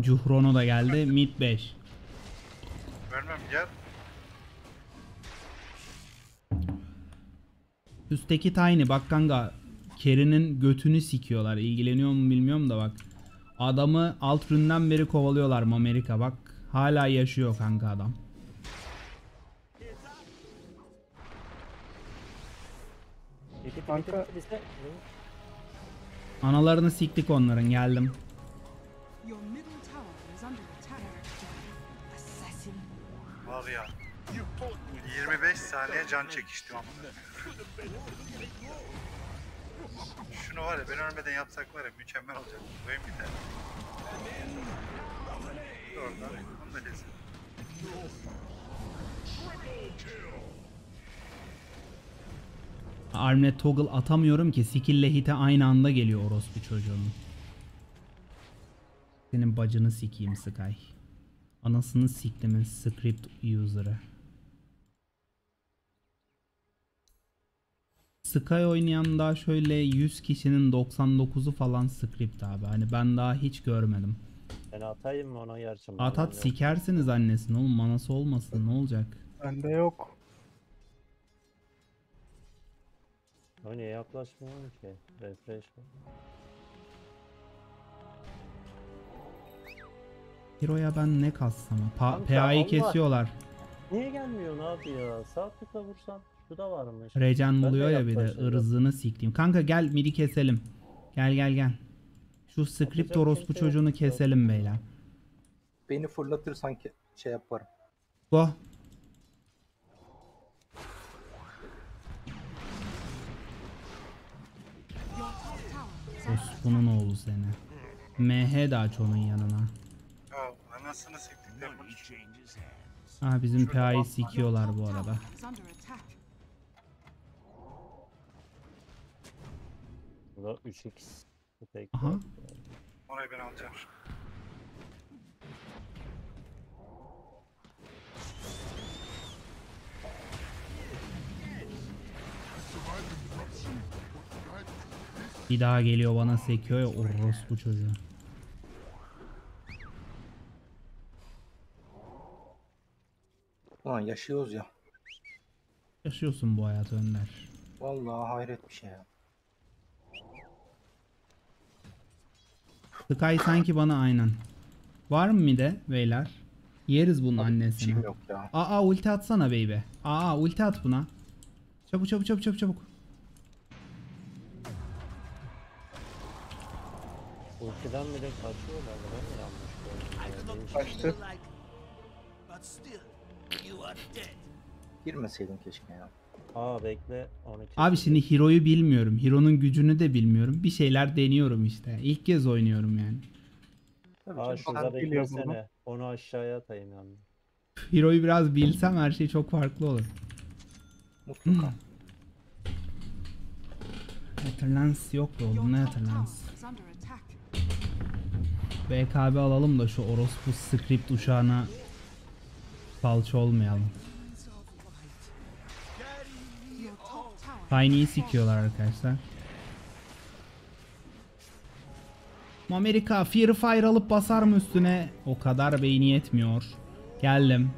Cuhrono da geldi. Mid 5. Vermem gel. Üstteki Tiny bak kanka. Kerry'nin götünü sikiyorlar. İlgileniyor mu bilmiyorum da bak. Adamı alt ründen beri kovalıyorlar Amerika bak. Hala yaşıyor kanka adam. Kanka-. Analarını siktik onların geldim. Your middle tower is under attack. Assassin. Var ya. 25 saniye can çekiştim ama. Şunu var ya ben ölmeden yapsak var ya mükemmel olacak. Oyun biter. Oradan onu da kesin. Armlet toggle atamıyorum ki skill'le hit'e aynı anda geliyor orospu çocuğunun. Senin bacını sikeyim Sky. Anasını siktimin script user'ı. Sky oynayan daha şöyle 100 kişinin 99'u falan script abi. Hani ben daha hiç görmedim. Ben atayım mı ona gerçi? At at sikersiniz annesini oğlum manası olmasın ne olacak? bende yok. O niye yaklaşmıyorum ki? Refresh var. Hero'ya ben ne kassam? Pa Kanka, PA'yı Allah- kesiyorlar. Niye gelmiyorsun abi ya? Sağ tıkla vursan. Şu da varmış. De buluyor ya bir de ırzını siktiğim. Kanka gel midi keselim. Gel gel gel. Şu script orospu yok. çocuğunu keselim beyler. Beni fırlatırsan ki şey yaparım. Go. Orospu'nun oğlu seni. MH de aç onun yanına. Ya anasını siktikler bunu. Ha bizim PA'yı sikiyorlar bu arada. Burada 3x. Tek Aha. Orayı ben alacağım. Bir daha geliyor bana sekiyor ya orospu çocuğu. Ulan yaşıyoruz ya. Yaşıyorsun bu hayatı Önder. Vallahi hayret bir şey ya. Sky sanki bana aynen. Var mı mide beyler? Yeriz bunun annesini. Yok ya. Aa ulti atsana baby. Aa ulti at buna. Çabuk çabuk çabuk çabuk çabuk. Ultiden bile kaçıyorlar. Ben mi yanlış? Kaçtı. Girmeseydin keşke ya. Aa bekle. Abi şimdi Hero'yu bilmiyorum. Hero'nun gücünü de bilmiyorum. Bir şeyler deniyorum işte. İlk kez oynuyorum yani. Tabii Aa şurada beklesene. Onu aşağıya atayım yani. Hero'yu biraz bilsem her şey çok farklı olur. mutlaka. Netherlands yok be oğlum under attack. BKB alalım da şu orospu script uşağına salça olmayalım. Tiny'yi sikiyorlar arkadaşlar. Amerika Fear Fire alıp basar mı üstüne? O kadar beyni yetmiyor. Geldim.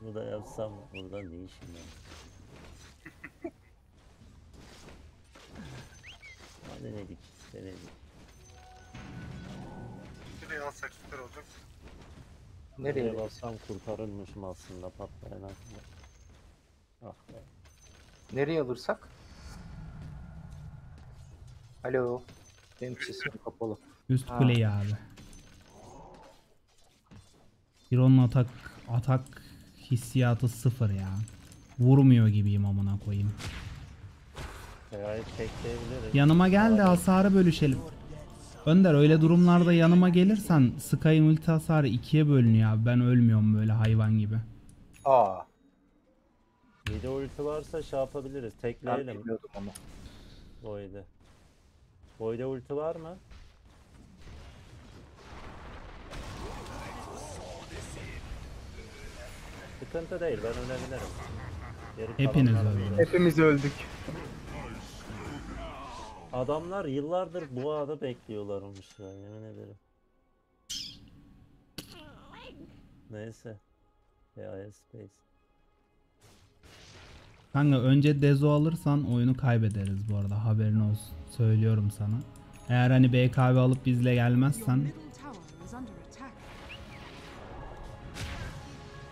Bunu da yapsam burada ne işim var? Hadi denedik, denedik. Şurayı alsak süper olacak. Nereye? Nereye bassam kurtarırmışım aslında patlayan aklıma. Ah be. Nereye alırsak? Alo. Benim *clears throat* sesim kapalı. Üst Ha. kuleyi abi. Hero'nun atak atak hissiyatı sıfır ya. Vurmuyor gibiyim amına koyayım. Gayet tekleyebiliriz. Yanıma gel de hasarı bölüşelim. Önder öyle durumlarda yanıma gelirsen Sky'ın ulti hasarı ikiye bölünüyor abi. Ben ölmüyorum böyle hayvan gibi. Aa. Bir de ulti varsa şey yapabiliriz. Ben Tekleyelim bilmiyordum onu. Void'e. Void'e ulti var mı? Sıkıntı değil ben ölebilirim. Geri Hepiniz kalanlar öldünüz. Hepimiz öldük. Adamlar yıllardır bu ağda bekliyorlarmış ya yemin ederim. Neyse. AI Space. Kanka önce Dezo alırsan oyunu kaybederiz bu arada haberin olsun. Söylüyorum sana. Eğer hani BKB alıp bizle gelmezsen.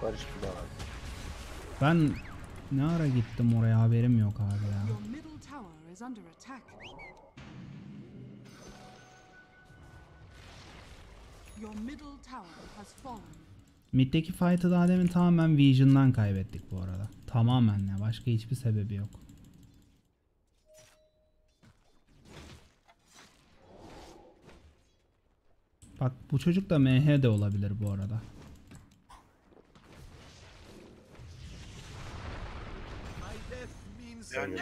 Barış bir daha ben ne ara gittim oraya haberim yok abi ya. Mid'deki fight'ı daha demin tamamen Vision'dan kaybettik bu arada. Tamamen ya başka hiçbir sebebi yok. Bak bu çocuk da MH de olabilir bu arada. Yani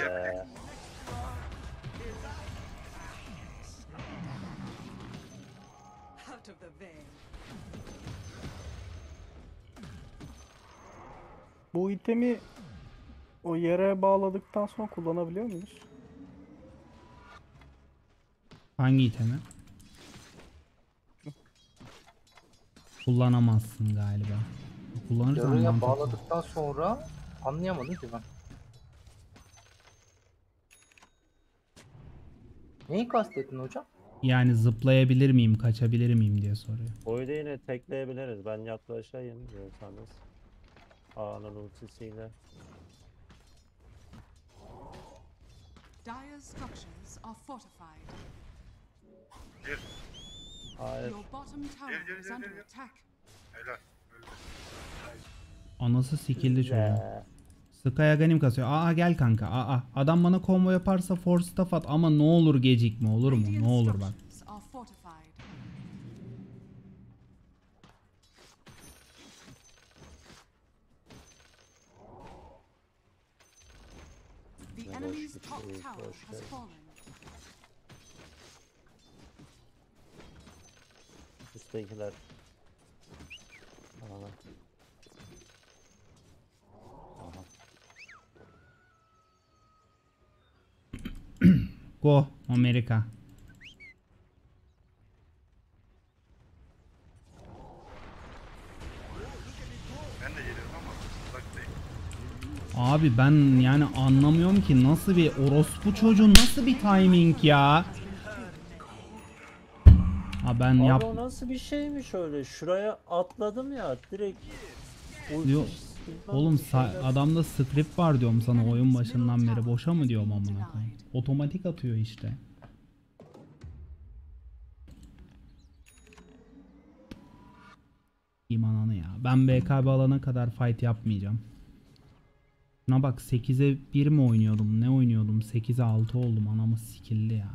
Bu itemi o yere bağladıktan sonra kullanabiliyor muyuz? Hangi itemi? Kullanamazsın galiba. Kullanırsan Yarıya mantıklı. bağladıktan sonra anlayamadım ki ben. Neyi kastettin hocam? Yani zıplayabilir miyim, kaçabilir miyim diye soruyor. Boyu da yine tekleyebiliriz. Ben yaklaşayım diyorsanız. A'nın ultisiyle. Dire's structures are fortified. Gir. Hayır. Your bottom tower Gel, gel, is gel, under gel, gel. attack. Helal. Öldü. Anası sikildi çocuğun. Be. Sky'a ganim kasıyor. Aa gel kanka. Aa adam bana combo yaparsa force staff at ama ne olur gecikme olur mu? Ne olur bak. The boş enemy's bir top şey, tower boş has ver. fallen. Üsttekiler. Aha. Aha. Go Amerika. Ben de geliyorum ama uzaktayım. Abi ben yani anlamıyorum ki nasıl bir orospu çocuğu nasıl bir timing ya. Ha ben Abi yap o nasıl bir şeymiş öyle? Şuraya atladım ya direkt. Diyor, Oğlum adamda script var diyorum sana oyun başından beri boşa mı diyorum amına koyayım. Otomatik atıyor işte. İmananı ya. Ben BKB alana kadar fight yapmayacağım. Şuna bak 8'e 1 mi oynuyordum? Ne oynuyordum? 8'e 6 oldum. Anamı sikildi ya.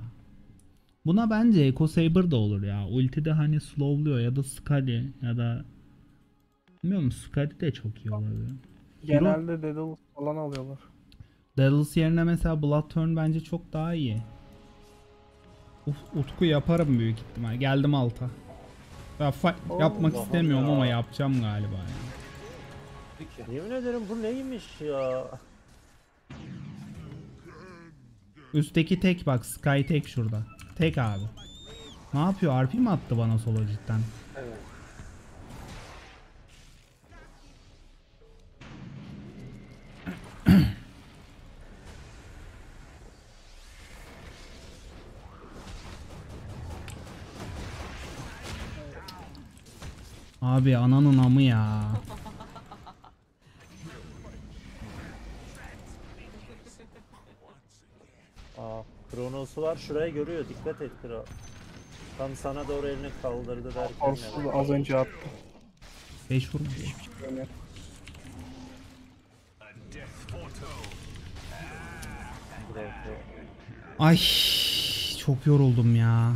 Buna bence Echo Saber da olur ya. Ultide hani slowluyor ya da Skadi ya da Bilmiyorum Skadi de çok iyi olabilir. Genelde Daedalus falan alıyorlar. Daedalus yerine mesela Bloodthorn bence çok daha iyi. Uf, Utku yaparım büyük ihtimal. Geldim alta. Ya fa- yapmak Allah istemiyorum ya. ama yapacağım galiba ya. Yemin ederim bu neymiş ya? Üstteki tek bak Sky tek şurada. Tek abi. Ne yapıyor? RP mi attı bana solo cidden? Evet. Abi ananın amı ya. Kronos'u var şuraya görüyor dikkat et Kro. Tam sana doğru elini kaldırdı derken da yani. az önce attı. 5 vurmuş. Bırak Ay çok yoruldum ya.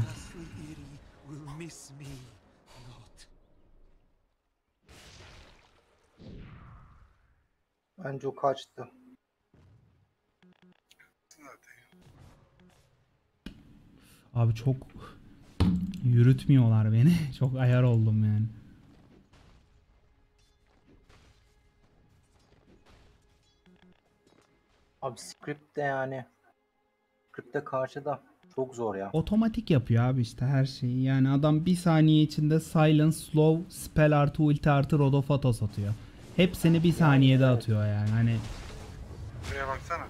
Bence o kaçtı. Abi çok yürütmüyorlar beni. *laughs* Çok ayar oldum yani. Abi script de yani. Script de karşıda. Çok zor ya. Otomatik yapıyor abi işte her şeyi. Yani adam bir saniye içinde silence, slow, spell artı ulti artı rodofatos atıyor. Hepsini bir saniyede atıyor yani. Hani Buraya baksana.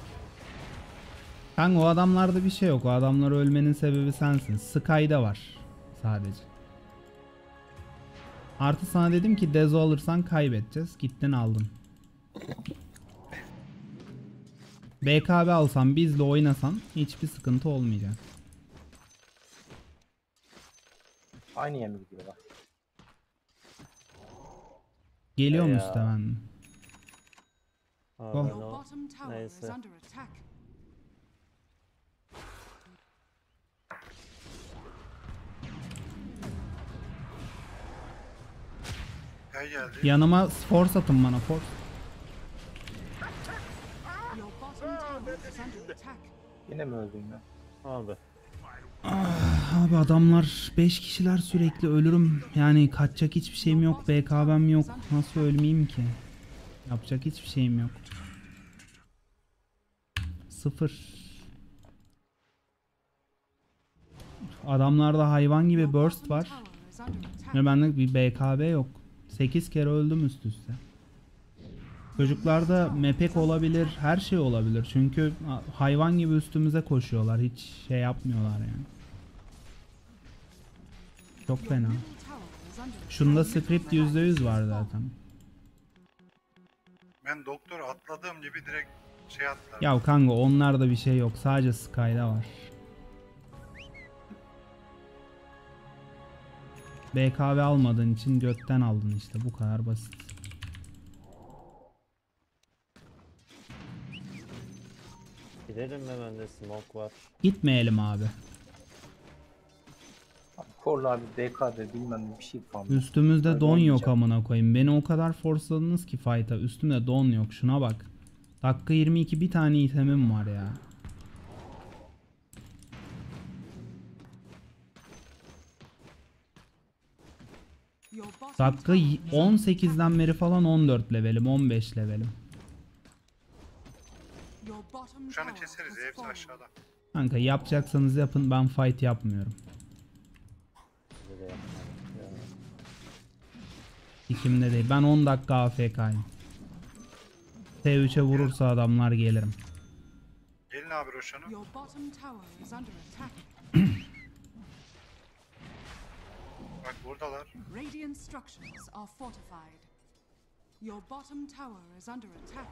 Kanka o adamlarda bir şey yok. O adamlar ölmenin sebebi sensin. Sky'da var sadece. Artı sana dedim ki Dezo alırsan kaybedeceğiz. Gittin aldın. BKB alsan bizle oynasan hiçbir sıkıntı olmayacak. Aynı yemek gidiyorlar. Geliyor mu üstte ben? Oh. ben is Neyse. Gel geldi. Yanıma force atın bana force. Yine mi öldün ya? Abi. Abi adamlar 5 kişiler sürekli ölürüm. Yani kaçacak hiçbir şeyim yok. BKB'm yok. Nasıl ölmeyeyim ki? Yapacak hiçbir şeyim yok. Sıfır. Adamlarda hayvan gibi burst var. Ve bende bir BKB yok. 8 kere öldüm üst üste. Çocuklarda mepek olabilir, her şey olabilir. Çünkü hayvan gibi üstümüze koşuyorlar. Hiç şey yapmıyorlar yani. Çok fena. Şunda script %100 var zaten. Ben doktoru atladığım gibi direkt şey attılar. Ya kanka onlarda bir şey yok. Sadece Sky'da var. BKV almadığın için götten aldın işte. Bu kadar basit. Gidelim mi bende smoke var. Gitmeyelim abi. Abi Korlu abi BKB bilmem ne bir şey falan. Üstümüzde Öyle don yok olmayacak. amına koyayım. Beni o kadar forceladınız ki fight'a. Üstümde don yok. Şuna bak. Dakika 22 bir tane itemim var ya. Dakika tower y- is under attack. 18'den beri falan 14 levelim. 15 levelim. Şu tower keseriz ya hepsi aşağıda. Kanka yapacaksanız yapın. Ben fight yapmıyorum. İkimde değil. Ben 10 dakika AFK'yim. T3'e vurursa adamlar gelirim. Gelin abi Roşan'ı. *clears throat* Bak buradalar. Radiant structures are fortified. Your bottom tower is under attack.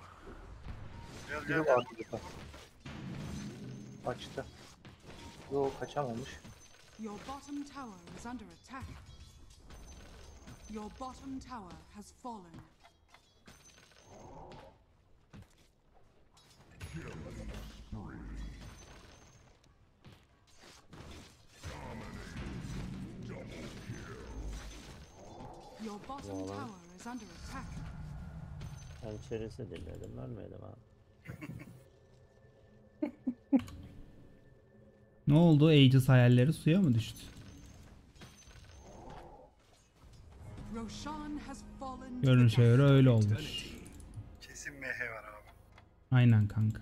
Gel Biri gel gel. vardı burada. Kaçtı. Yok kaçamamış. Your bottom tower is under attack. Your bottom tower has fallen. Your bottom Yalan. tower is under attack. Hançerisi dinledim ölmedim ha. *laughs* Ne oldu? Aegis hayalleri suya mı düştü? Roshan has fallen to the Görünüşe göre öyle olmuş. Kesin MH var abi. Aynen kanka.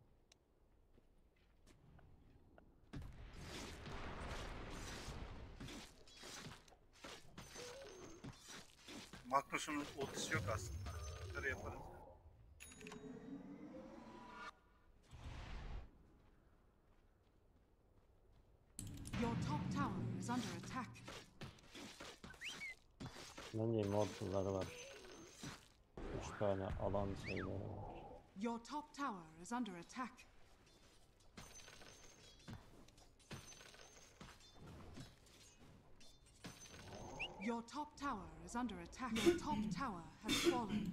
Magnus'un ultisi yok aslında. Bunları yaparız. Your top tower is under attack. Bence immortal'ları var. 3 tane alan şeyleri var. Your top tower is under attack. Your top tower is under attack. Your top *clears throat* tower has fallen.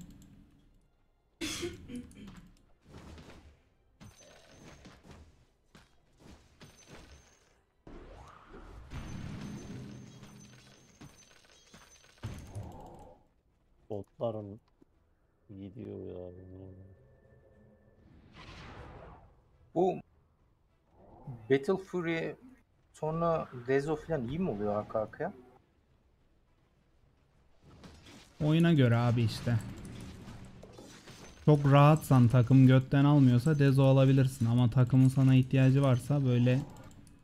Botların gidiyor ya. Bu Battle Fury sonra Dezo falan iyi mi oluyor arka arkaya? Oyuna göre abi işte. Çok rahatsan takım götten almıyorsa Dezo alabilirsin ama takımın sana ihtiyacı varsa böyle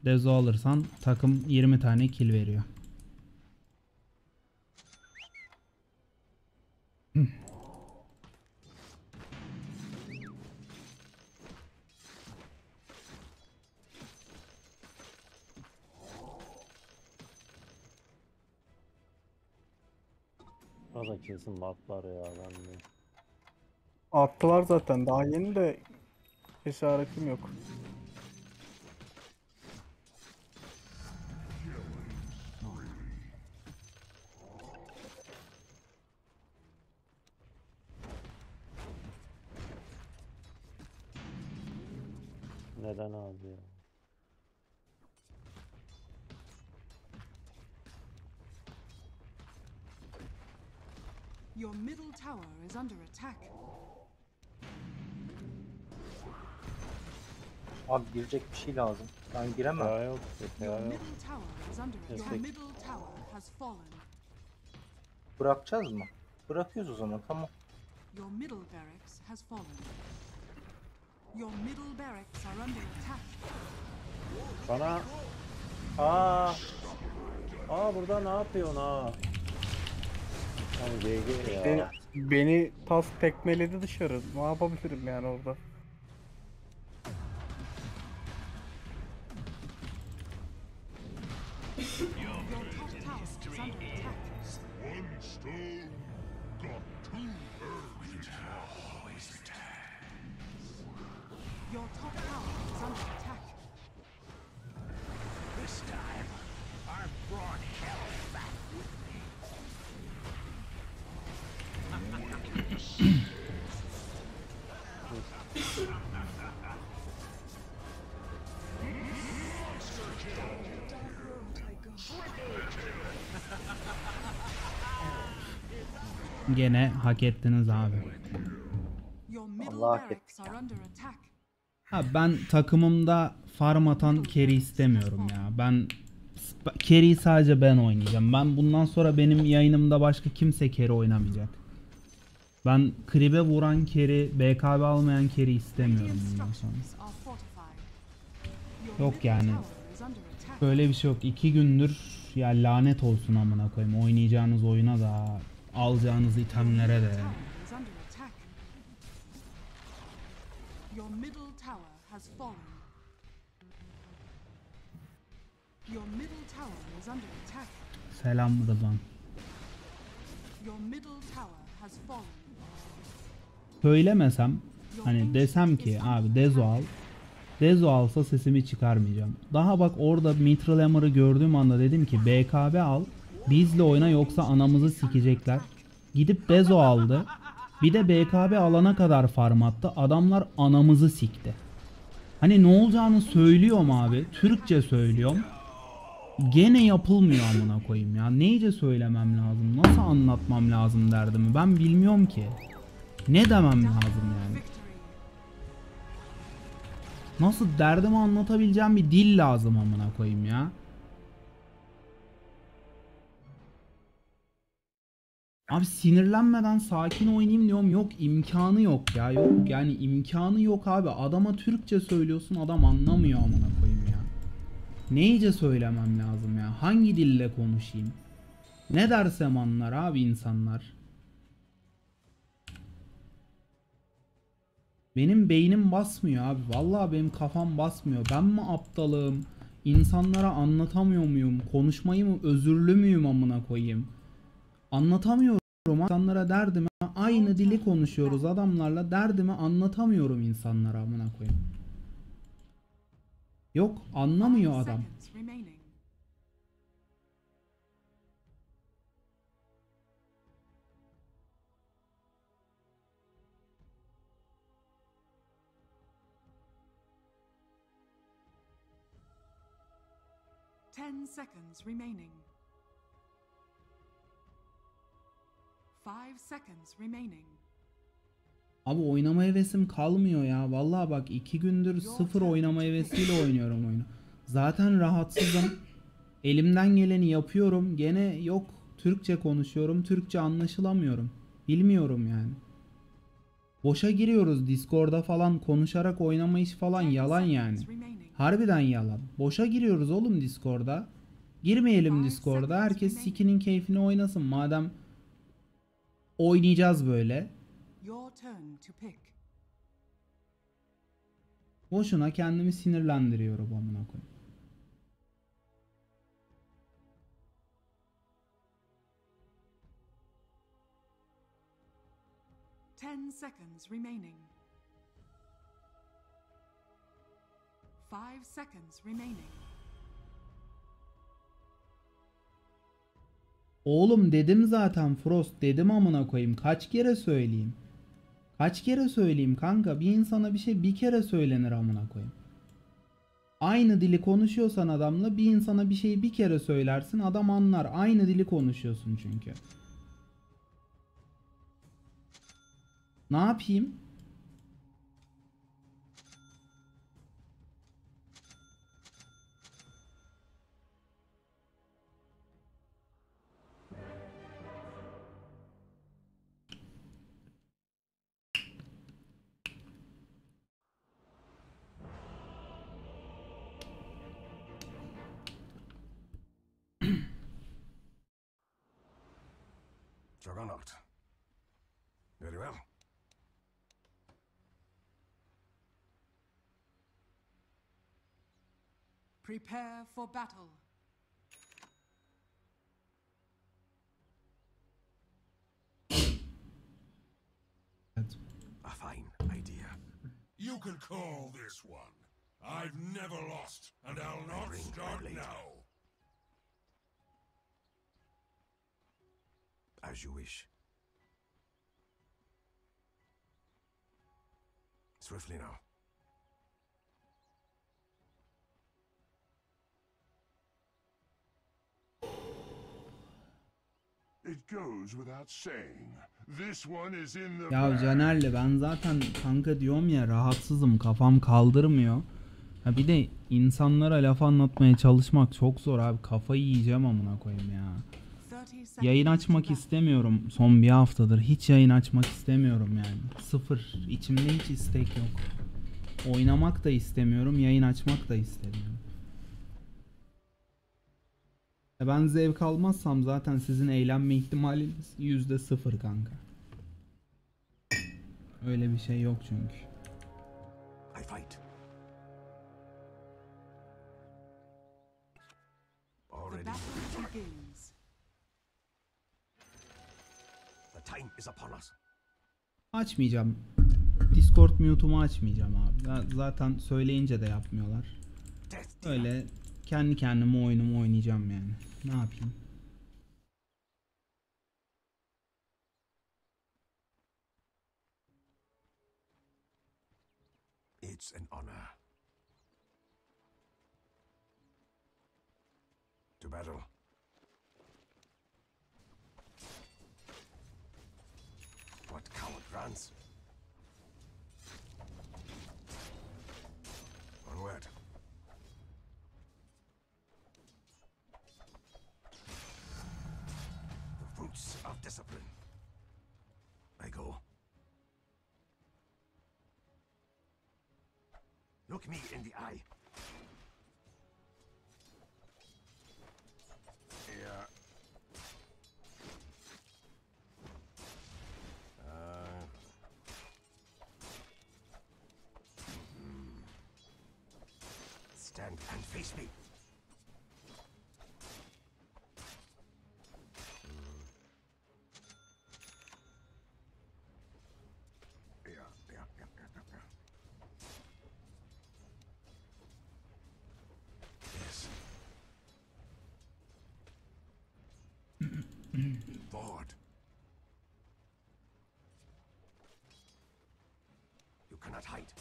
Dezo alırsan takım 20 tane kill veriyor. Kesin botlar ya ben de. Attılar zaten daha yeni de cesaretim yok. Tower is under attack. Abi girecek bir şey lazım. Ben giremem. Ya yok. Ya Your yok. middle tower is under attack. Your Destek. middle tower has fallen. Bırakacağız mı? Bırakıyoruz o zaman tamam. Your middle barracks has fallen. Your middle barracks are under attack. Bana... Aa. Aa burada ne yapıyorsun ha? Hani GG ya. Beni, tas tekmeledi dışarı. Ne yapabilirim yani orada? Gene hak ettiniz abi. Allah hak. Ha ben takımımda farm atan carry istemiyorum ya. Ben carry'i sadece ben oynayacağım. Ben bundan sonra benim yayınımda başka kimse carry oynamayacak. Ben kribe vuran carry, BKB almayan carry istemiyorum bundan sonra. Yok yani. Böyle bir şey yok. İki gündür ya lanet olsun amına koyayım. Oynayacağınız oyuna da, alacağınız itemlere de. tower is under attack. Your middle tower has fallen. Your middle tower is under attack. Selam Rıdvan. Your middle tower has fallen. Söylemesem hani desem ki abi Dezo al. Dezo alsa sesimi çıkarmayacağım. Daha bak orada Mitral Hammer'ı gördüğüm anda dedim ki BKB al. Bizle oyna yoksa anamızı sikecekler. Gidip Dezo aldı. Bir de BKB alana kadar farm attı. Adamlar anamızı sikti. Hani ne olacağını söylüyorum abi. Türkçe söylüyorum. Gene yapılmıyor amına koyayım ya. Neyce söylemem lazım? Nasıl anlatmam lazım derdimi? Ben bilmiyorum ki. Ne demem lazım yani? Nasıl derdimi anlatabileceğim bir dil lazım amına koyayım ya. Abi sinirlenmeden sakin oynayayım diyorum. Yok imkanı yok ya. Yok yani imkanı yok abi. Adama Türkçe söylüyorsun adam anlamıyor amına koyayım ya. Neyce söylemem lazım ya? Hangi dille konuşayım? Ne dersem anlar abi insanlar. Benim beynim basmıyor abi. Vallahi benim kafam basmıyor. Ben mi aptalım? İnsanlara anlatamıyor muyum? Konuşmayı mı özürlü müyüm amına koyayım? Anlatamıyorum. İnsanlara derdimi aynı dili konuşuyoruz adamlarla. Derdimi anlatamıyorum insanlara amına koyayım. Yok anlamıyor adam. Ten seconds remaining. Abi oynama hevesim kalmıyor ya. Vallahi bak iki gündür sıfır oynama hevesiyle oynuyorum oyunu. Zaten rahatsızım. Elimden geleni yapıyorum. Gene yok Türkçe konuşuyorum. Türkçe anlaşılamıyorum. Bilmiyorum yani. Boşa giriyoruz Discord'da falan konuşarak oynama iş falan yalan yani. Harbiden yalan. Boşa giriyoruz oğlum Discord'da. Girmeyelim Discord'da. Herkes sikinin keyfini oynasın. Madem oynayacağız böyle. Boşuna kendimi sinirlendiriyorum amına koyayım. Ten seconds remaining. Five seconds remaining. Oğlum dedim zaten Frost dedim amına koyayım. Kaç kere söyleyeyim? Kaç kere söyleyeyim kanka? Bir insana bir şey bir kere söylenir amına koyayım. Aynı dili konuşuyorsan adamla bir insana bir şeyi bir kere söylersin adam anlar. Aynı dili konuşuyorsun çünkü. Ne yapayım? Prepare for battle. Evet. A fine idea. You can call this one. I've never lost, and I'll not Bring start now. As you wish. Swiftly now. Ya. Caner'le ben zaten kanka diyorum ya rahatsızım kafam kaldırmıyor. Ha bir de insanlara laf anlatmaya çalışmak çok zor abi kafayı yiyeceğim amına koyayım ya. 30 seconds Yayın açmak istemiyorum son bir haftadır hiç yayın açmak istemiyorum yani. Sıfır içimde hiç istek yok. Oynamak da istemiyorum yayın açmak da istemiyorum. Ben zevk almazsam zaten sizin eğlenme ihtimaliniz yüzde sıfır kanka. Öyle bir şey yok çünkü. I fight. The Already. time is upon us. Açmayacağım. Discord mute'umu açmayacağım abi. Zaten söyleyince de yapmıyorlar. Öyle kendi kendime oyunumu oynayacağım yani. Ne yapayım? It's an honor. To battle. What coward runs? Look me in the eye. Yeah. Uh. hmm. Stand and face me. Forward. You cannot hide.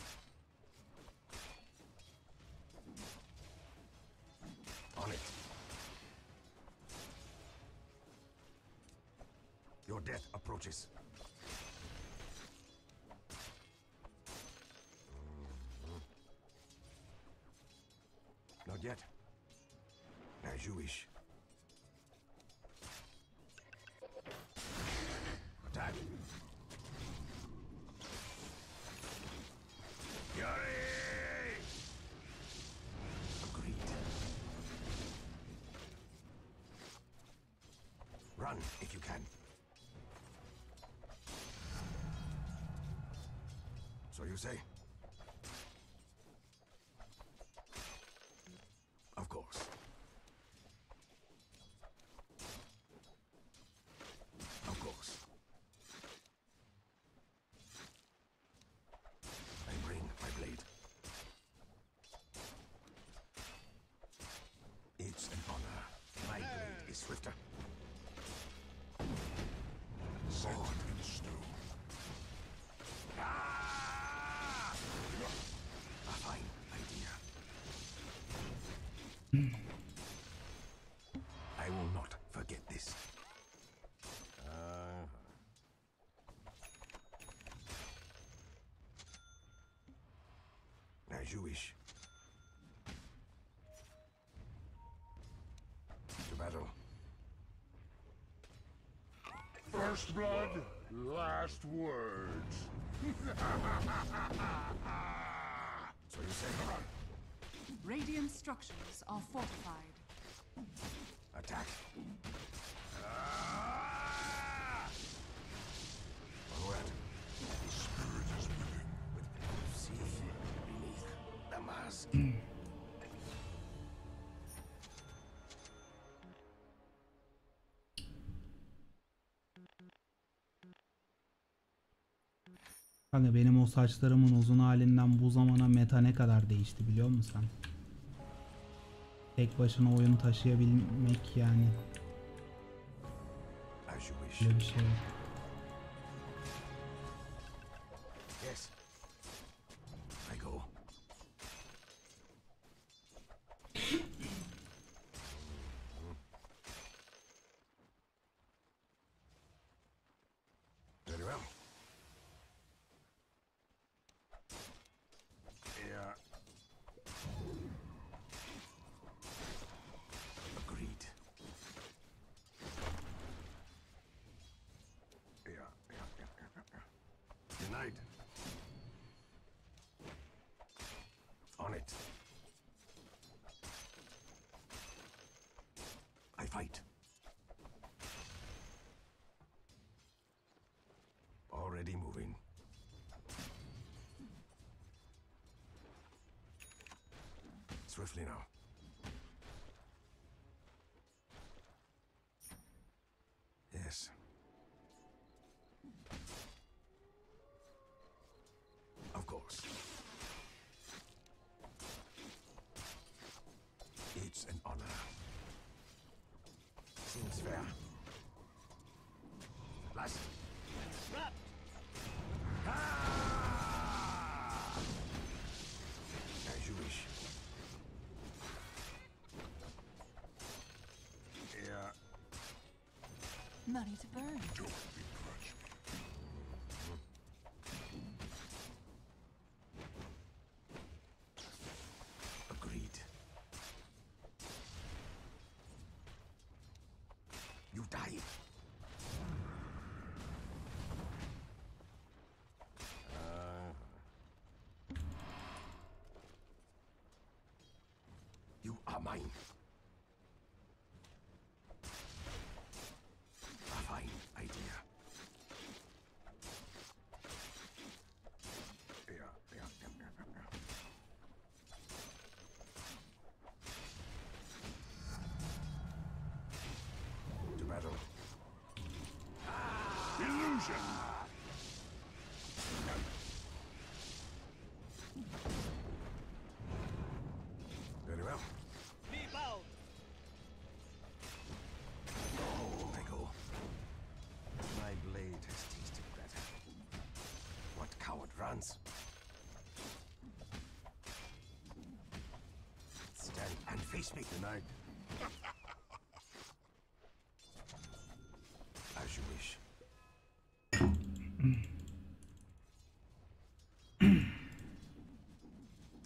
On it. Your death approaches. Mhm. Not yet. As you wish. Attack. Yuri! Agreed. Run if you can. So you say? Of course. Of course. I bring my blade. It's an honor. My blade is swifter. Sword in stone. Ah! A fine idea. I will not forget this. Uh, As you wish. To battle. First blood, last words. so you say, Radiant structures are fortified. attack. Mask. Kanka benim o saçlarımın uzun halinden bu zamana meta ne kadar değişti biliyor musun sen? Tek başına oyunu taşıyabilmek yani As you wish. öyle bir şey. yok. Swiftly now. Money to burn. Agreed. You die. Uh, you are mine. A fine idea. Yeah, yeah, yeah, yeah, yeah, yeah. To battle. Illusion! Very well. I go. My blade has tasted better. What coward runs? Stand and face me tonight. As you wish.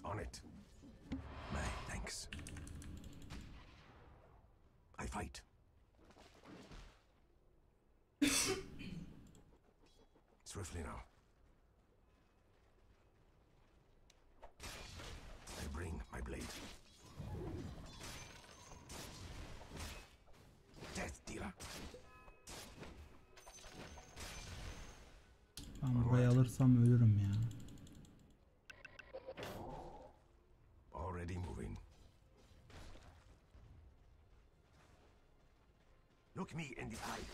On it. My thanks. I fight. *laughs* Swiftly now. I bring my blade. Death dealer. Ben burayı alırsam ölürüm Look me in the eye.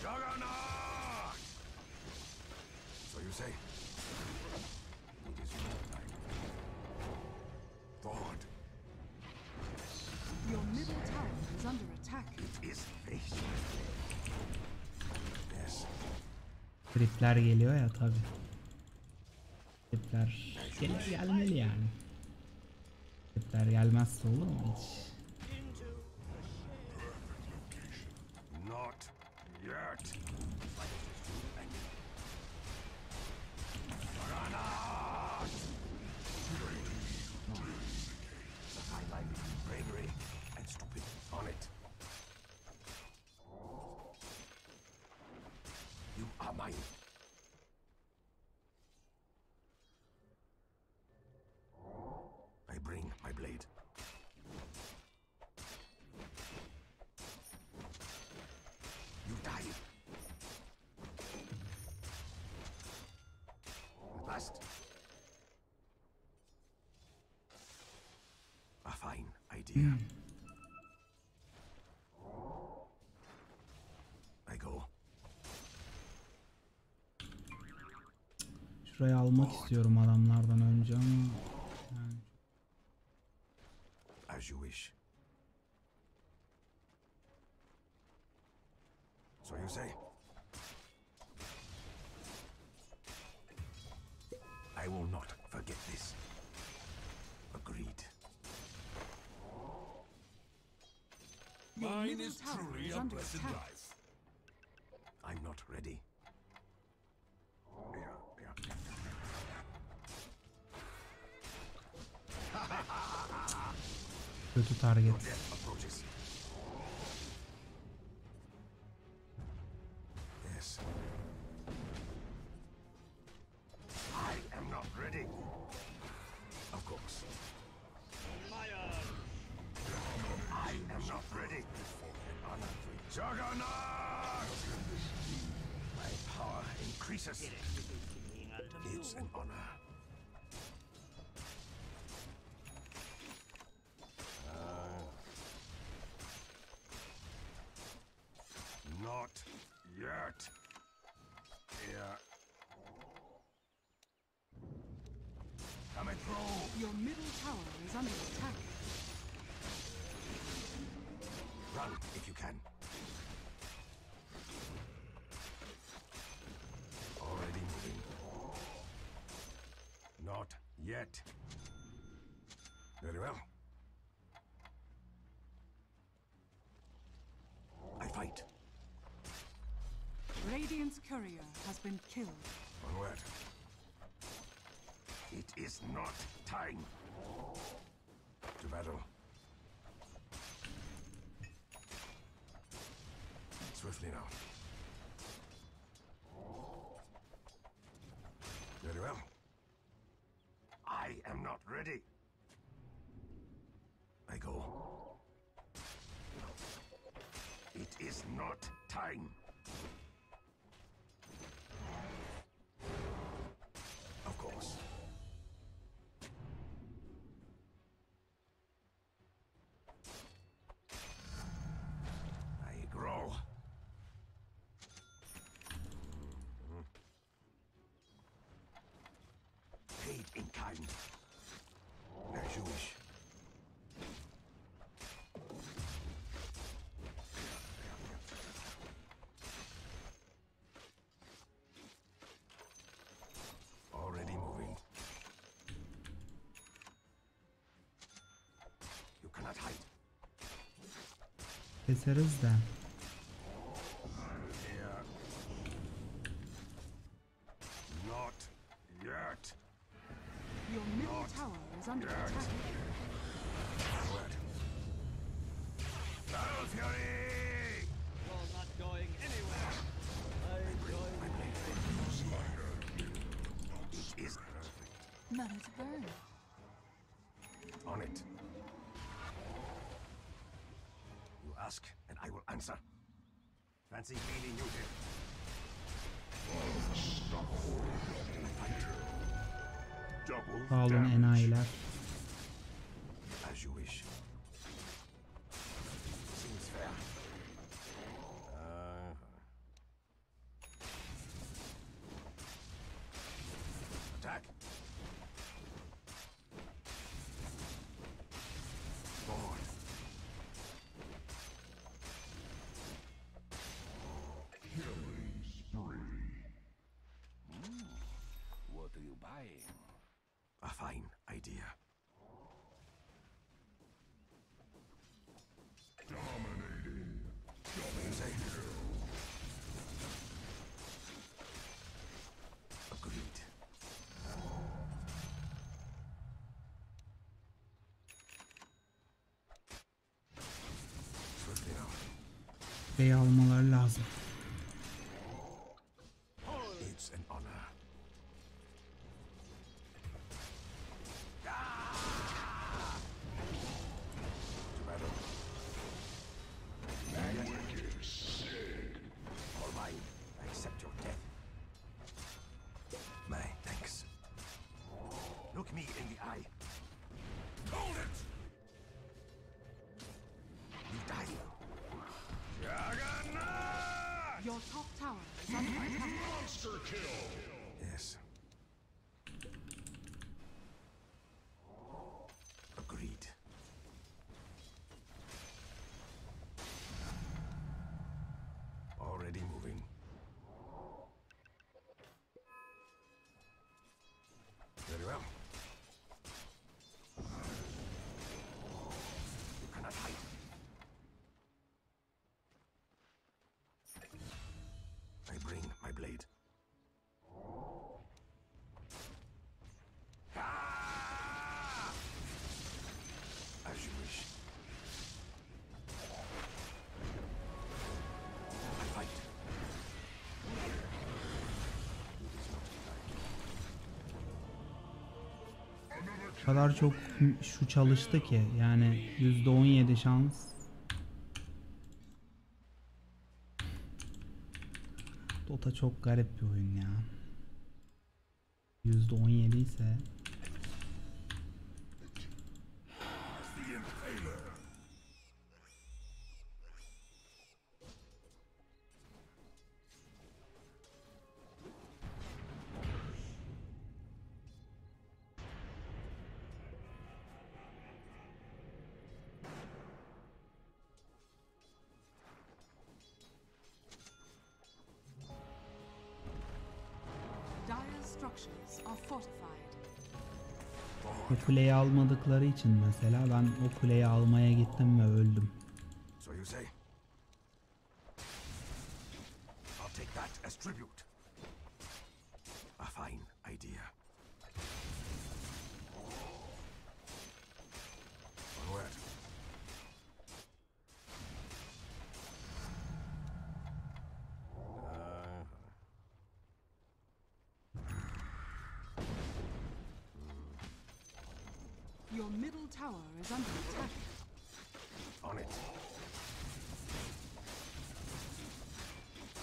Juggernaut! So you say? It is your time. Forward. Your middle tower is under attack. It is face. Yes. Tripler geliyor ya tabi. Tripler gelir gelmeli yani. Tripler gelmezse olur mu hiç? Yet. Fast! A fine idea. I go. Şurayı almak istiyorum adamlardan önce ama under blessed attack. life. I'm not ready. Yeah, yeah. kötü target. Yet. Very well. I fight. Radiant's courier has been killed. Onward. It is not time. To battle. Swiftly now. Very well. I am not ready. I go. It is not time. Of course. I grow. Hmm. Paid in kind. As you wish. Already moving. You cannot Sağ olun damage. enayiler. As you wish. Seems fair. Uh, attack. Forward. Killing spree. What are you buying? Fine idea. Dominating. Dominating. Agreed. Bey almaları lazım. Kadar çok şu çalıştı ki yani %17 şans. Dota çok garip bir oyun ya. %17 ise almadıkları için mesela ben o kuleyi almaya gittim ve öldüm. So you say? I'll take that as tribute. A fine idea. Onward. Uh, Your middle tower is under attack. on it.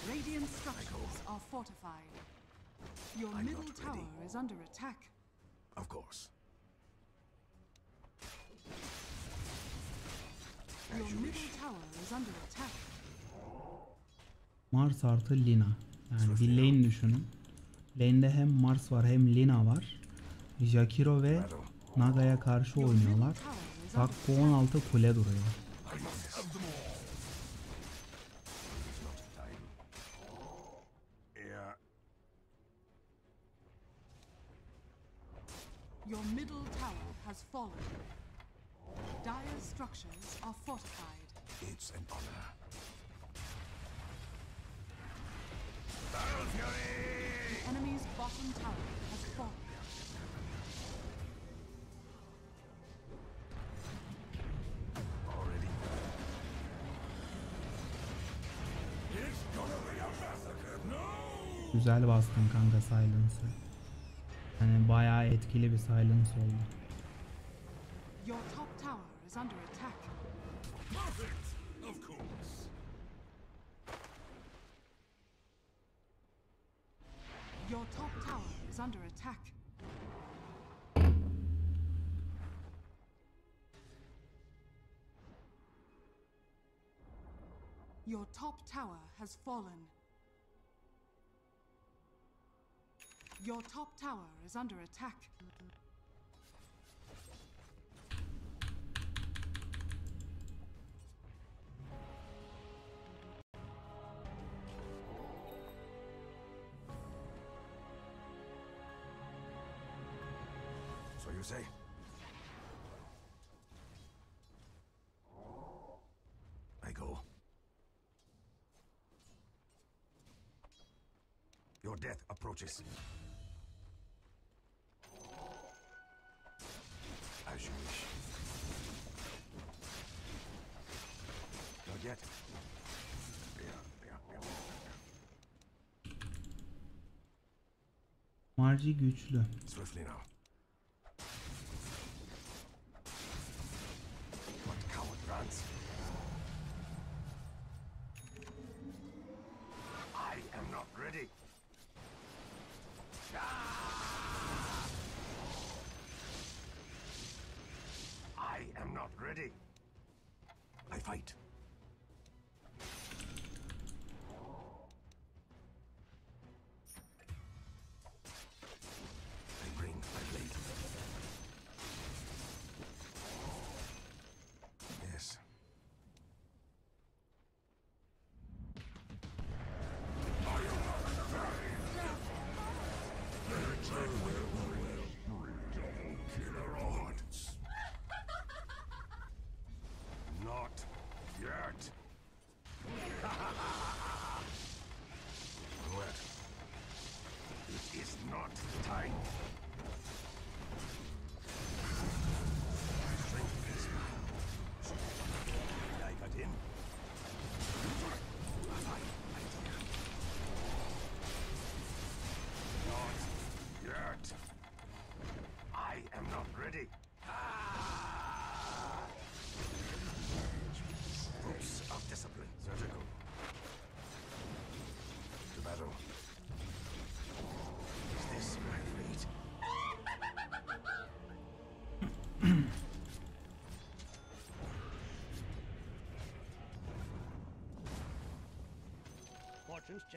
Radiant structures are fortified. Your I'm middle not tower ready. is under attack. Of course. Your As you middle wish. tower is under attack. Mars artı Lina. Yani bir lane düşünün. Lane'de hem Mars var hem Lina var. Jakiro ve. Naga'ya karşı oynuyorlar. bu 16 kule duruyor. Fallen. Dire structures are fortified. It's an honor. Battle Fury! The enemy's bottom tower has fallen. Already. It's gonna be a massacre. No! Güzel bastın kanka silence'ı. Hani bayağı etkili bir silence oldu. Your top tower is under attack. Perfect! Of course. Your top tower is under attack. Your top tower has fallen. Your top tower is under attack. Your death approaches. As you wish. Not yet. Marci güçlü. Swiftly now.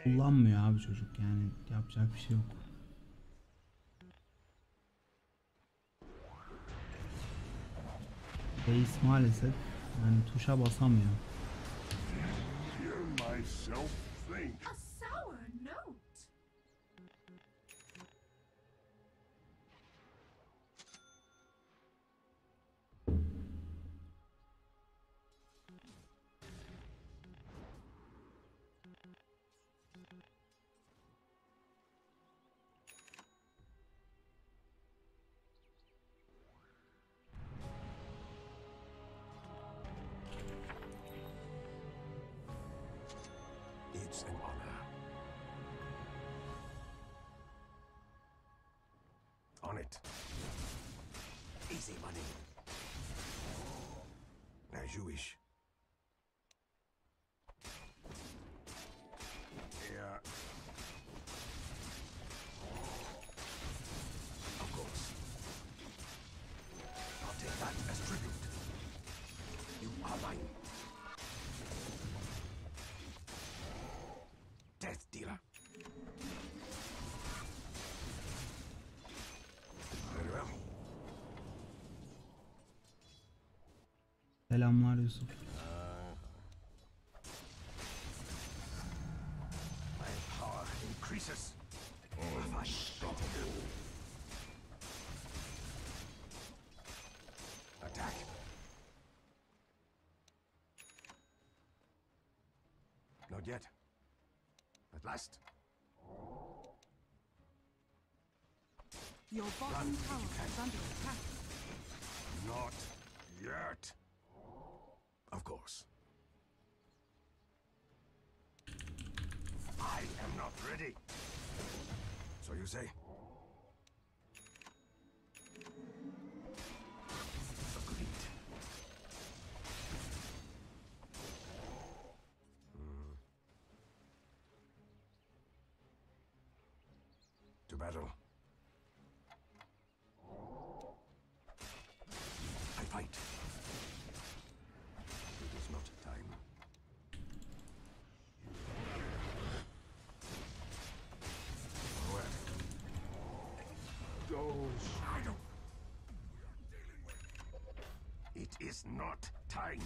Kullanmıyor abi çocuk yani yapacak bir şey yok. Base maalesef yani tuşa basamıyor. Selamlar Yusuf. Not yet. At last. Your bottom tower is under attack. Not figures, eh? Agreed. Mm. To battle. It is not time.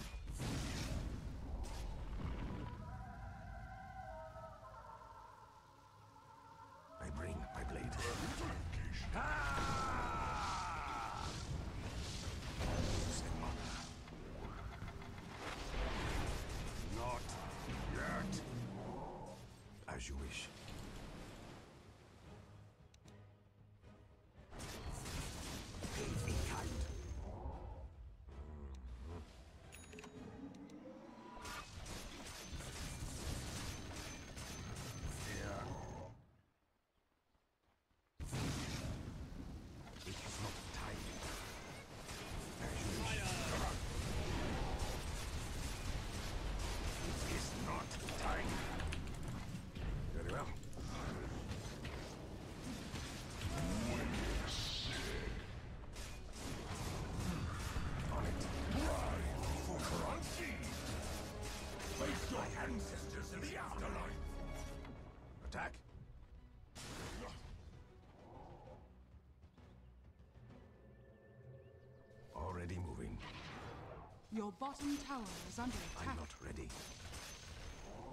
Your bottom tower is under attack. I'm not ready.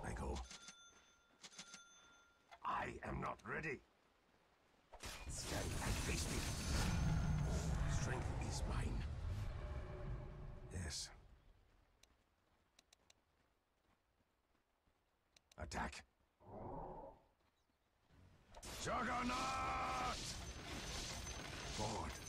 I go. I am not ready. Stand and face me. Strength is mine. Yes. Attack. Juggernaut! Forward.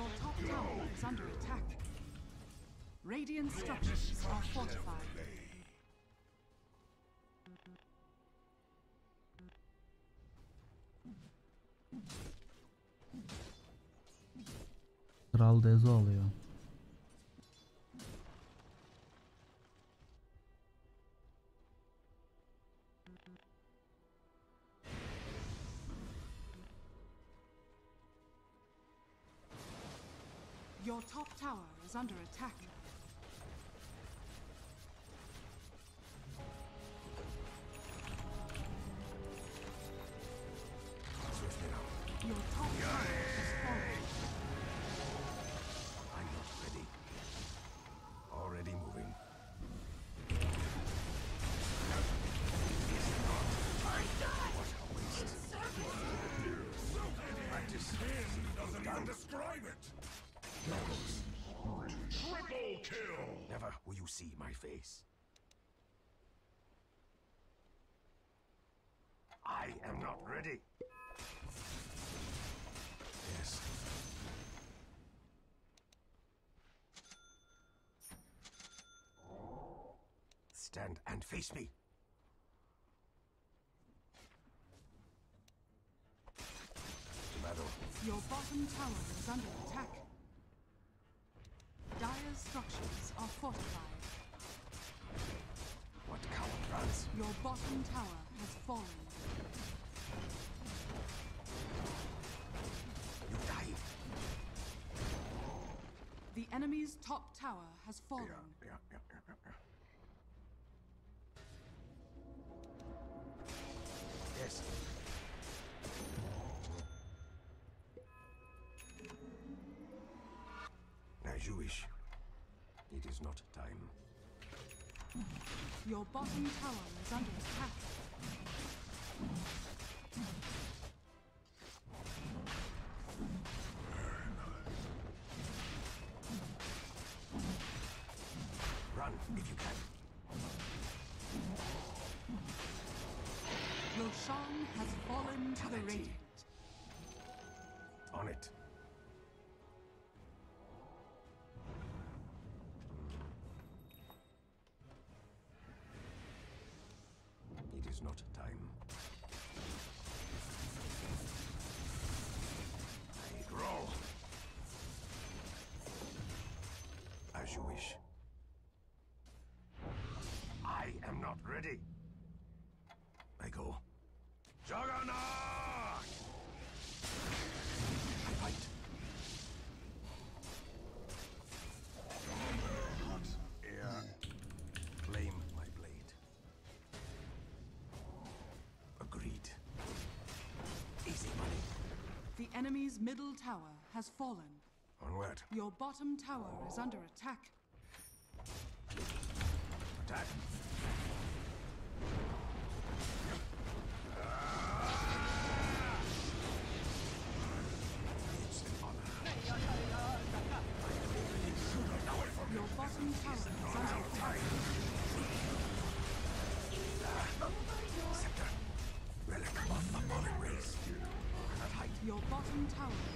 Your top tower is under attack. Radiant structures are fortified. Kral Dezo alıyor. Is under attack. Never will you see my face. I am not ready. Yes. Stand and face me. Your bottom tower is under attack. Structures are fortified. What coward runs? Your bottom tower has fallen. You die. The enemy's top tower has fallen. Yeah, yeah, yeah. Yes. As you wish. It is not time. Your bottom tower is under attack. Run if you can. Roshan has fallen to the radiant. On. It As you wish. I am not ready. I go. Juggernaut! I fight. Hot air. Claim my blade. Agreed. Easy money. The enemy's middle tower has fallen. Onward. Your bottom tower is under attack. Attack. It's an honor. Your bottom tower is under attack. Scepter. Relic of the fallen race. Cannot hide. Your bottom tower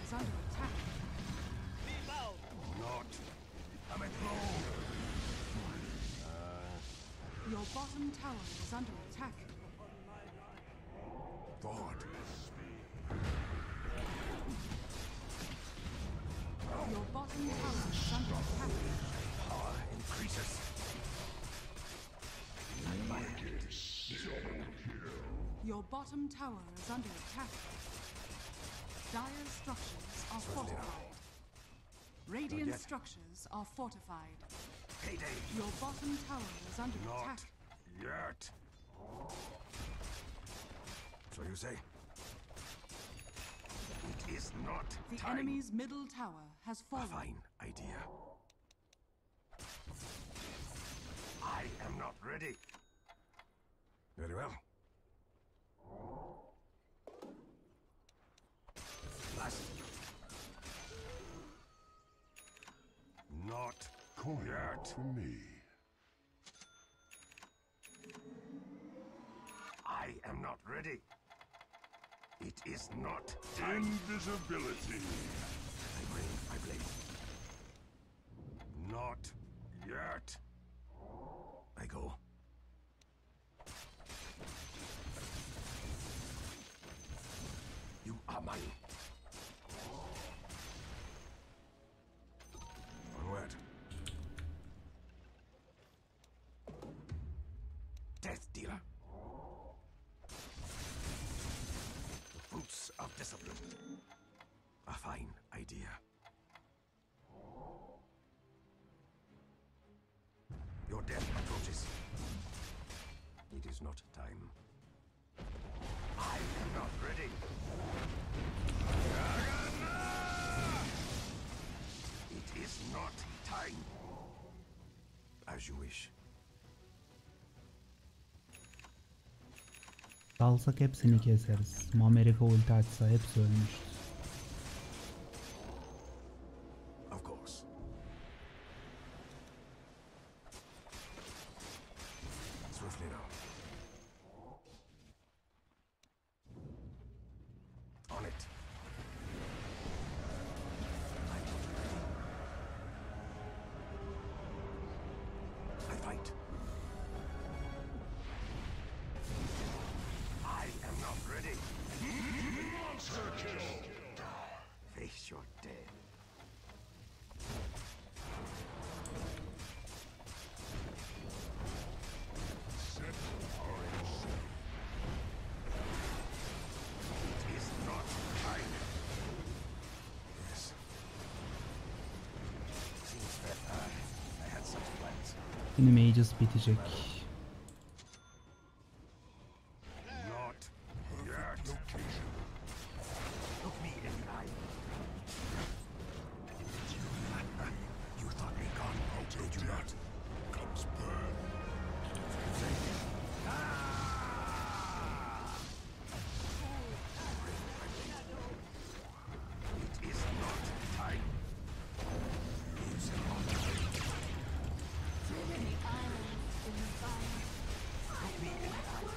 Our bottom tower is under attack. Forward. Your bottom tower is under attack. Power increases. Your bottom tower is under attack. Dire structures are fortified. Radiant structures are fortified. Your bottom tower is under attack yet. So you say? It is not The time. enemy's middle tower has A fallen. fine idea. I am not ready. Very well. Last. Not yet. for me. I am not ready. It is not time. Invisibility. I blame, I blame. Not yet. I go. Dalsak hepsini keseriz. Mamerika ulti açsa hepsi ölmüştür. Mages bitecek.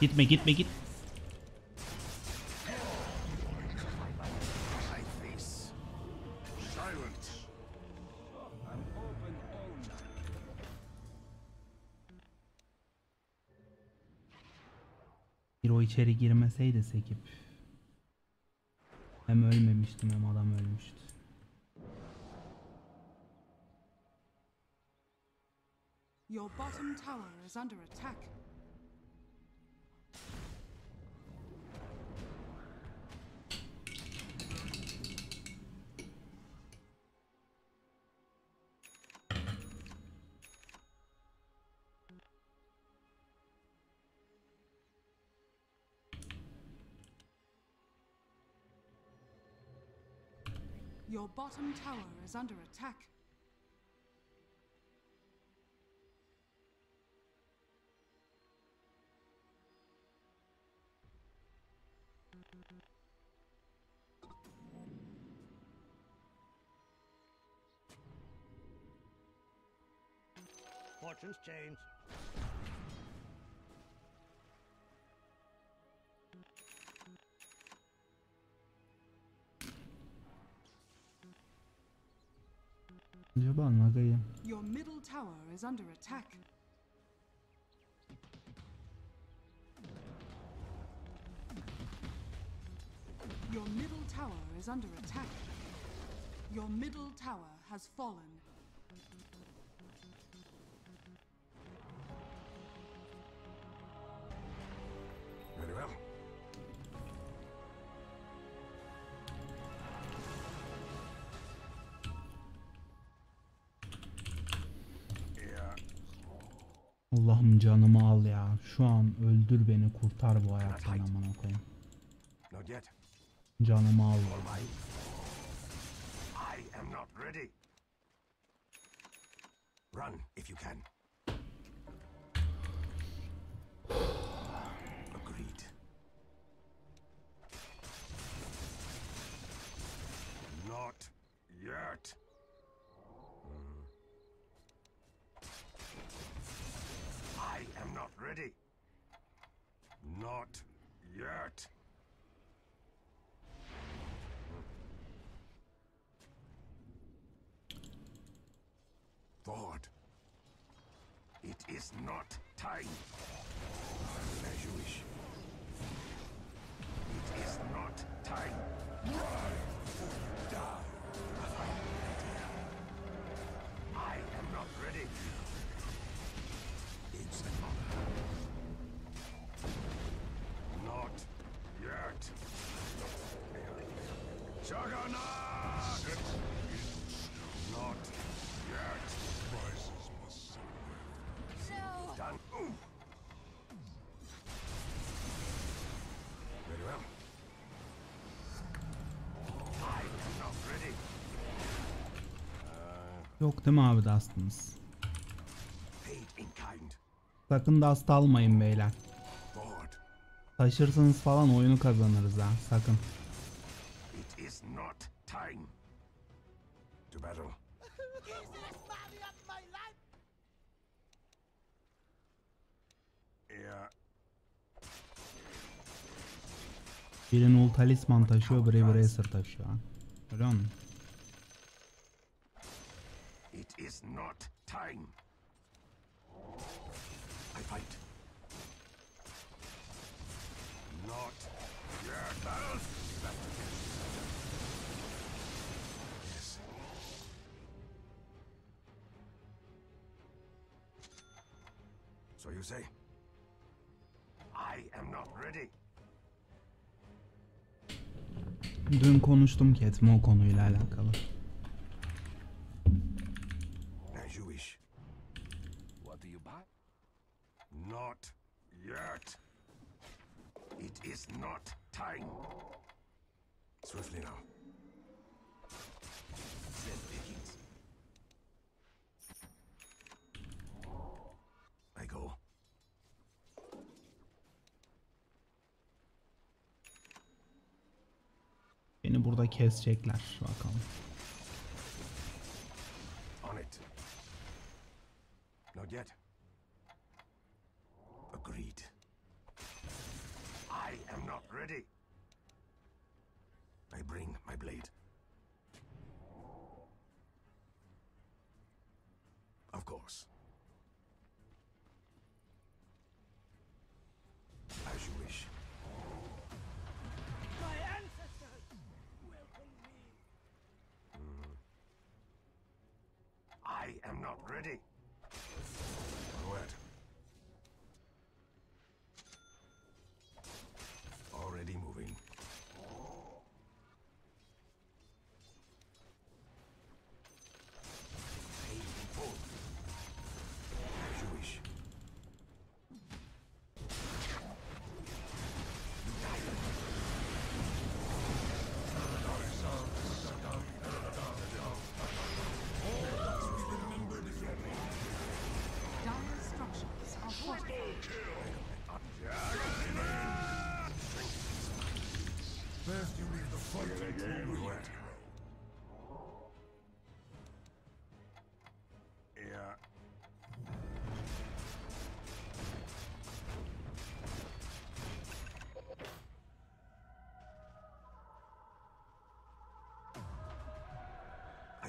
Gitme gitme git. Bir o içeri girmeseydi sekip. Hem ölmemiştim hem adam ölmüştü. Your bottom tower is under attack. Bottom tower is under attack. Fortunes Acaba Naga'yı Your middle tower is under attack. Your middle tower is under attack. Your middle tower has fallen. Allah'ım canımı al ya. Şu an öldür beni kurtar bu hayattan amına koyayım. Canımı al. All right. I am not ready. Run if you can. Is not time. As you wish. It is not time. Yok değil mi abi kind. Sakın Dust almayın beyler. Forward. Taşırsınız falan oyunu kazanırız ha sakın. It is not time. To battle. Yeah. Biri Null Talisman taşıyor, biri Bracer taşıyor. ha. Görüyor musun? It is not time. I fight. Not yet. Battle. Yes. So you say? I am not ready. Dün konuştum Ketme o konuyla alakalı. As you wish. What do you buy? Not yet. It is not time. Swiftly now. Slim pickings. I go. Beni burada kesecekler bakalım. On it. Not yet. Agreed. I am not ready.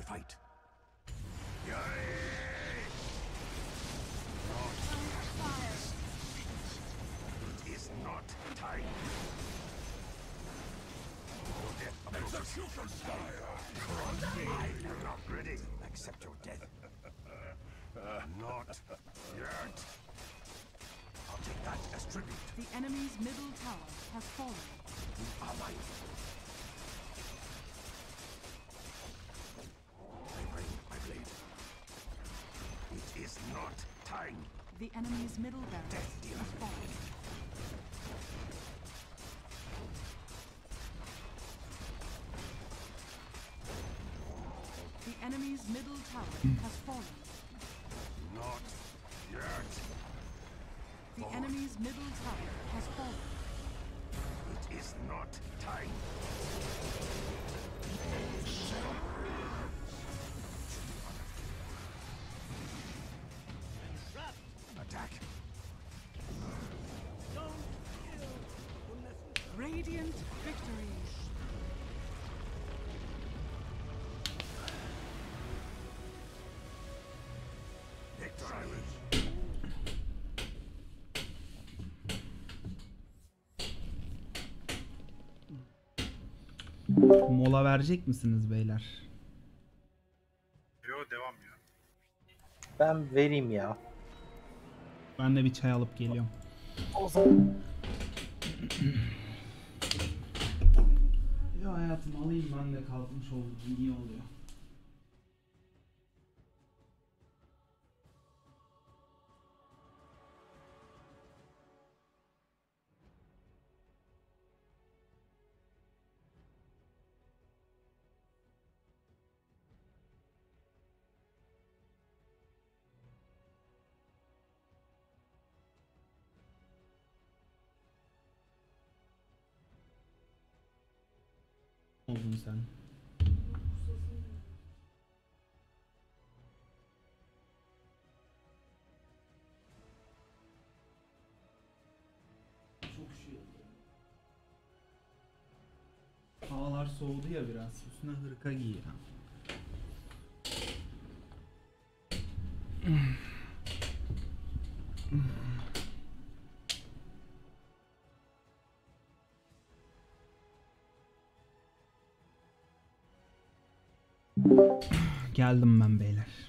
Fight. It is not time. Execution style. I am not ready. Accept your death. not yet. I'll take that as tribute. The enemy's middle tower has fallen. You are mine. Enemy's middle barracks has fallen. The enemy's middle tower hmm. has fallen. Not yet. The enemy's middle tower has fallen. It is not time. Mola verecek misiniz beyler? Yo devam ya. Ben vereyim ya. Ben de bir çay alıp geliyorum. O zaman hayatım alayım ben de kalkmış oldum. İyi oluyor. Oldun sen. Çok şey Havalar soğudu ya biraz. Üstüne hırka giy ya. *laughs* Geldim ben beyler.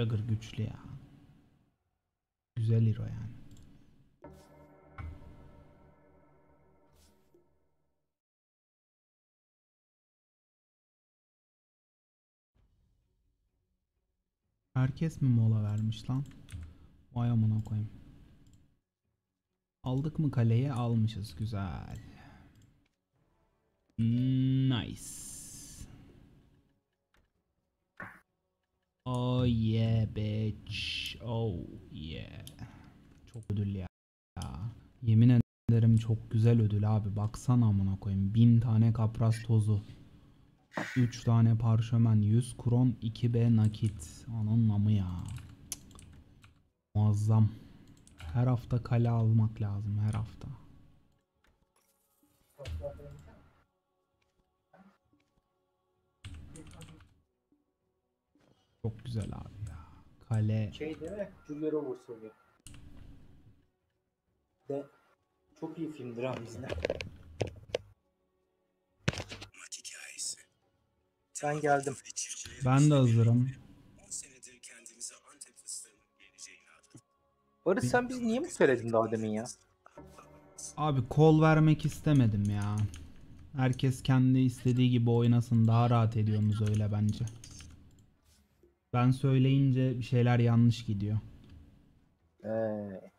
Jagger güçlü ya. Güzel hero yani. Herkes mi mola vermiş lan? Vay amına koyayım. Aldık mı kaleye? Almışız. Güzel. Nice. Oh yeah bitch. Oh yeah. Çok ödül ya. Yemin ederim çok güzel ödül abi. Baksana amına koyayım. Bin tane kapras tozu. 3 tane parşömen, 100 kron, 2B nakit. Ananın amı ya. Muazzam. Her hafta kale almak lazım her hafta. Güzel abi ya. Kale. şey değil mi? Julia Roberts oynuyor. De çok iyi filmdir ha hikayesi. Ben geldim. Ben de hazırım. 10 senedir kendimize Antep fıstığının geleceğini adadık. Barış sen biz niye mi söyledin daha demin ya? Abi kol vermek istemedim ya. Herkes kendi istediği gibi oynasın. Daha rahat ediyorsunuz öyle bence. Ben söyleyince bir şeyler yanlış gidiyor. Ee.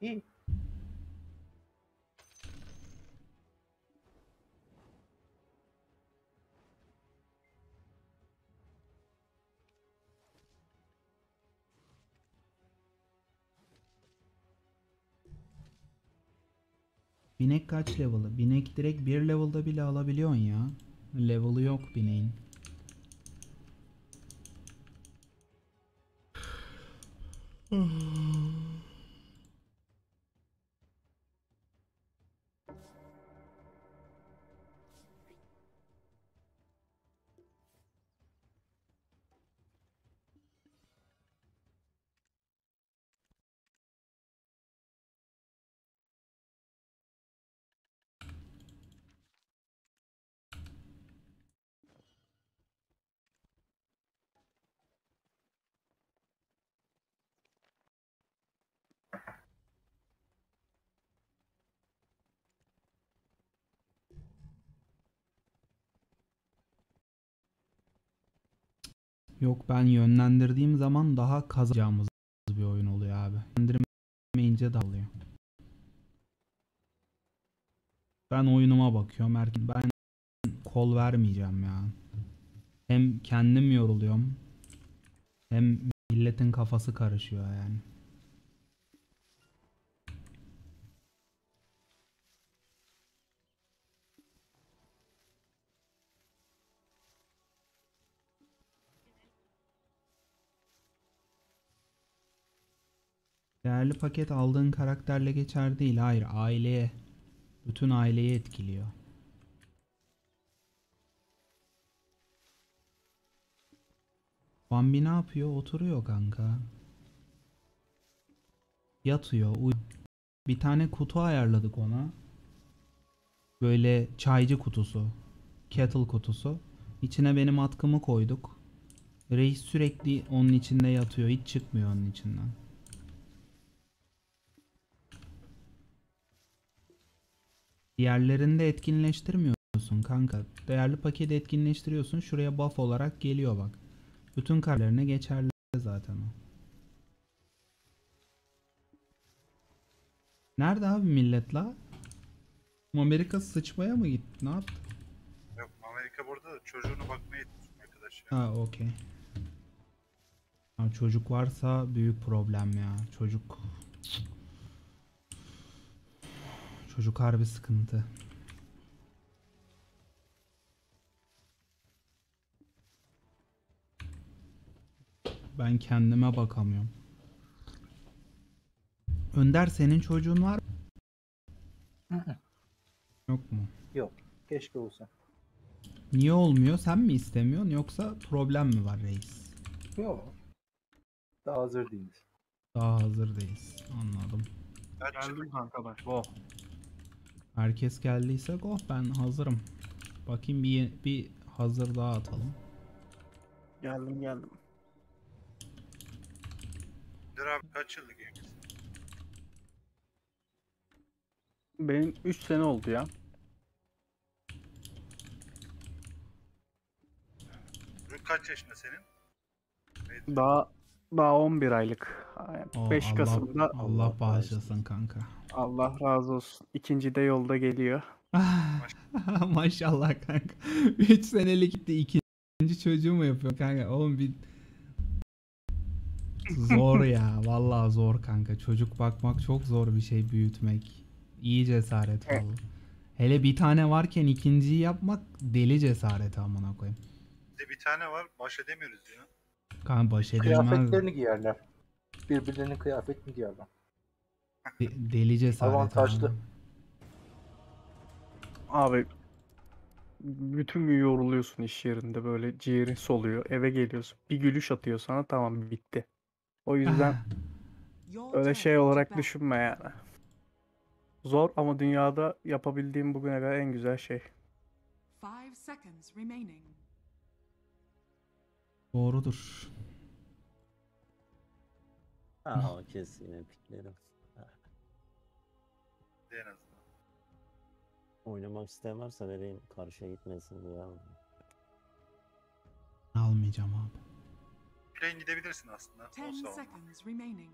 İyi. Binek kaç level'ı? Binek direkt bir level'da bile alabiliyorsun ya. Level'ı yok bineğin. 嗯。Yok ben yönlendirdiğim zaman daha kazanacağımız bir oyun oluyor abi. Yönlendirmeyince dağılıyor. Ben oyunuma bakıyorum. Er- Ben kol vermeyeceğim ya. Hem kendim yoruluyorum. Hem milletin kafası karışıyor yani. Değerli paket aldığın karakterle geçer değil. Hayır, aileye. Bütün aileyi etkiliyor. Bambi ne yapıyor? Oturuyor kanka. Yatıyor. uy- Bir tane kutu ayarladık ona. Böyle çaycı kutusu. Kettle kutusu. İçine benim atkımı koyduk. Reis sürekli onun içinde yatıyor. Hiç çıkmıyor onun içinden. Diğerlerinde etkinleştirmiyorsun kanka. Değerli paketi etkinleştiriyorsun. Şuraya buff olarak geliyor bak. Bütün karlarına geçerli zaten o. Nerede abi millet la? Amerika sıçmaya mı gitti? Ne yaptı? Yok Amerika burada da çocuğuna bakmaya gitmiş arkadaş ya. Ha okey. Çocuk varsa büyük problem ya. Çocuk Çocuk harbi sıkıntı. Ben kendime bakamıyorum. Önder senin çocuğun var mı? Yok mu? Yok. Keşke olsa. Niye olmuyor? Sen mi istemiyorsun yoksa problem mi var reis? Yok. Daha hazır değiliz. Daha hazır değiliz. Anladım. Geldim kanka bak. Oh. Herkes geldiyse go ben hazırım. Bakayım bir bir hazır daha atalım. Geldim geldim. Dur abi kaç yıllık evlisin? Benim 3 sene oldu ya. Çocuk kaç yaşında senin? Daha daha 11 aylık. Oo, 5 Allah- Kasım'da Allah bağışlasın kanka. Allah razı olsun. İkinci de yolda geliyor. *laughs* Maşallah kanka. 3 senelik gitti ikinci çocuğu mu yapıyor kanka? Oğlum bir zor ya. *laughs* Vallahi zor kanka. Çocuk bakmak çok zor bir şey büyütmek. İyi cesaret vallahi. Hele bir tane varken ikinciyi yapmak deli cesaret amına koyayım. Bir tane var baş edemiyoruz ya. Kanka baş edilmez. Kıyafetlerini giyerler. Birbirlerinin kıyafetini giyerler. De- deli cesaret. Avantajlı. abi. Bütün gün yoruluyorsun iş yerinde böyle ciğerin soluyor. Eve geliyorsun. Bir gülüş atıyor sana tamam bitti. O yüzden *sighs* öyle şey olarak düşünme yani. Zor ama dünyada yapabildiğim bugüne kadar en güzel şey. Five seconds remaining. Doğrudur. Ha o kes yine piklerim. En azından. Oynamak isteyen varsa vereyim karşıya gitmesin diye aldım. Almayacağım abi. Plane gidebilirsin aslında. Ten Olsa olmaz. seconds remaining.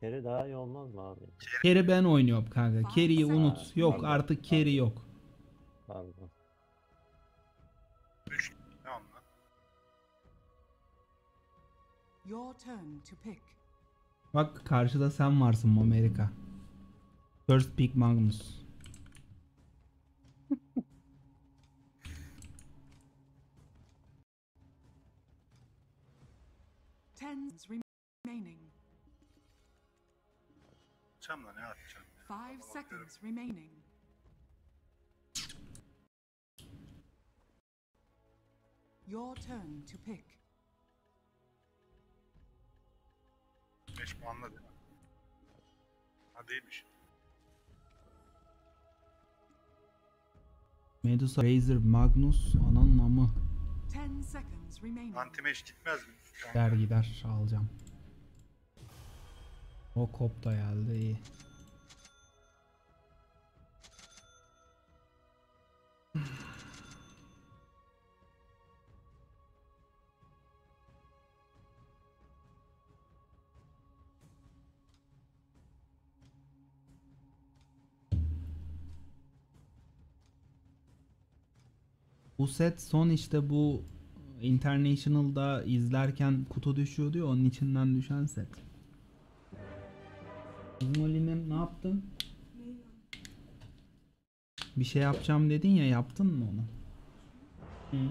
Geri daha iyi olmaz mı abi? Carry ben oynuyorum kanka. Carry'i unut. Yok artık carry yok. Pardon. Your turn to pick. Bak karşıda sen varsın Amerika. First pick Magnus. *laughs* Ten seconds remaining. Da ne atacağım? Five seconds remaining. Your turn to pick. 5 puanla değil mi? Ha değilmiş. Medusa, Razor, Magnus, ananın amı. Ten seconds remaining. Antimeş gitmez mi? Der gider alacağım. O kop da geldi iyi. Bu set son işte bu International'da izlerken kutu düşüyordu ya onun içinden düşen set. Ali'nin ne yaptın? Bir şey yapacağım dedin ya yaptın mı onu? Hı.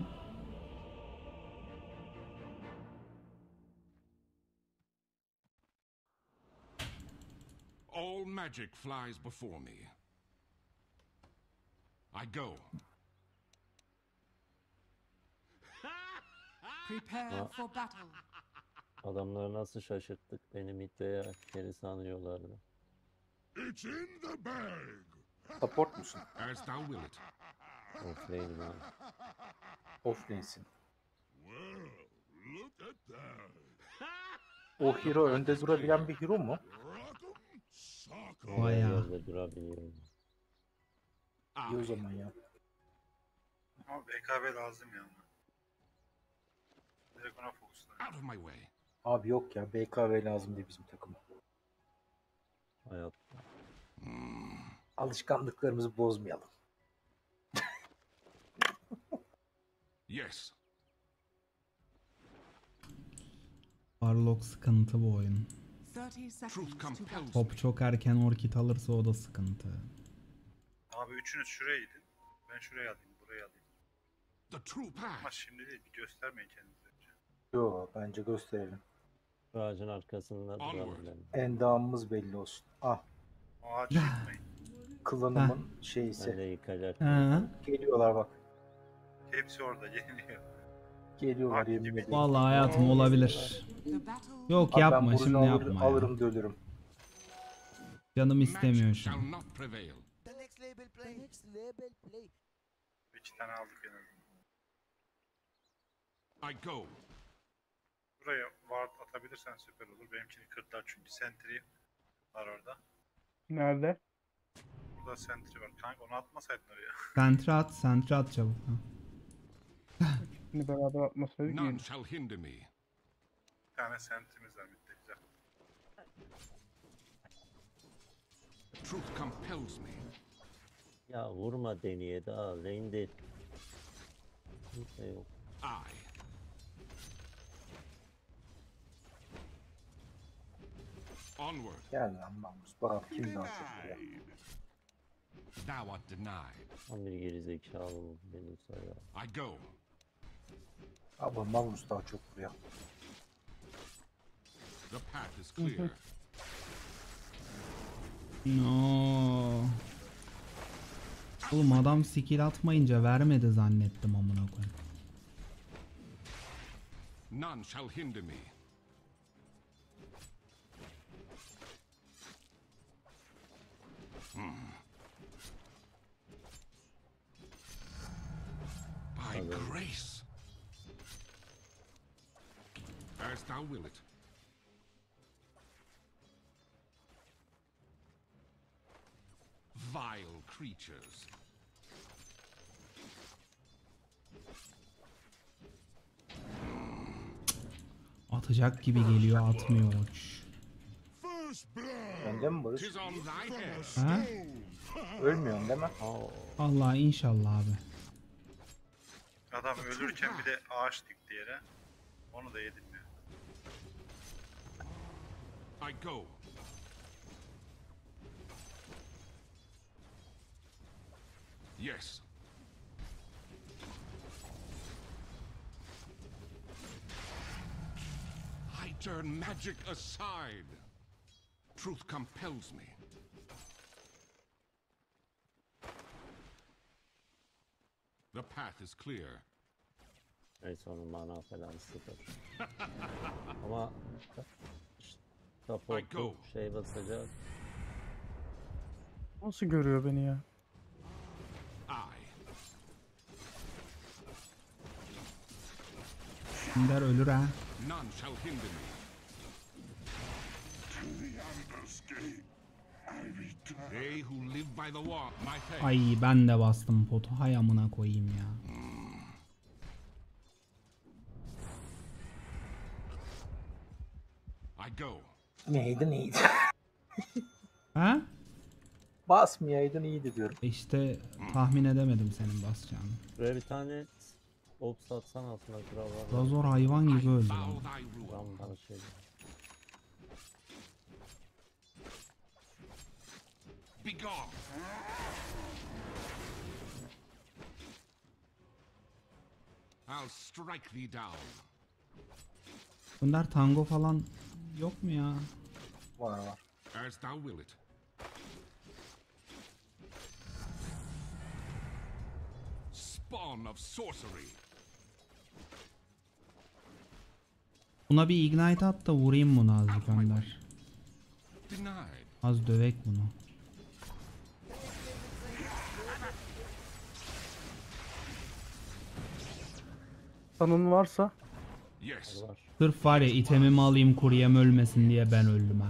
All magic flies before me. I go. Prepare for battle. Adamları nasıl şaşırttık beni Mitre'ye geri sanıyorlardı. It's in the bag. Support musun? As thou wilt. Of değilim abi. Offlane'sin. Well, look at that. O hero önde durabilen bir hero mu? Her Bayağı. yerde durabiliyorum. İyi o zaman ya. Ama BKB lazım ya. Ona. Direkt ona fokuslar. out of my way. Abi yok ya BKV lazım değil bizim takıma. Hayat. Alışkanlıklarımızı bozmayalım. *laughs* Yes. Warlock sıkıntı bu oyun. 30 seconds Truth to compels battle. me. Top çok erken orkid alırsa o da sıkıntı. Abi üçünüz şuraya gidin. Ben şuraya alayım, buraya alayım. The true Ama path. şimdi değil, bir göstermeyin kendinizi. Yo bence gösterelim. Şu ağacın arkasında durabilirim. Endamımız belli olsun. Ah ağaca gitmeyin. klanımın Ben şeysi. de yıkacak. He. Geliyorlar bak. Hepsi orada yeniliyor. Geliyorlar Abi, yemin ederim. Vallahi hayatım olabilir. Yok Abi ben yapma şimdi alır- yapma ya. Alırım da ölürüm. Canım istemiyor şu shall an. not prevail. İki tane aldık en azından. I go. Buraya ward atabilirsen süper olur. Benimkini kırdılar çünkü sentry var orada. Nerede? Burada sentry var. Kanka onu atmasaydın oraya. *laughs* Sentre at, sentre at çabuk. Ha. Şimdi beraber atmasaydık None iyi. shall hinder me. Bir tane sentry'miz var bitti güzel. Truth compels me. Ya vurma deniye daha lane'de. Kimse yok. I. Onward. Gel lan Mamus. Bakalım kim daha çok vuruyor. Thou art denied. Bir gerizekalı bu Medusa ya. I go. Ama Mamus daha çok vuruyor. The path is clear. No. Oğlum adam skill atmayınca vermedi zannettim amına koyayım. None shall hinder me. Hmm. Grace. As thou wilt. Vile creatures. Atacak gibi geliyor atmıyor. Uç. First blood. Bende mi Barış? Ha? Ölmüyorsun değil mi? Allah inşallah abi. Adam ölürken bir de ağaç dikti yere. Onu da yedim ya. I go. Yes. I turn magic aside. Truth compels me. The path is clear. Neyse onun mana falan sıfır. *laughs* Ama go. şey basacak. Nasıl görüyor beni ya? I. Kinder ölür ha. None shall hinder me. By the my faith. Ay ben de bastım potu. Hay amına koyayım ya. I go. Neydi neydi? *laughs* Ha? Basmayaydın iyiydi diyorum. İşte tahmin edemedim senin basacağını. Buraya bir tane Op satsan aslında kral var. Razor hayvan gibi öldü lan. Bow thy ruin. Tam bana şey. Begone. I'll strike thee down. Önder tango falan yok mu ya? Var var. As thou will it. Spawn of sorcery. Buna bir ignite at da vurayım bunu azıcık Önder. Az dövek bunu. Sanın varsa Yes. Sırf var ya itemimi alayım kuryem ölmesin diye ben öldüm ha.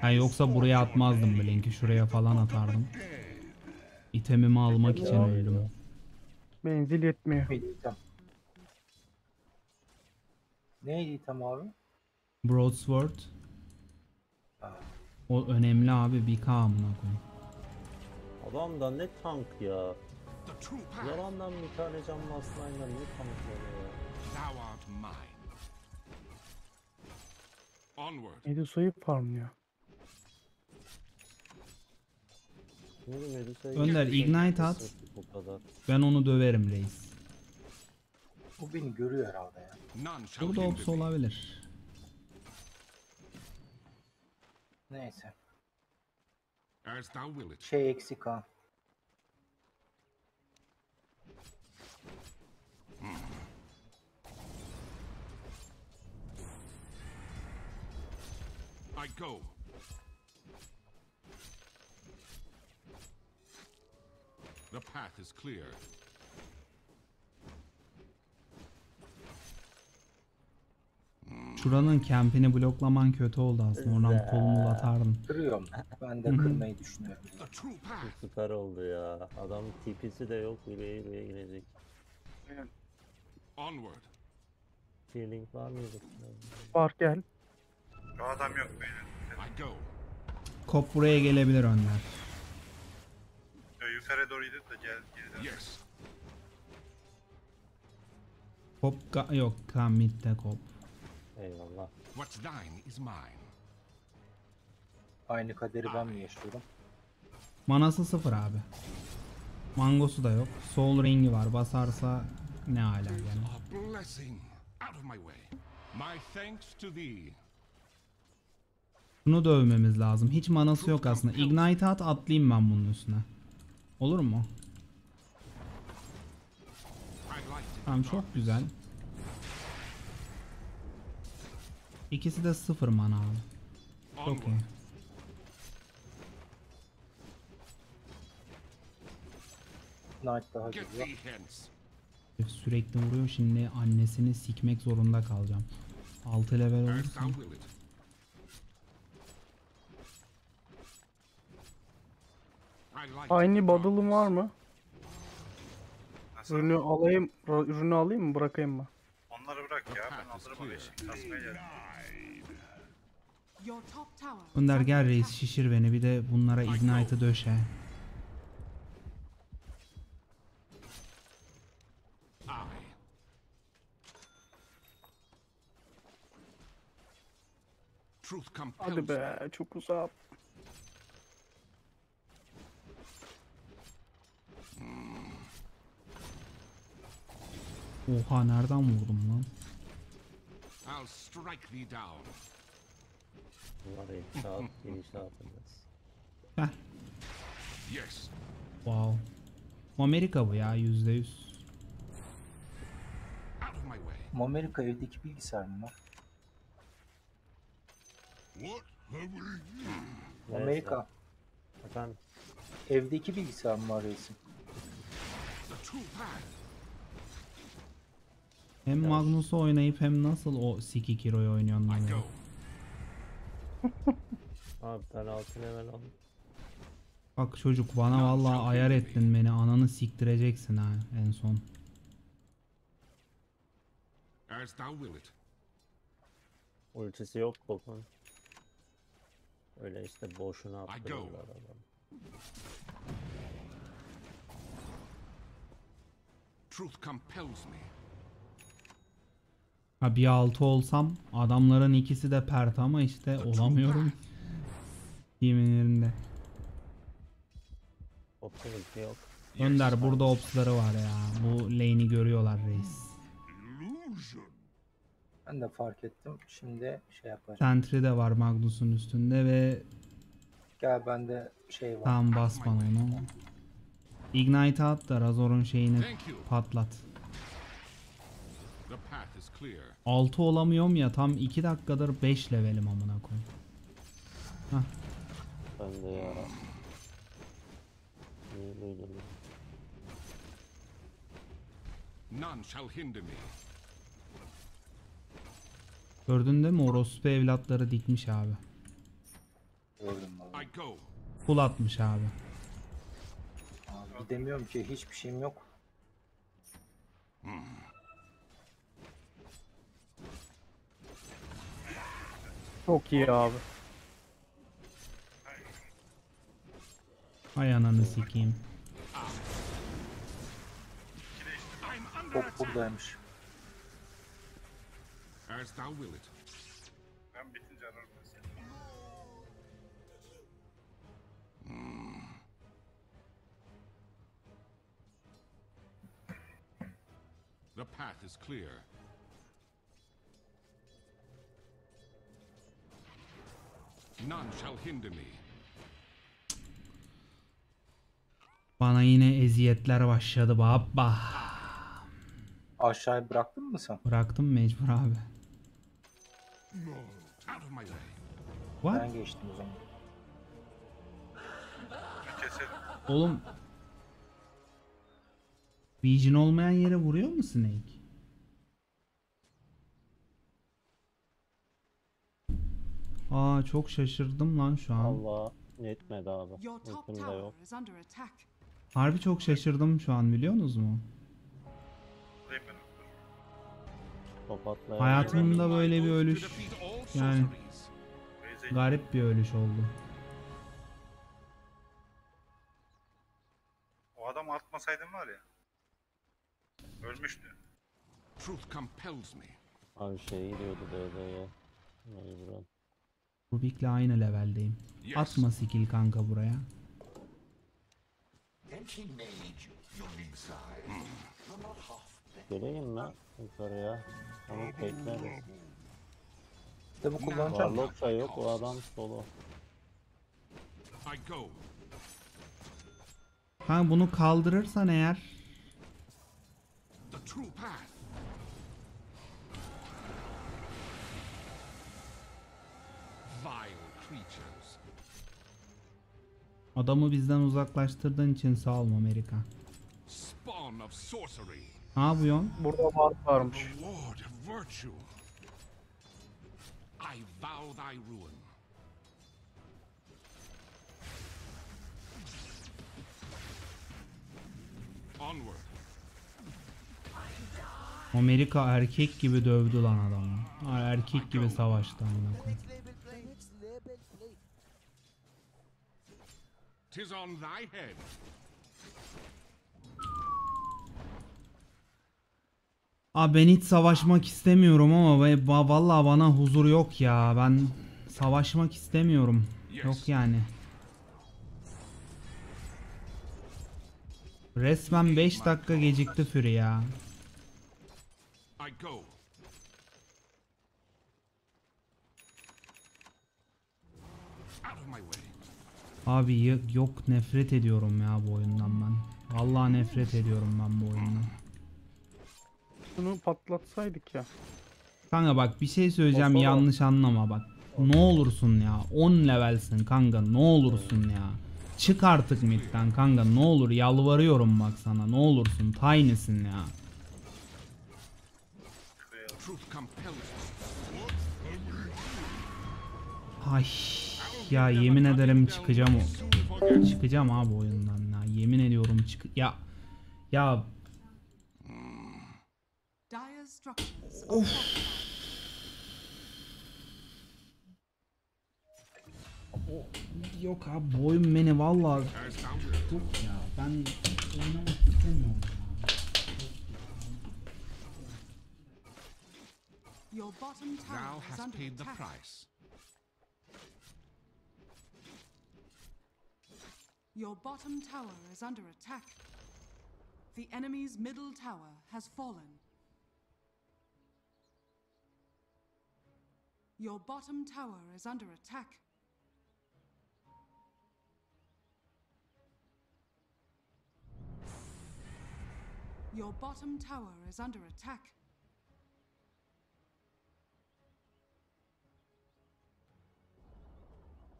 Ha yoksa buraya atmazdım Blink'i şuraya falan atardım. İtemimi almak için öldüm. menzil yetmiyor. Neydi item? Abi? Broadsword. O önemli abi bir K amına koyayım. Adam da ne tank ya. Yalandan bir tane can basmayla ne tankları ya. Thou art mine. Onward. Medusa'yı farmlıyor. Önder, ignite at. Bu kadar. Ben onu döverim reis. Bu beni görüyor herhalde ya. None shall Burada hinder ops me. olabilir. Neyse. As thou. Şey eksik ha. I go. The path is clear. Şuranın kempini bloklaman kötü oldu aslında. Oradan kolumu atardım. Kırıyorum. Ben de kırmayı *laughs* düşünüyorum. Süper oldu ya. Adam TP'si de yok. Yürüye yürüye girecek. Onward. Healing var mıydı? Var gel. O adam yok beyler. Kop buraya gelebilir. Yo, yukarı doğru gidip de gel geriden. Yes. Kop yok tam midde kop. Eyvallah. What's thine is mine. Aynı kaderi ben mi yaşıyorum? Manası sıfır abi. Mangosu da yok. Soul ringi var. Basarsa ne ala yani. My thanks to thee. Bunu dövmemiz lazım. Hiç manası yok aslında. Ignite at atlayayım ben bunun üstüne. Olur mu? Tamam çok güzel. İkisi de sıfır mana abi. Çok iyi. Knight daha. Herif Sürekli vuruyor şimdi annesini sikmek zorunda kalacağım. 6 level olursa thou will it. I like to Aynı this. var mı? Ürünü alayım, ürünü alayım mı bırakayım mı? Onları bırak ya. Ben alırım. Şimdi tasmaya geldim. Under gel reis şişir beni bir de bunlara ignite'ı döşe. Hadi be çok uzak. Oha nereden vurdum lan? I'll strike thee down. Bunlar *laughs* inşaat. Yes. Wow. Amerika bu ya yüzde yüz. Amerika evdeki bilgisayar mı Neyse. Amerika. Efendim? Evdeki bilgisayar mı var reisim? Hem Magnus'u oynayıp hem nasıl o Sikikiro'yu oynuyorsun I lan ya. Abi ben altın level aldım. Bak çocuk bana vallahi ayar ettin beni ananı siktireceksin ha en son. As thou will it. Ultisi yok Kokun. Öyle işte boşuna attırırlar adam. Truth compels me. Ha bir altı olsam adamların ikisi de pert ama işte olamıyorum. Yeminlerinde. Ulti yok. Önder burada opsları var ya. Bu lane'i görüyorlar reis. Ben de fark ettim. Şimdi şey yapacağım. Sentry de var Magnus'un üstünde ve Gel bende şey var. tam bas bana onu. Ignite at da Razor'un şeyini patlat. The path is clear. 6 olamıyorum ya tam 2 dakikadır 5 levelim amına koyayım. Ben de ya. Niye böyle bir- None shall hinder me. Gördün değil mi orospu evlatları dikmiş abi. Gördüm. I go. Full atmış abi. Abi Gidemiyorum ki hiçbir şeyim yok. Çok iyi abi. Ay ananı sikeyim. Top buradaymış. As thou will it. Ben bitince ararım ben seni. The path is clear. None shall hinder me. Bana yine eziyetler başladı baba. Aşağıya bıraktın mı sen? Bıraktım mecbur abi. Out of my way. What? Ben geçtim o zaman. Keselim. Oğlum Vision olmayan yere vuruyor mu Snake? Aa çok şaşırdım lan şu an. Allah yetmedi abi. Ultim de yok. Harbi çok şaşırdım şu an biliyorsunuz mu? Buradayım ben. Top atlayan. Hayatımda böyle bir ölüş yani garip bir ölüş oldu. O adamı atmasaydın var ya. Ölmüştü. Truth compels me. Abi şey gidiyordu DD'ye. Mecburen. Rubik'le aynı leveldeyim. Atma skill kanka buraya. Geleyim mi yukarıya? Onu bekleriz. İşte bu kullanacağım. Warlock da yok o adam solo. Kanka bunu kaldırırsan eğer The true path. Vile creatures. Adamı bizden uzaklaştırdığın için sağ ol Amerika. Ne yapıyorsun? Burada var varmış. The Lord of virtue. I vow thy ruin. Onward. Amerika erkek gibi dövdü lan adamı. Ha, Erkek gibi savaştı amına koyayım. Tis on thy head. Abi ben hiç savaşmak istemiyorum ama vallahi bana huzur yok ya. Ben savaşmak istemiyorum. Yok yani. Resmen 5 dakika gecikti Fury ya. I go. Out of my way. Abi yok nefret ediyorum ya bu oyundan ben. Vallahi nefret ediyorum ben bu oyundan. Şunu patlatsaydık ya. Kanka bak bir şey söyleyeceğim Olsa yanlış anlama bak. Ne olursun ya 10 levelsin kanka ne olursun ya. Çık artık midden kanka ne olur yalvarıyorum bak sana ne olursun tiny'sin ya. Ay ya yemin ederim çıkacağım o. Çıkacağım abi oyundan ya yemin ediyorum çık ya ya fortified. yok abi bu oyun beni wilt. yok ya ben oynamak istemiyorum. Your bottom tower under paid the. Your bottom tower is under attack. The enemy's middle tower has fallen. Your bottom tower is under attack. Your bottom tower is under attack.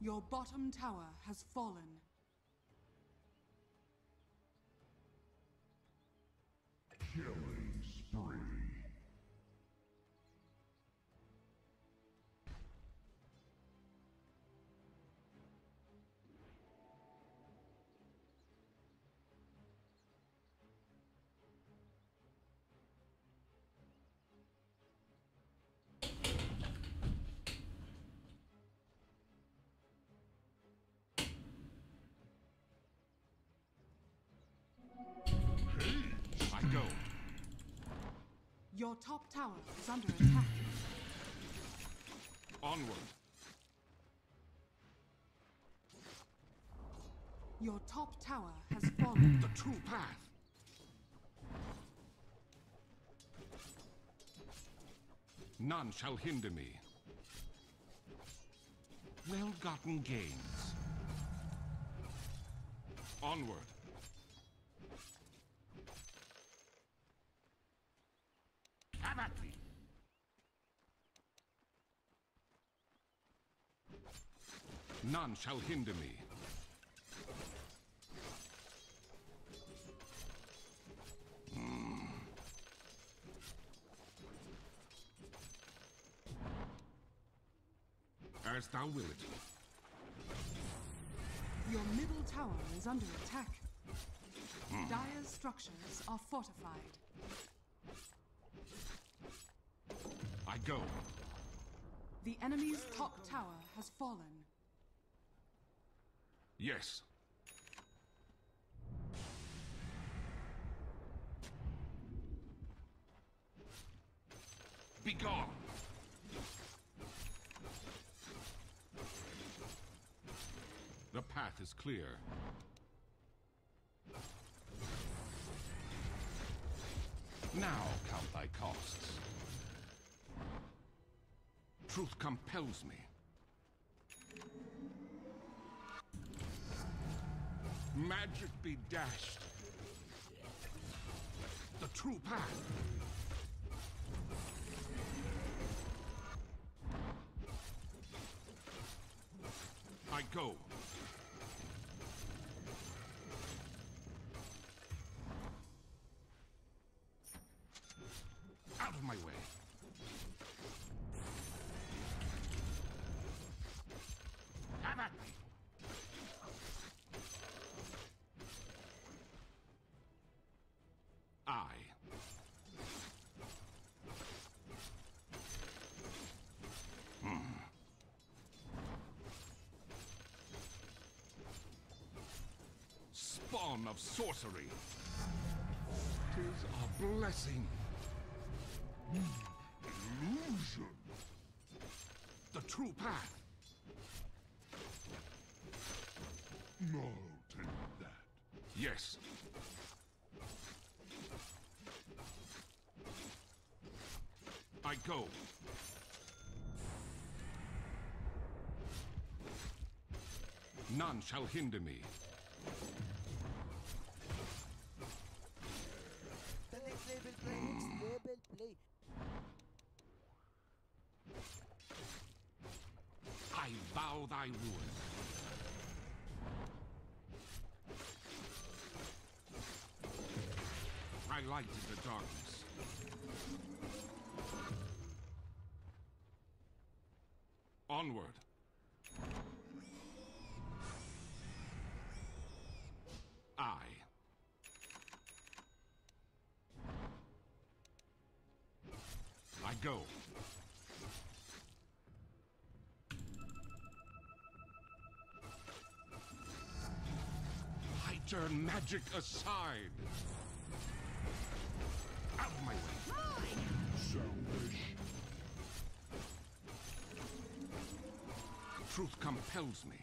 Your bottom tower has fallen. Killing spree. I Your top tower is under attack. Onward. Your top tower has *clears throat* fallen. The true path. None shall hinder me. Well-gotten gains. Onward. None shall hinder me. Hmm. As thou wilt. Your middle tower is under attack. Dire's structures are fortified. I go. The enemy's top tower has fallen. Yes. Begone! The path is clear. Now count thy costs. Truth compels me. Magic be dashed. The true path. I go. Out of my way. Have at me. I. Hmm. Of sorcery. Tis a blessing. Illusion. The true path. No, take that. Yes. I go. None shall hinder me. I bow thy rule. light lighted the darkness. go. I turn magic aside. Out of my way. Mine. Selfish. Truth compels me.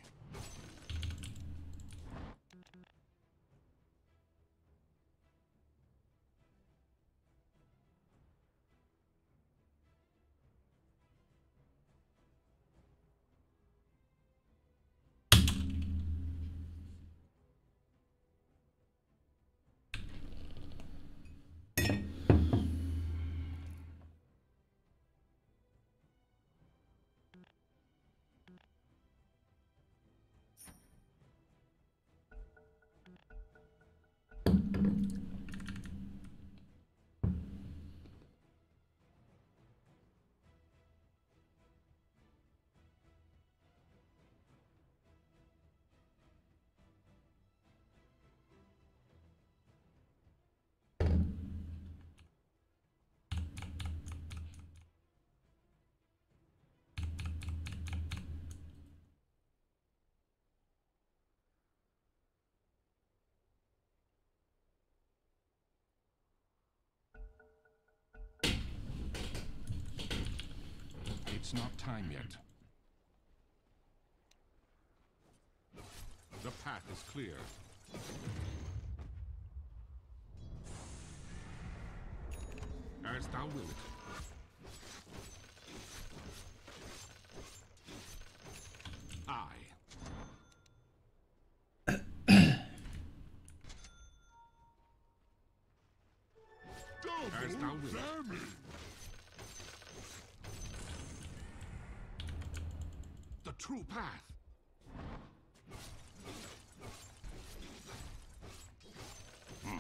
It's not time yet. The path is clear. As thou wilt. I. As thou wilt. True path. Hmm.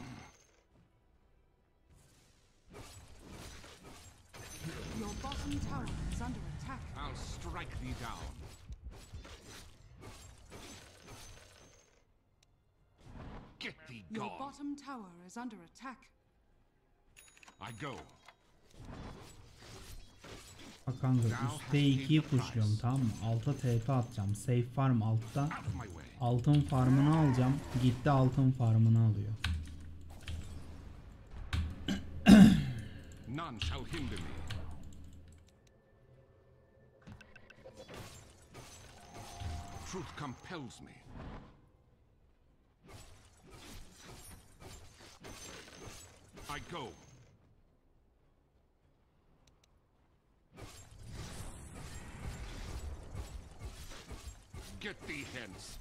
Your bottom tower is under attack. I'll strike thee down. Get thee gone. Your bottom tower is under attack. I go. Bak kanka üstte 2'yi pushluyorum tamam mı? Alta TP atacağım. Safe farm altta. Altın farmını alacağım. Gitti altın farmını alıyor. *coughs* None shall hinder me. Truth compels me. I go. Get thee hence.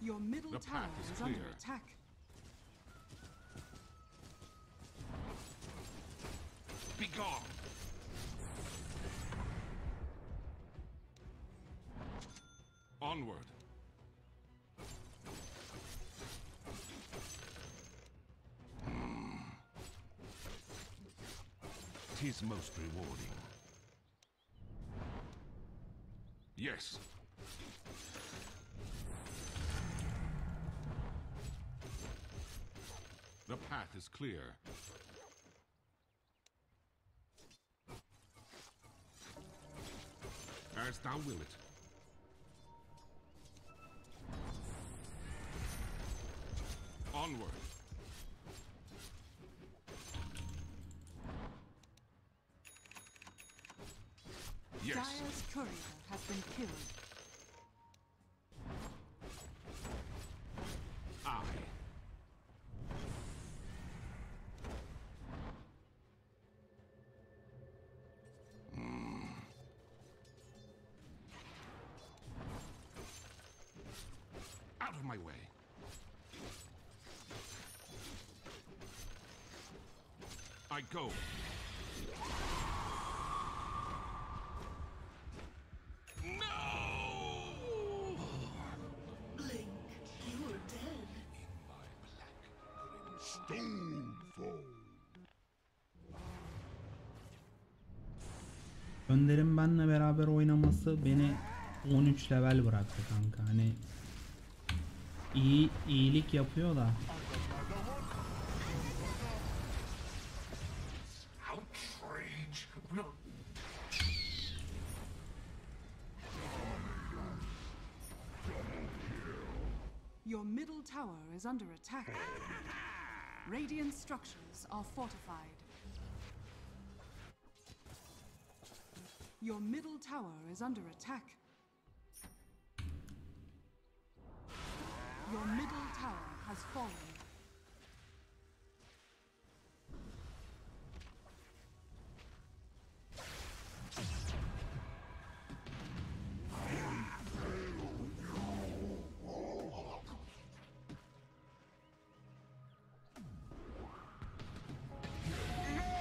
Your middle The tower path is is under attack. Be Tis most rewarding. Yes. The path is clear. As thou wilt. Courier has been killed. I. Hmm. Out of my way. I go. Önder'in benle beraber oynaması beni 13 level bıraktı kanka. Hani iyi iyilik yapıyor da Your middle tower is under attack. Radiant structures are fortified. Your middle tower is under attack. Your middle tower has fallen.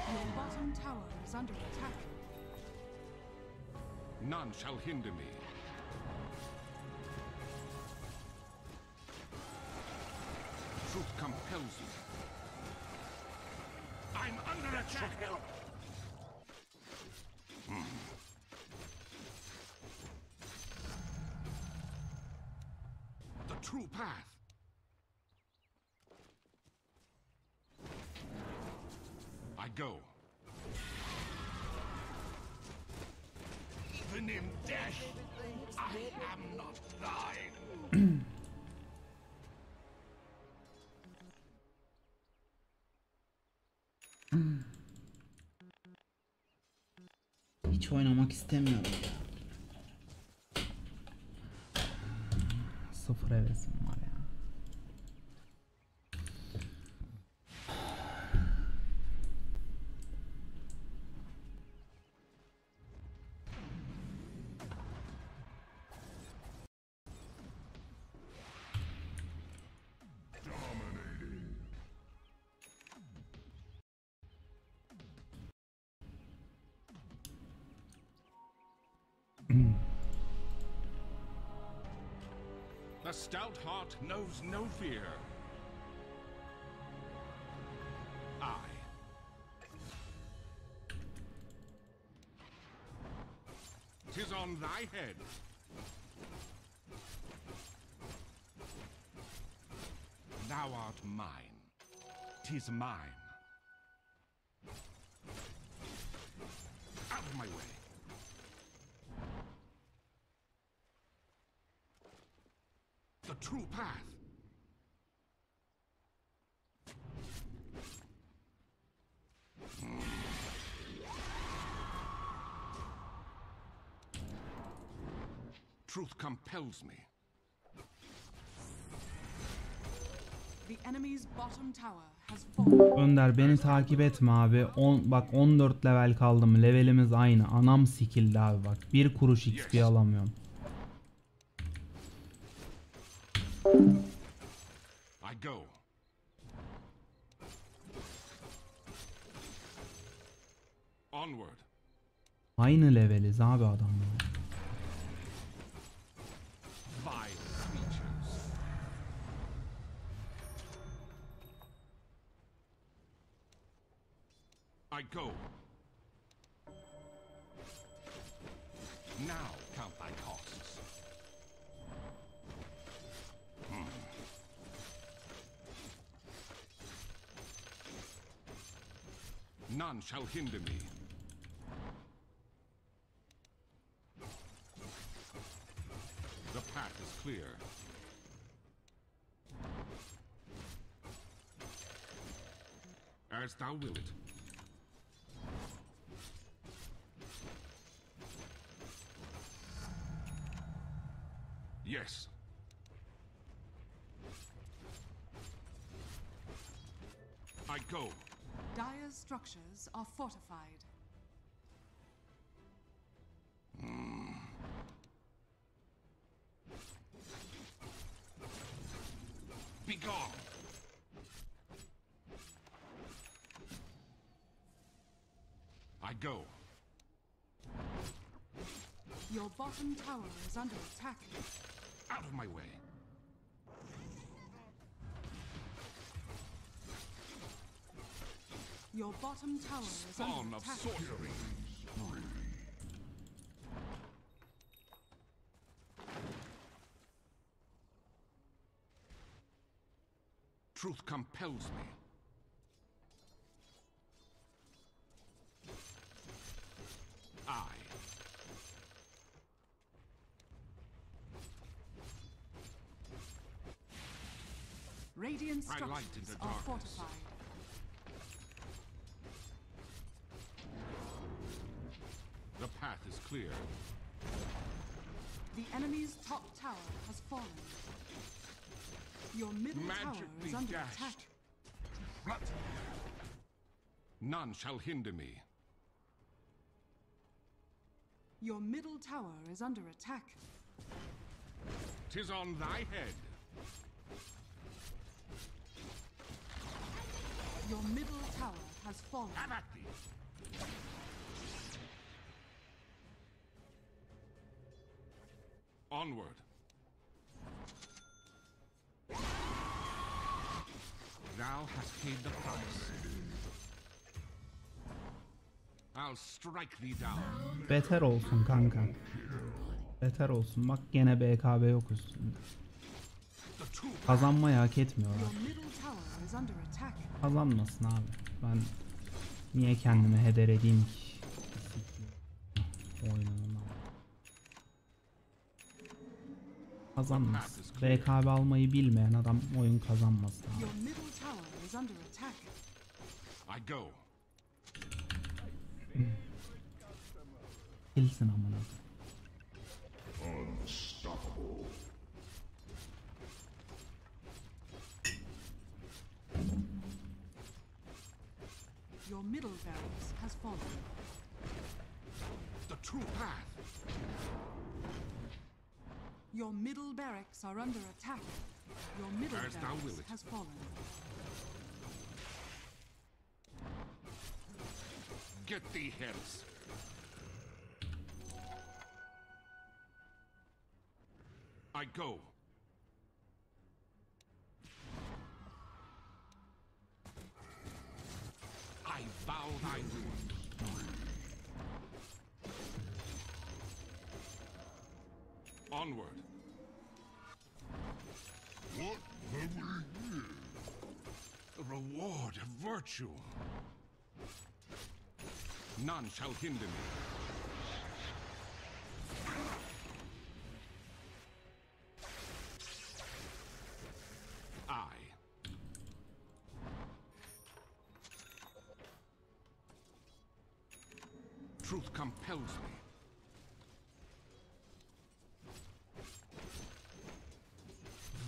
Your bottom tower is under attack. None shall hinder me. Truth compels me. I'm under attack. Hmm. The true path. I go. Even in death, I am not thine. *clears throat* Hiç oynamak istemiyorum ya. Sıfır hevesim var ya. Knows no fear. I. Tis on thy head. Thou art mine. Tis mine. Out of my way. True path. Truth compels me. The enemy's bottom tower has fallen. Önder beni takip etme abi. On, bak 14 level kaldım. Levelimiz aynı. Anam sikildi abi bak. Bir kuruş XP alamıyorum. I go. Onward. Aynı leveliz abi adamla. Shall hinder me. The path is clear. As thou wilt. Yes. I go. Structures are fortified. Begone. I go. Your bottom tower is under attack. Out of my way. Your bottom tower is Spawn under of attack. sorcery. Truth compels me. I. Radiant I light in structures the are darkness. fortified. Under dashed. attack. None shall hinder me. Your middle tower is under attack. Tis on thy head. Your middle tower has fallen. Have at thee. Onward. Thou hast paid the price. I'll strike thee down. Beter olsun kanka. Beter olsun. Bak gene BKB yok üstünde. Kazanmayı hak etmiyorlar. Kazanmasın abi. Ben niye kendimi heder edeyim ki? Oynanamam. Kazanmaz. BKB almayı bilmeyen adam oyun kazanmasın abi. Your middle tower is under attack. I go. Kilsin amına. Unstoppable. Your middle barracks has fallen. The true path. Your middle barracks are under attack. Your middle As barracks has fallen. Get thee hence. I go. I vow thy ruin. Onward. What have we here? The reward of virtue. None shall hinder me. I. Truth compels me.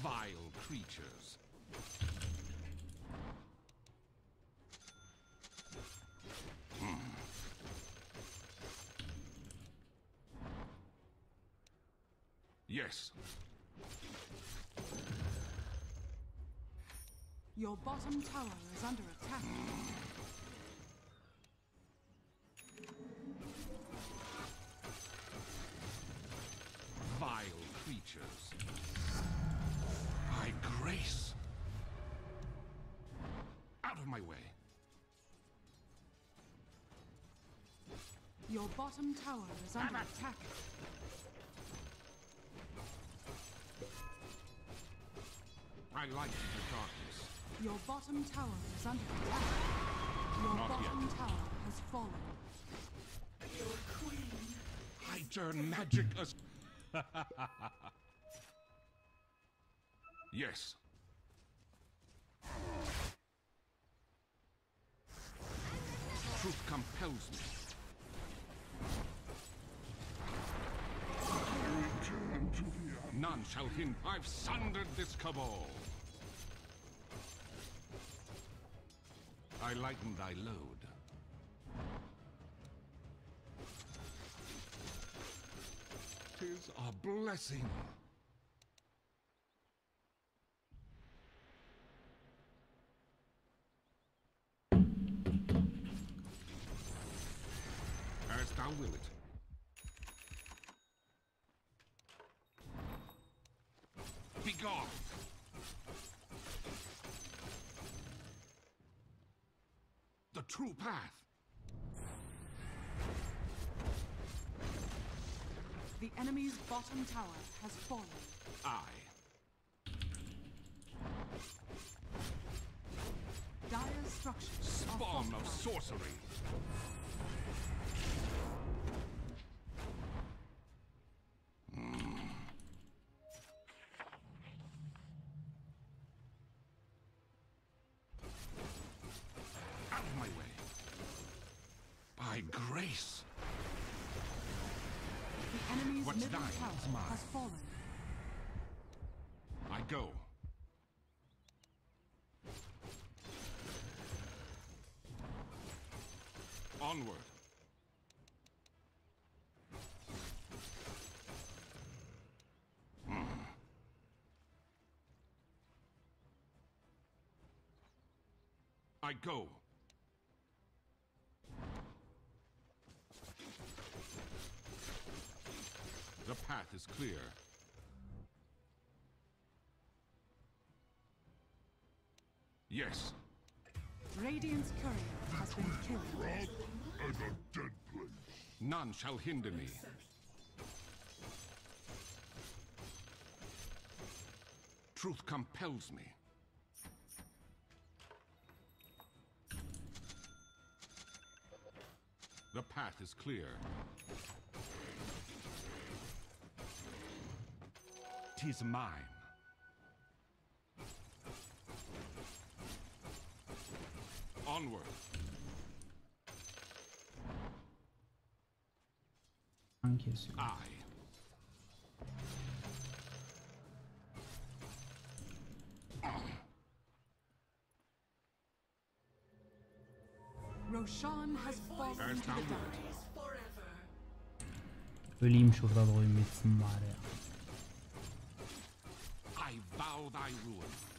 Vile creatures. Yes. Your bottom tower is under attack. Vile creatures. By grace. Out of my way. Your bottom tower is under attack. I like the darkness. Your bottom tower is under attack. Your Not bottom yet. tower has fallen. Your queen. I turn magic as. *laughs* yes. Truth compels me. None shall hinder. I've sundered this cabal. I lighten thy load. Tis a blessing. True path. The enemy's bottom tower has fallen. I. Dire structures Spawn of sorcery. Enemy's middle tower is mine. has fallen. I go. Onward. Hmm. I go. The path is clear. Yes. Radiant's courier has been killed. and a dead place. None shall hinder me. Truth compels me. The path is clear. Tis mine. Onward. Kesiyor. I. Roshan has fallen to the darkness. Öleyim şurada da oyun bitsin bari ya. I vow thy ruin.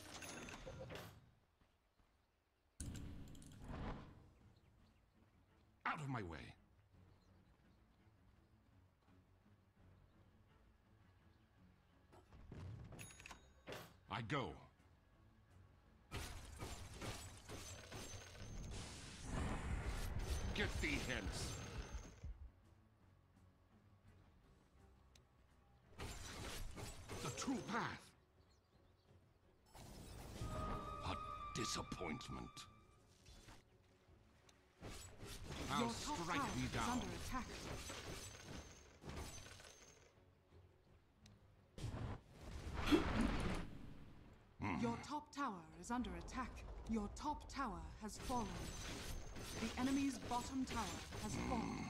Tower is under attack. Your top tower has fallen. The enemy's bottom tower has fallen.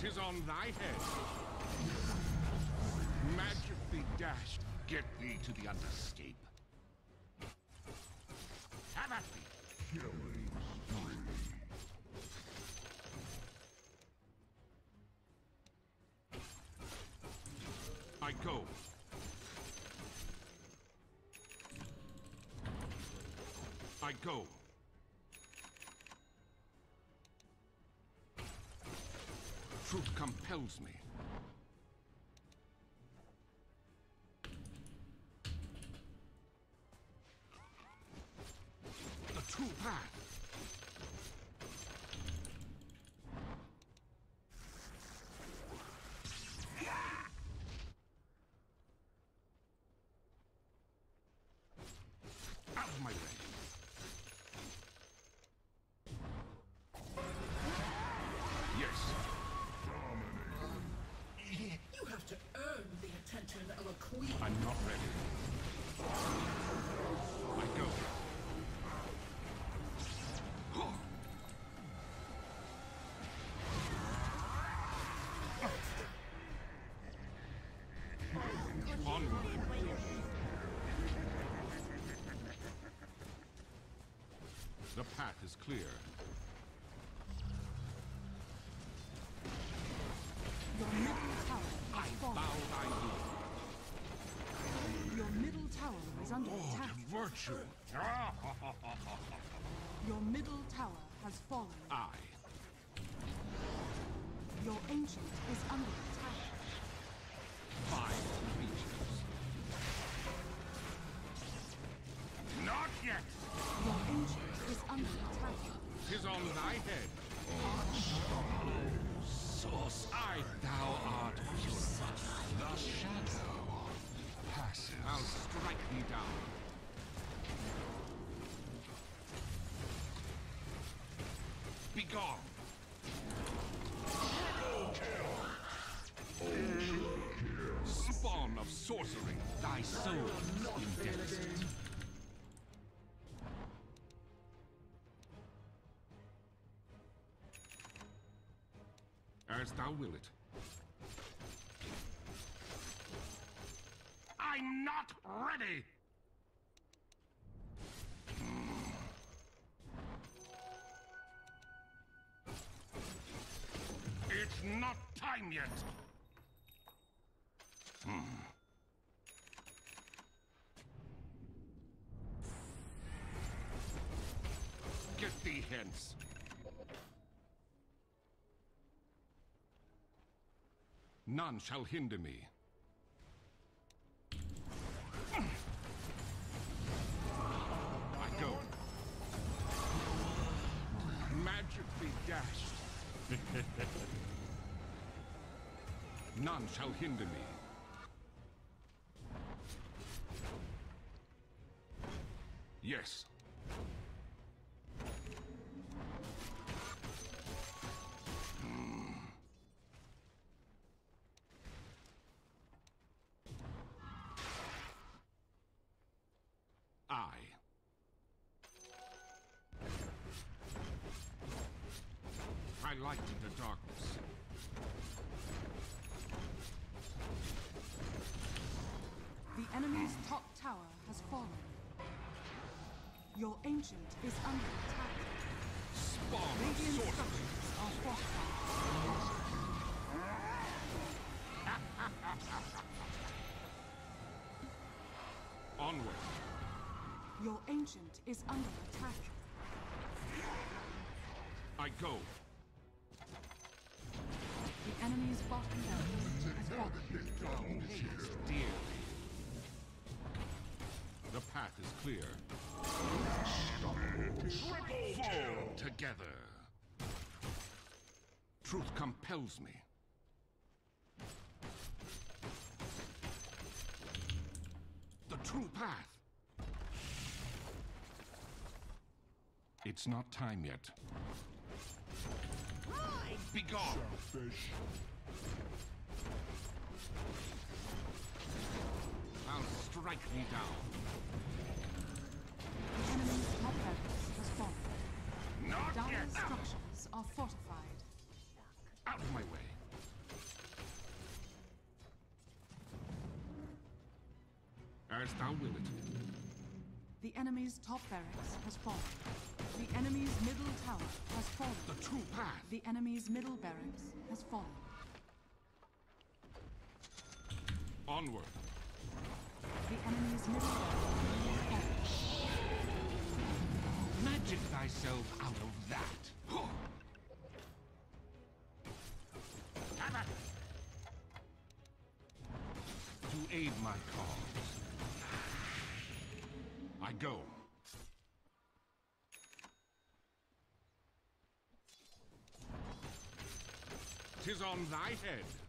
Tis on thy head. Magically dashed, get thee to the underscape. Have at thee. Killing spree. I go. I go. Truth compels me. The path is clear. Your middle tower I bow thy will. Your middle tower is under Oh, attack. virtue! *laughs* Your middle tower has fallen. I. Your ancient is under attack. Five creatures. Not yet! Tis on thy head. Source, I, thou art purified. The shadow passes. I'll strike thee down. Begone! As thou it. I'm not ready! It's not time yet! Hmm. Get thee hence! None shall hinder me. I go. Magically dashed. *laughs* None shall hinder me. Yes. Your ancient is under attack. Spawn of Radiant sorcery. structures are fortified. Onward. Your ancient is under attack. I go. The enemy's bottom barracks has fallen. Haste dearly. Path is clear. Fall together. Truth compels me. The true path. It's not time yet. Be gone. I'll strike thee down. The enemy's top barracks has fallen. Not Dire yet. structures are fortified. Out of my way. As thou wilt. The enemy's top barracks has fallen. The enemy's middle tower has fallen. The true path. The enemy's middle barracks has fallen. Onward. The enemy's middle barracks Magic thyself out of that. To aid my cause. I go. Tis on thy head.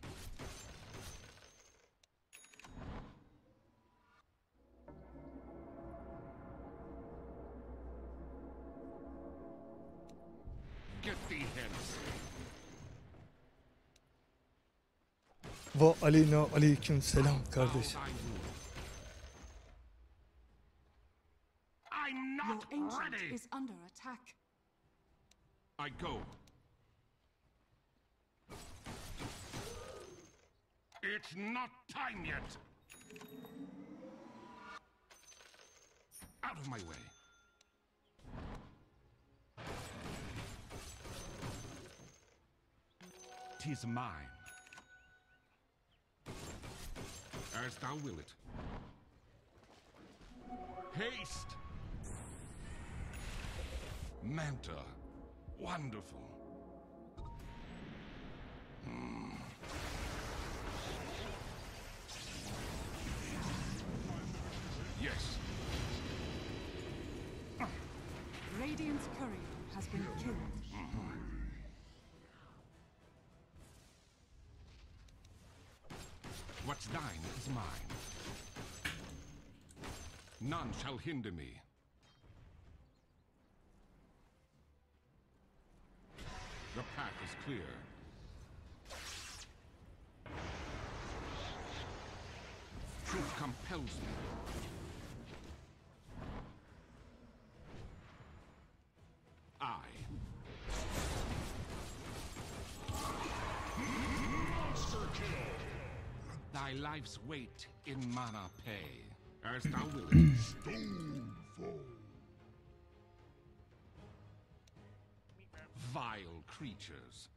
Aleyna aleyküm selam Bow kardeşim. I'm Your not ancient ready. is under attack. I go. It's not time yet. Out of my way. Tis mine. Thou wilt. Haste! Manta. Wonderful. Hmm. Yes. Radiant's courier has been killed. Thine is mine. None shall hinder me. The path is clear. Truth compels me. Thy life's weight in mana pay, as thou wilt. *clears throat* Vile creatures.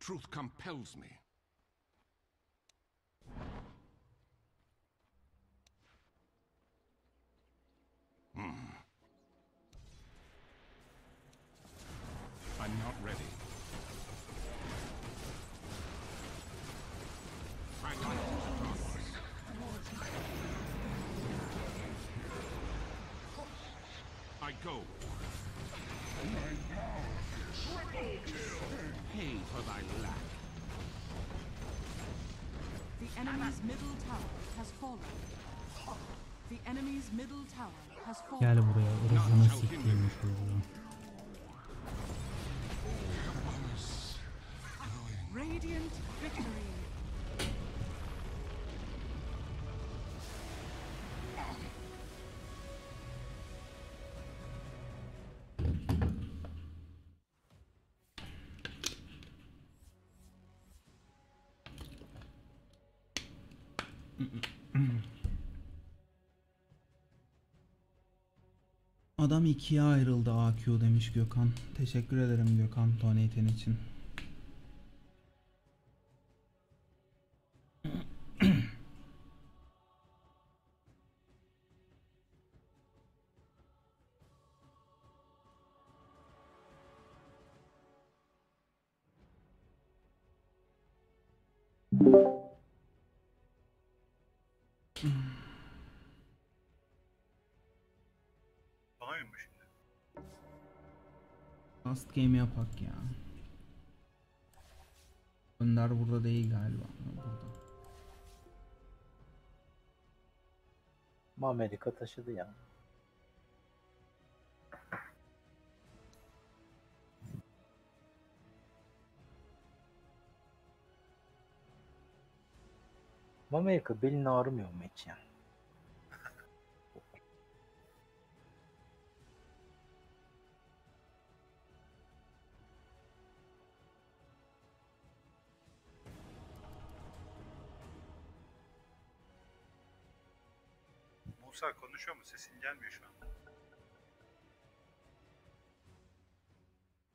Truth compels me. Adam ikiye ayrıldı AQ demiş Gökhan. Teşekkür ederim Gökhan donate'in için. Yapak ya. Önder burada değil galiba. Burada. Amerika taşıdı ya. Amerika belini ağrımıyor mu hiç ya? Musa konuşuyor mu? Sesin gelmiyor şu an.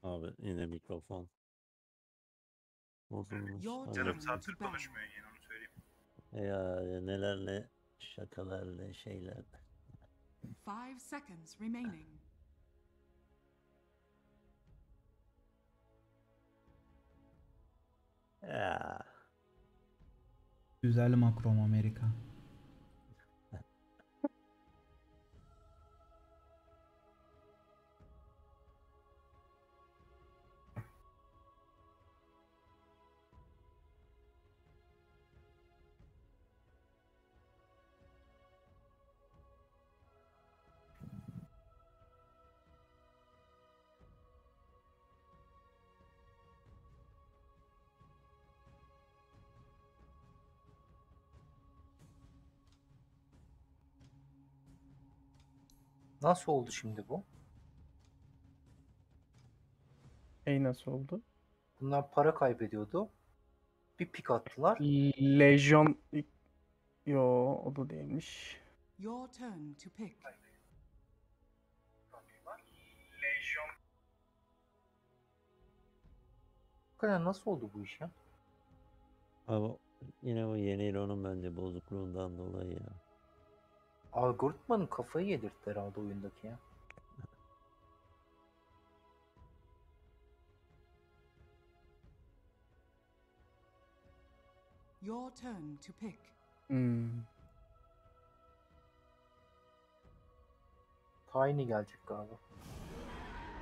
Abi yine mikrofon. Bozulmuş. Hani- Yarım saattir konuşmuyor yine onu söyleyeyim. Ya nelerle şakalarla şeyler. Five seconds remaining. Ya. Güzel makrom Amerika. Nasıl oldu şimdi bu? Ey nasıl oldu? Bunlar para kaybediyordu. Bir pik attılar. Legion Yo o da değilmiş. Your turn to pick. Lejyon Hakikaten nasıl oldu bu iş ya? Ama yine o yeni Hero'nun bence bozukluğundan dolayı ya. Algoritmanın kafayı yedirtti herhalde oyundaki ya. Your turn to pick. Hmm. Tiny gelecek galiba.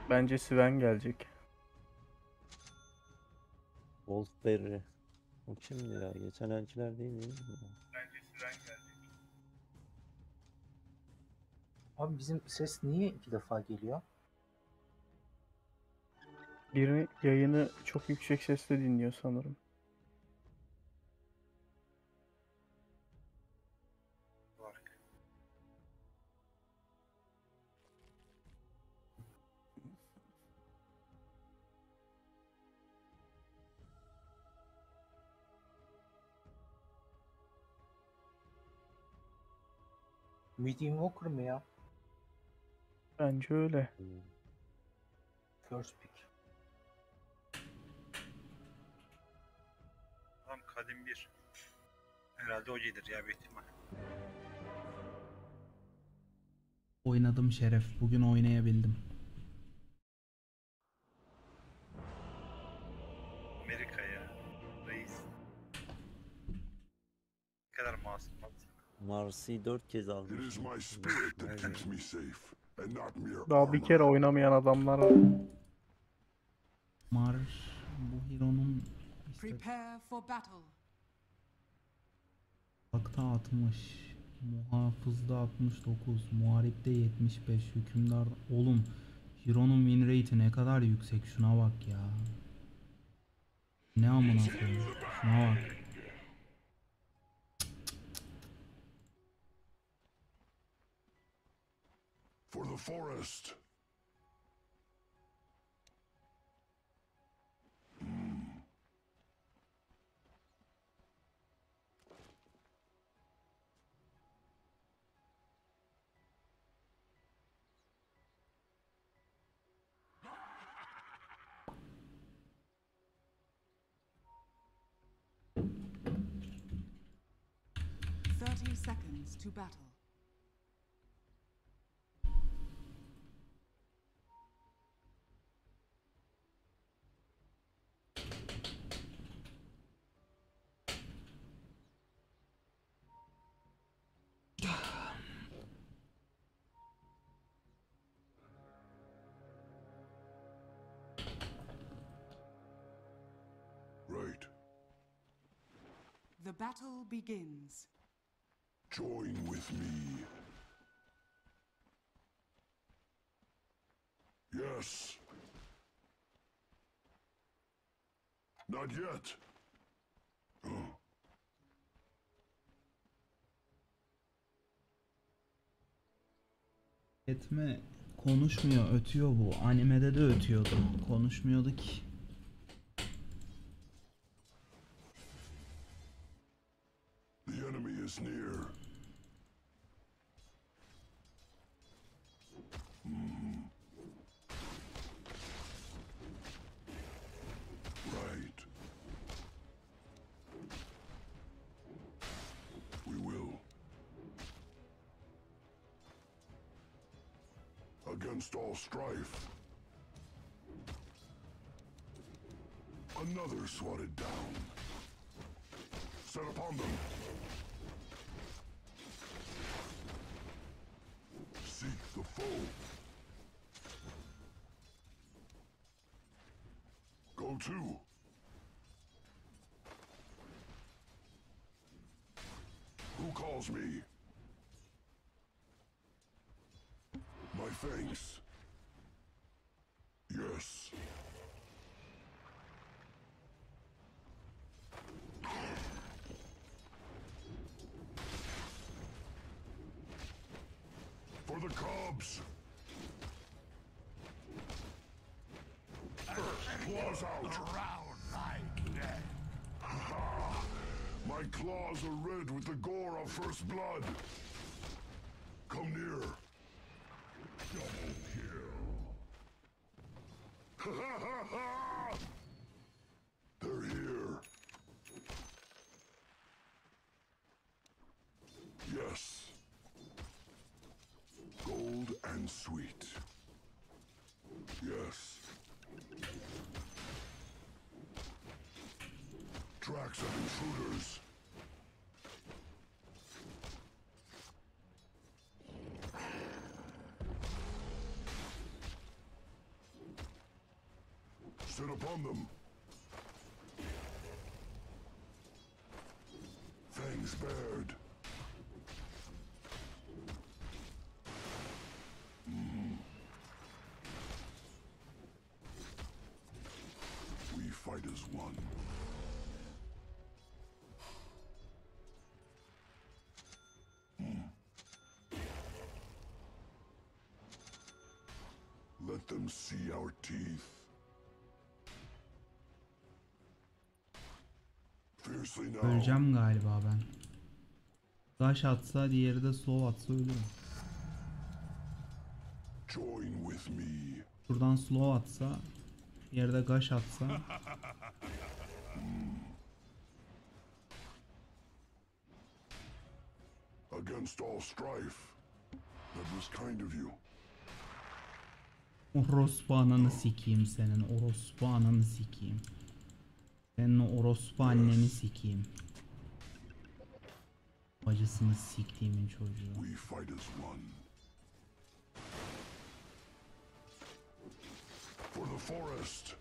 Bence Sven gelecek. Wolfberry. O kimdi ya? Geçen elçiler değil mi? bence süren geldi. Abi bizim ses niye iki defa geliyor? Biri yayını çok yüksek sesle dinliyor sanırım. Medium Walker mı ya? Bence öyle. First pick. Adam kadim bir. Herhalde o gelir ya büyük ihtimal. Oynadım şeref. Bugün oynayabildim. Amerika ya. Reis. Ne kadar masum. Marsi'yi dört kez almış. It is my spirit that keeps me safe, Daha bir kere oynamayan adamlar var. Mar bu Hero'nun Prepare for battle. Akta 60, muhafızda 69, muharipte 75, hükümdar... Oğlum, Hero'nun win rate'i ne kadar yüksek şuna bak ya. Ne amına koyayım. Şuna bak. For the forest. Hmm. *laughs* Thirty seconds to battle. Battle begins. Join with me. Yes. Not yet. Oh. Etme konuşmuyor, ötüyor bu. Animede de ötüyordu. Konuşmuyordu ki. Calls me? My thanks. Yes. For the Cubs! Claws out! My claws are red with the gore of first blood. As one. Let them see our teeth. Öleceğim galiba ben. Dash atsa diğeri de slow atsa ölürüm. Join with me. Şuradan slow atsa diğeri de gash atsa Against all strife. That was kind of you. Orospu ananı sikeyim senin. Orospu ananı sikeyim. Senin orospu anneni sikeyim. Bacısını siktiğimin çocuğu. We fight as one. For the forest.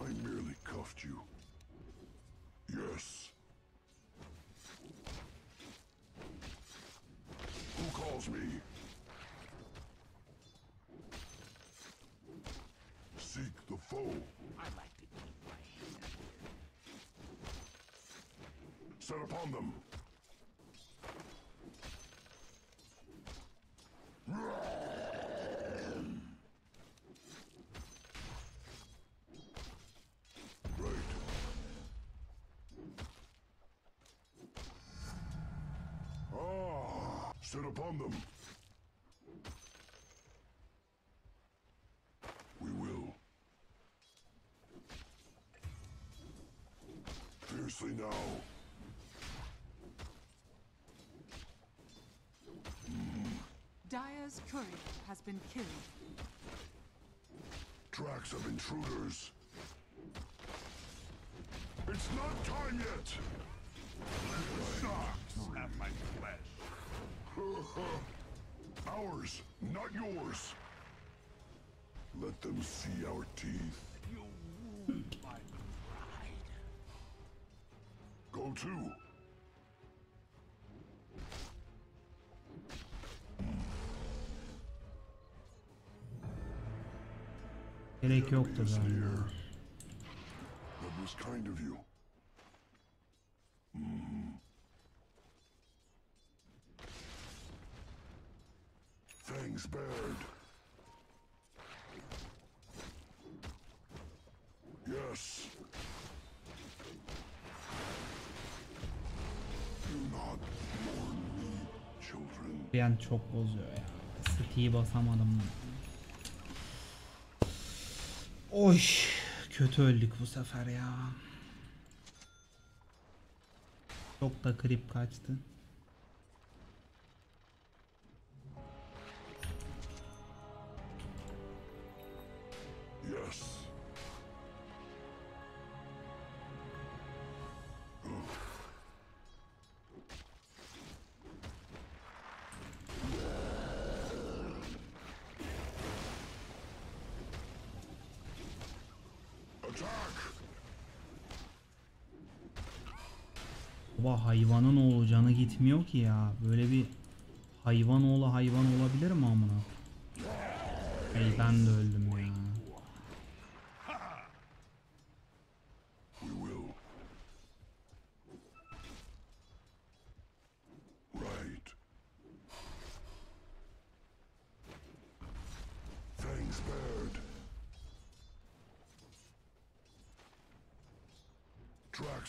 I merely cuffed you. Yes. Who calls me? Seek the foe. Set upon them. Ah, set upon them. We will. Fiercely now. Dyer's courier has been killed. Tracks of intruders. It's not time yet. Sharks have my flesh. Ours, not yours. Let them see our teeth. You wound my pride. Go to. Gerek yoktu Is galiba. That was kind of you. Mhm. Fangs bared. Yes. An çok bozuyor ya. City'yi basamadım. Oy. Kötü öldük bu sefer ya. Çok da krip kaçtı. Canı gitmiyor ki ya. Böyle bir hayvan oğlu hayvan olabilir mi amına? Hey ben de öldüm ya.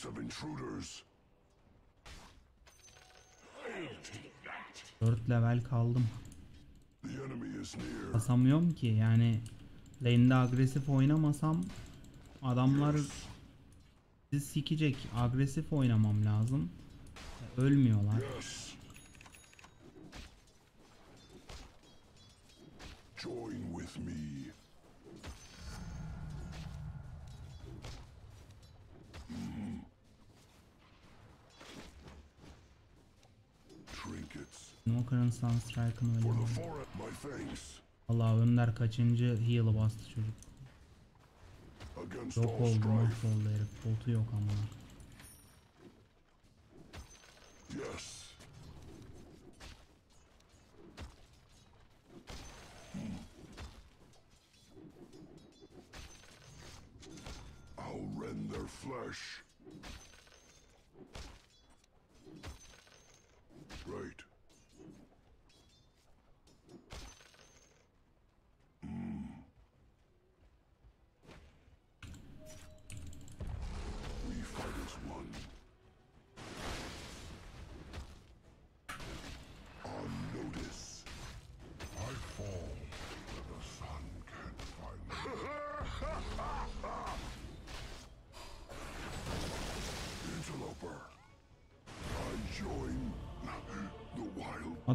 Of intruders. 4 level kaldım. Basamıyorum ki yani lane'de agresif oynamasam adamlar sizi sikecek. Agresif oynamam lazım. Ölmüyorlar. Forest, my thanks. Allah Önder kaçıncı heal'ı bastı çocuk. Yok oldu mahvoldu herif. Botu yok ama. Yes.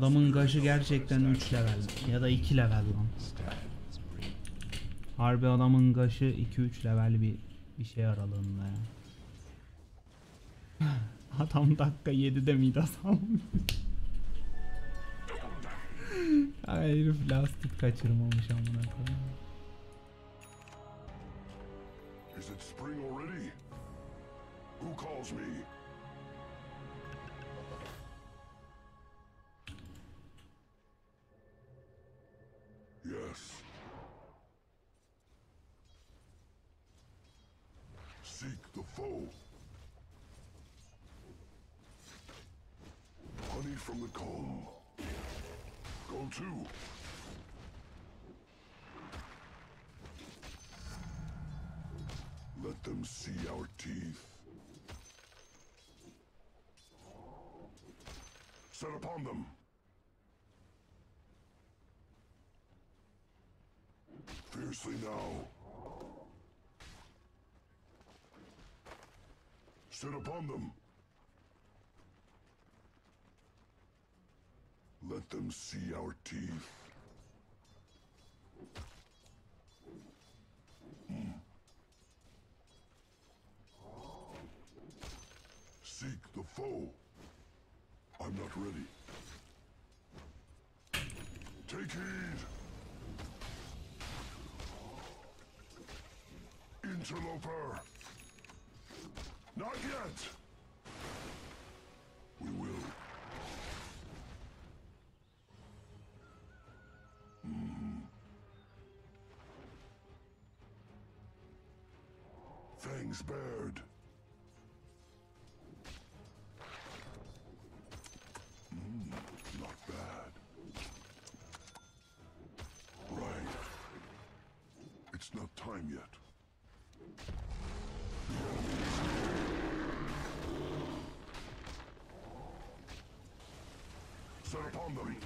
Adamın gaşı gerçekten 3 level ya da 2 level lan. Harbi adamın gaşı 2-3 level bir bir şey aralığında ya. *laughs* Adam dakika 7'de Midas almış. Ya herif lastik kaçırmamış amına koyayım. Is it spring already? Who calls me? Go to. Let them see our teeth. Set upon them. Fiercely now. Set upon them. Let them see our teeth. Hmm. Seek the foe. I'm not ready. Take heed. Interloper. Not yet. Fangs bared. Mm, not bad. Right. It's not time yet. Set upon them.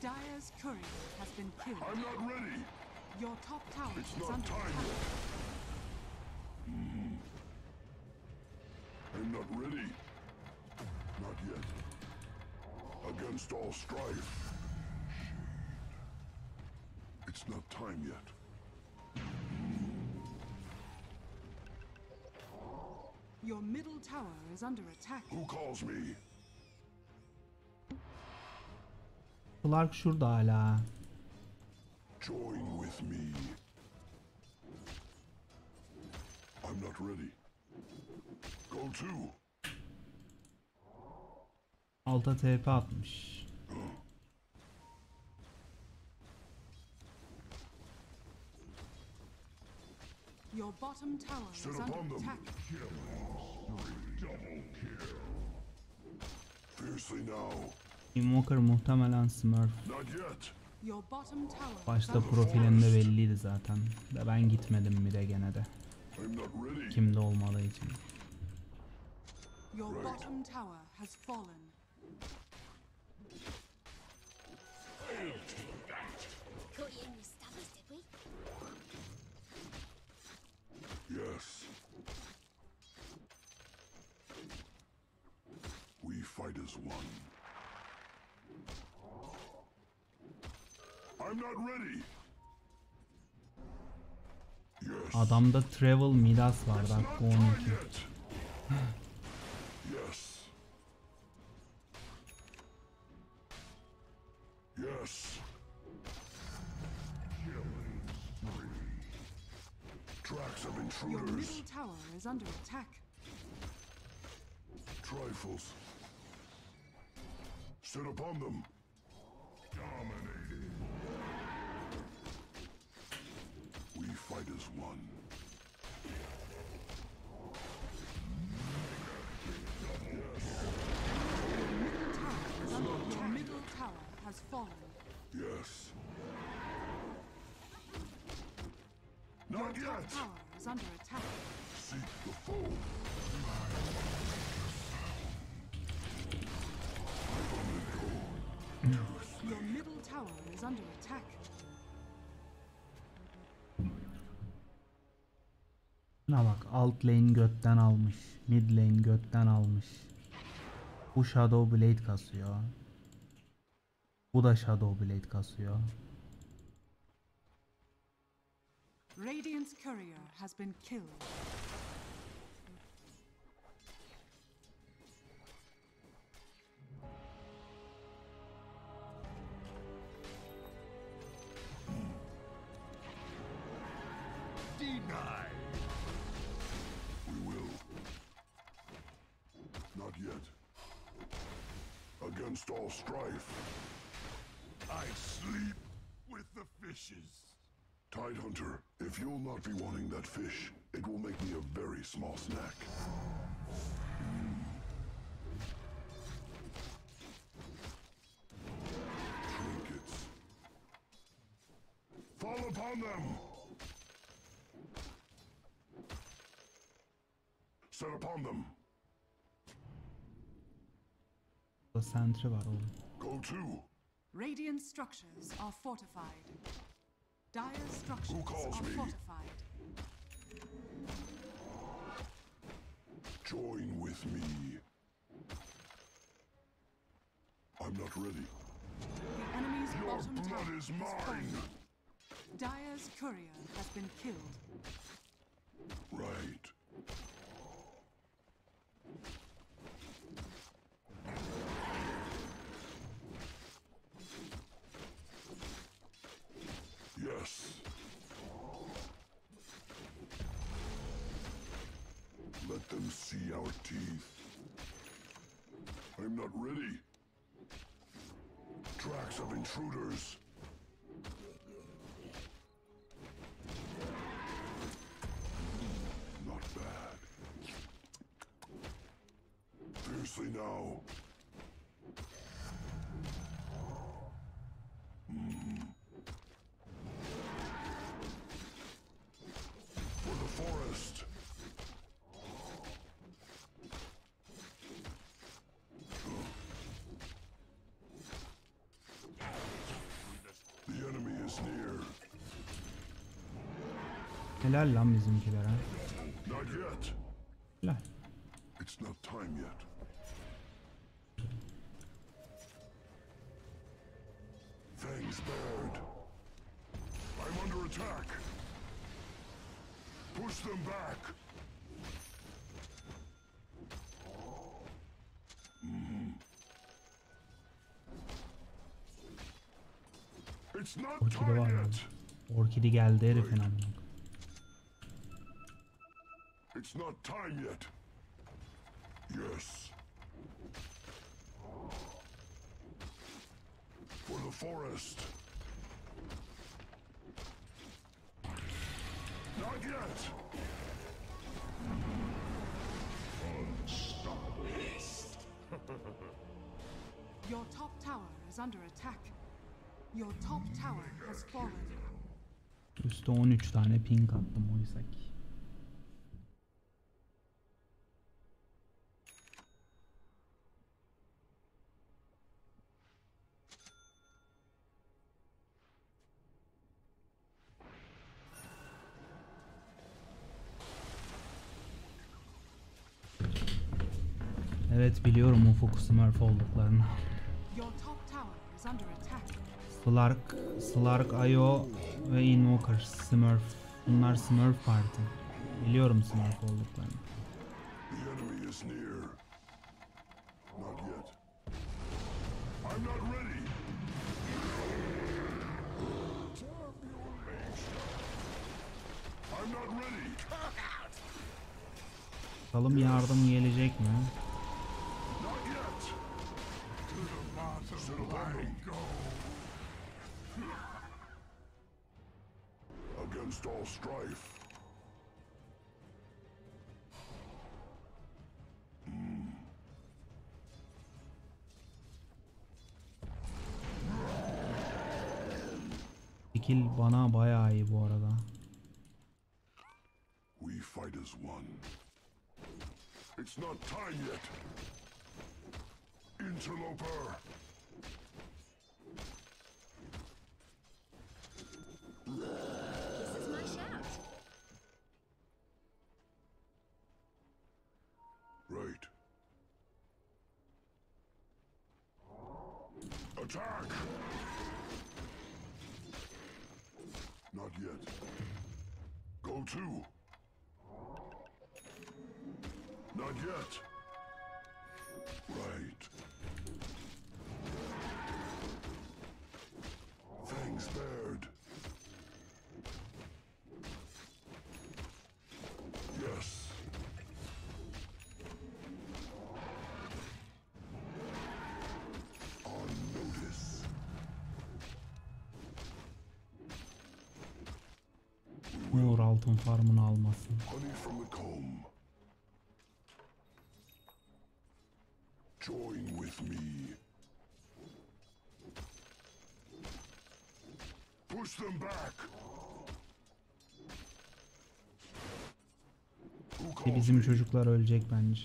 Dyer's courier has been killed. I'm not ready. Your top tower It's is not under time attack. All strife. It's not time yet. Your middle tower is under attack. Who calls me? Clark şurada hala. Join with me. I'm not ready. Go to. Alta TP atmış. Bottom tower Set is under attack. Invoker muhtemelen Smurf. Başta profilinde belliydi zaten. Ve ben gitmedim bir de gene de. Kimde olmadığı için. Your bottom tower has fallen. Fight as one. I'm not ready. Yes. Adamda Travel Midas var dakika 12. Yes. Yes. Tracks of Your intruders. middle tower is under attack. Trifles. Set upon them. Dominating. We fight as one. Your middle tower is under your has fallen. Yes. Not top yet. tower is under attack. Seek the foe. Şuna bak alt lane götten almış. Mid lane götten almış. Bu Shadow Blade kasıyor. Bu da Shadow Blade kasıyor. Radiant's courier has been killed. Tidehunter, if you'll not be wanting that fish, it will make me a very small snack. Trinkets. Fall upon them! Set upon them! Burada sentry var. Go to! Radiant structures are fortified. Dire structures calls are me? fortified. Join with me. I'm not ready. The enemy's Your bottom blood is mine! Dire's courier has been killed. Right. Now. Hmm. For the forest. The enemy is near. Helal lan bizimkilere. Not yet. Helal. It's not time yet. Fangs bared. I'm under attack. Push them back. Mhm. It's not Orkide time var ya. yet. Orkidi geldi herifin amına. It's not time yet. Yes. For the forest. Not yet. Unstoppable. *laughs* Your top tower is under attack. Your top tower has fallen. Üste 13 tane ping attım oysa ki. Evet biliyorum Ufuk Smurf olduklarını. Slark, Slark, Ayo ve Invoker, Smurf. Bunlar Smurf Parti. Biliyorum Smurf olduklarını. The enemy is near. Not yet. I'm not ready. I'm not ready. Bakalım yardım gelecek mi? I go. Against all strife. Hmm. Skill bana bayağı iyi bu arada. We fight as one. It's not time yet. Interloper. Altın farmını comb. Join with me. Push them back. Calls bizim çocuklar ölecek bence.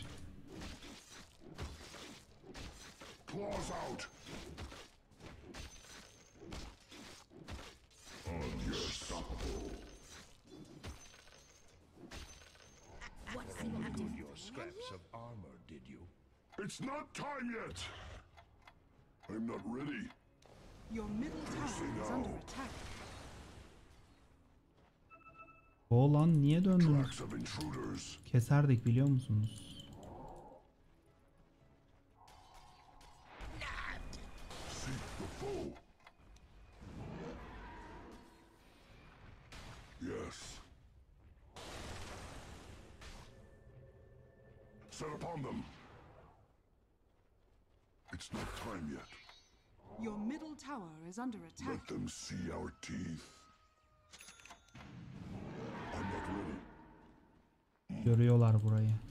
Claws out. Unstoppable. Got your scraps of armor, did you? It's not time yet. I'm not ready. Your middle tower is under attack. O lan niye döndünüz? Keserdik biliyor musunuz? Under attack. Let them see our teeth. I'm not ready. Görüyorlar burayı. Burayı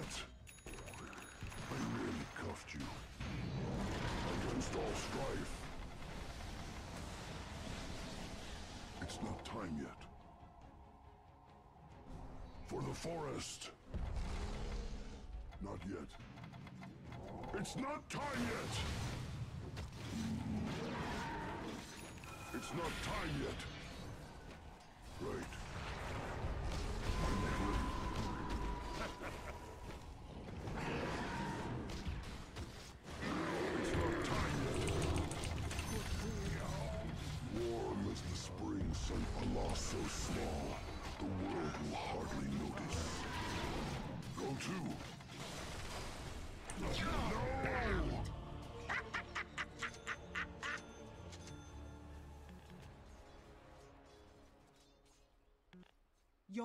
Yet. I merely cuffed you. Against all strife. It's not time yet. For the forest. Not yet. It's not time yet. It's not time yet.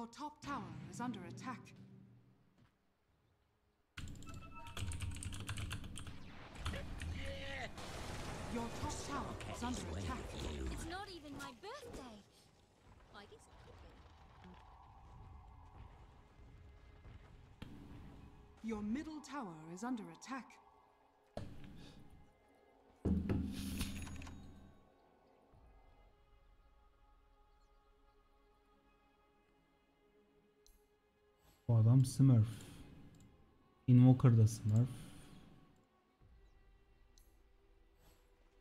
Your top tower is under attack. Your top tower is under attack. It's not even my birthday. I guess it could be. Your middle tower is under attack. Adam Smurf. Invoker da Smurf.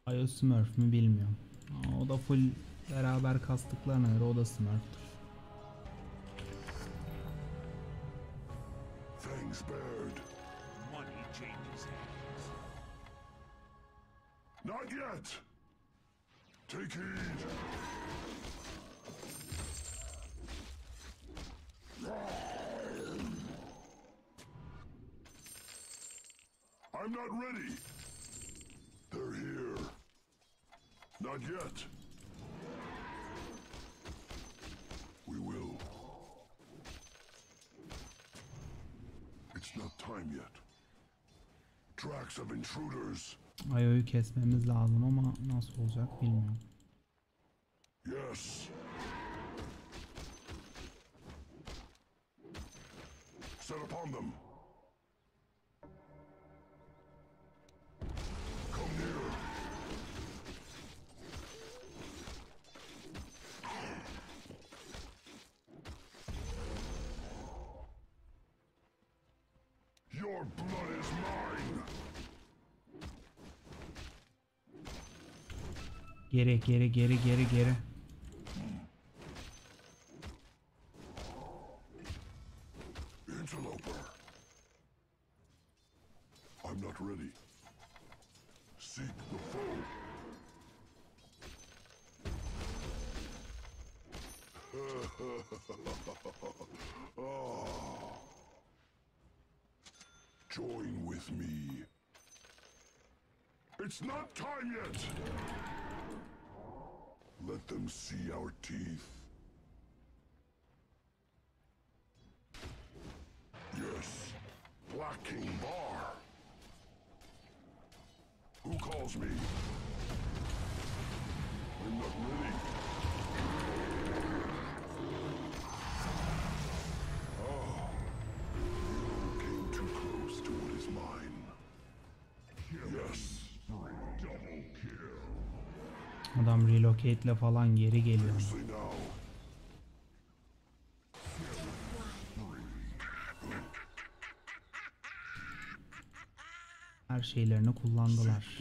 Ayo Smurf mi bilmiyorum. Aa, o da full beraber kastıklarına göre o da Smurf'tür. Ayo'yu kesmemiz lazım ama nasıl olacak bilmiyorum. Geri geri geri geri geri. Relocate'le falan geri geliyor. Her şeylerini kullandılar.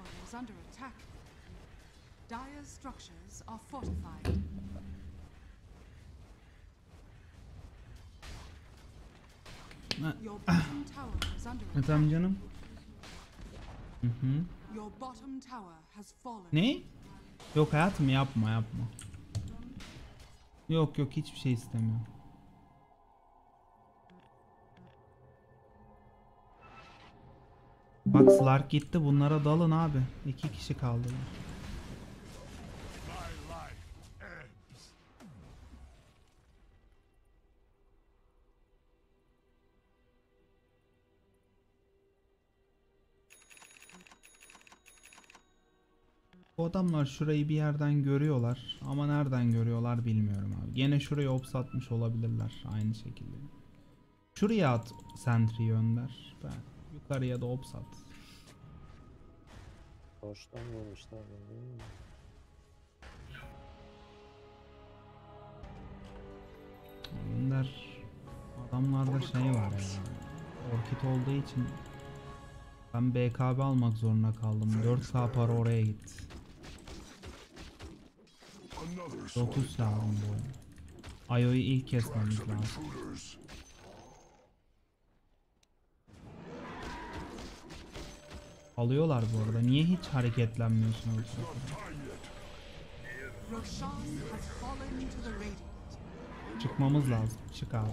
Tower is under attack. Dire's structures are fortified. Your bottom tower is under attack. Canım? Hı hı. Your bottom tower has fallen. Ne? Yok hayatım yapma yapma. Yok yok hiçbir şey istemiyorum. Bak Slark gitti bunlara dalın abi. İki kişi ebbs. Bu adamlar şurayı bir yerden görüyorlar ama nereden görüyorlar bilmiyorum abi. Gene şuraya ops atmış olabilirler aynı şekilde. Şuraya at sentry önder. Ben yukarıya da ops at. Boştan vurmuşlar beni. değil mi? Önder adamlarda şey var ya. Orkid olduğu için ben BKB almak zorunda kaldım. 4K para oraya gitti. Another 30 lazım bu oyun. Ayo'yu ilk kesmemiz lazım. Alıyorlar bu arada. Niye hiç hareketlenmiyorsun öyle? Time yet. Roshan has fallen to the radiant. Çıkmamız lazım. Çık abi.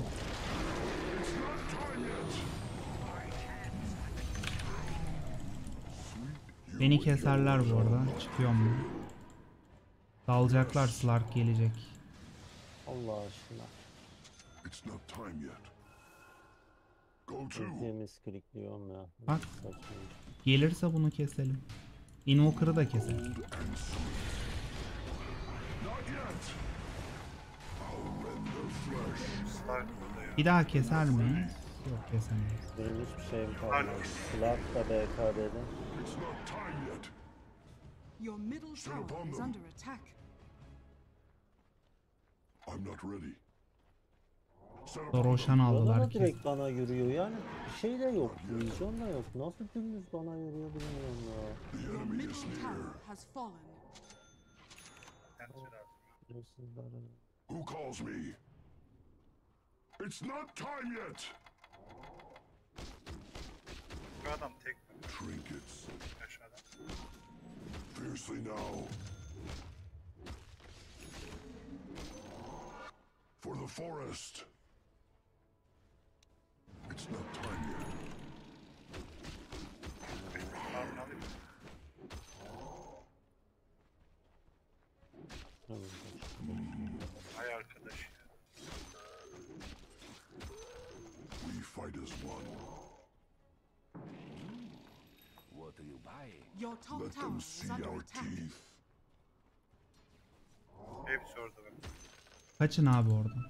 Beni keserler bu arada. Çıkıyorum ben. Dalacaklar. Slark gelecek. Allah aşkına. It's not time yet. Go to. Hepimiz klikliyorum ya. Bak. Saçma. Gelirse bunu keselim. Invoker'ı da keselim. Bir daha keser miyiz? Yok kesemeyiz. Benim hiçbir şeyim kalmadı. Clark da BK'de. It's not time yet. Your middle tower is under attack. I'm not ready. Them. aldılar ki. direkt bana yürüyor yani. Bir şey de yok. Vizyon da yok. Nasıl dümdüz bana yürüyor bilmiyorum ya. Your middle tower has fallen. Who calls me? It's not time yet. Bu adam tek Trinkets. aşağıda. Fiercely now. For the forest. It's not time yet. Hay arkadaş. We fight as one. What are you buying? Your top Let tower them is see under our attack. teeth. Hepsi orada. Kaçın abi oradan.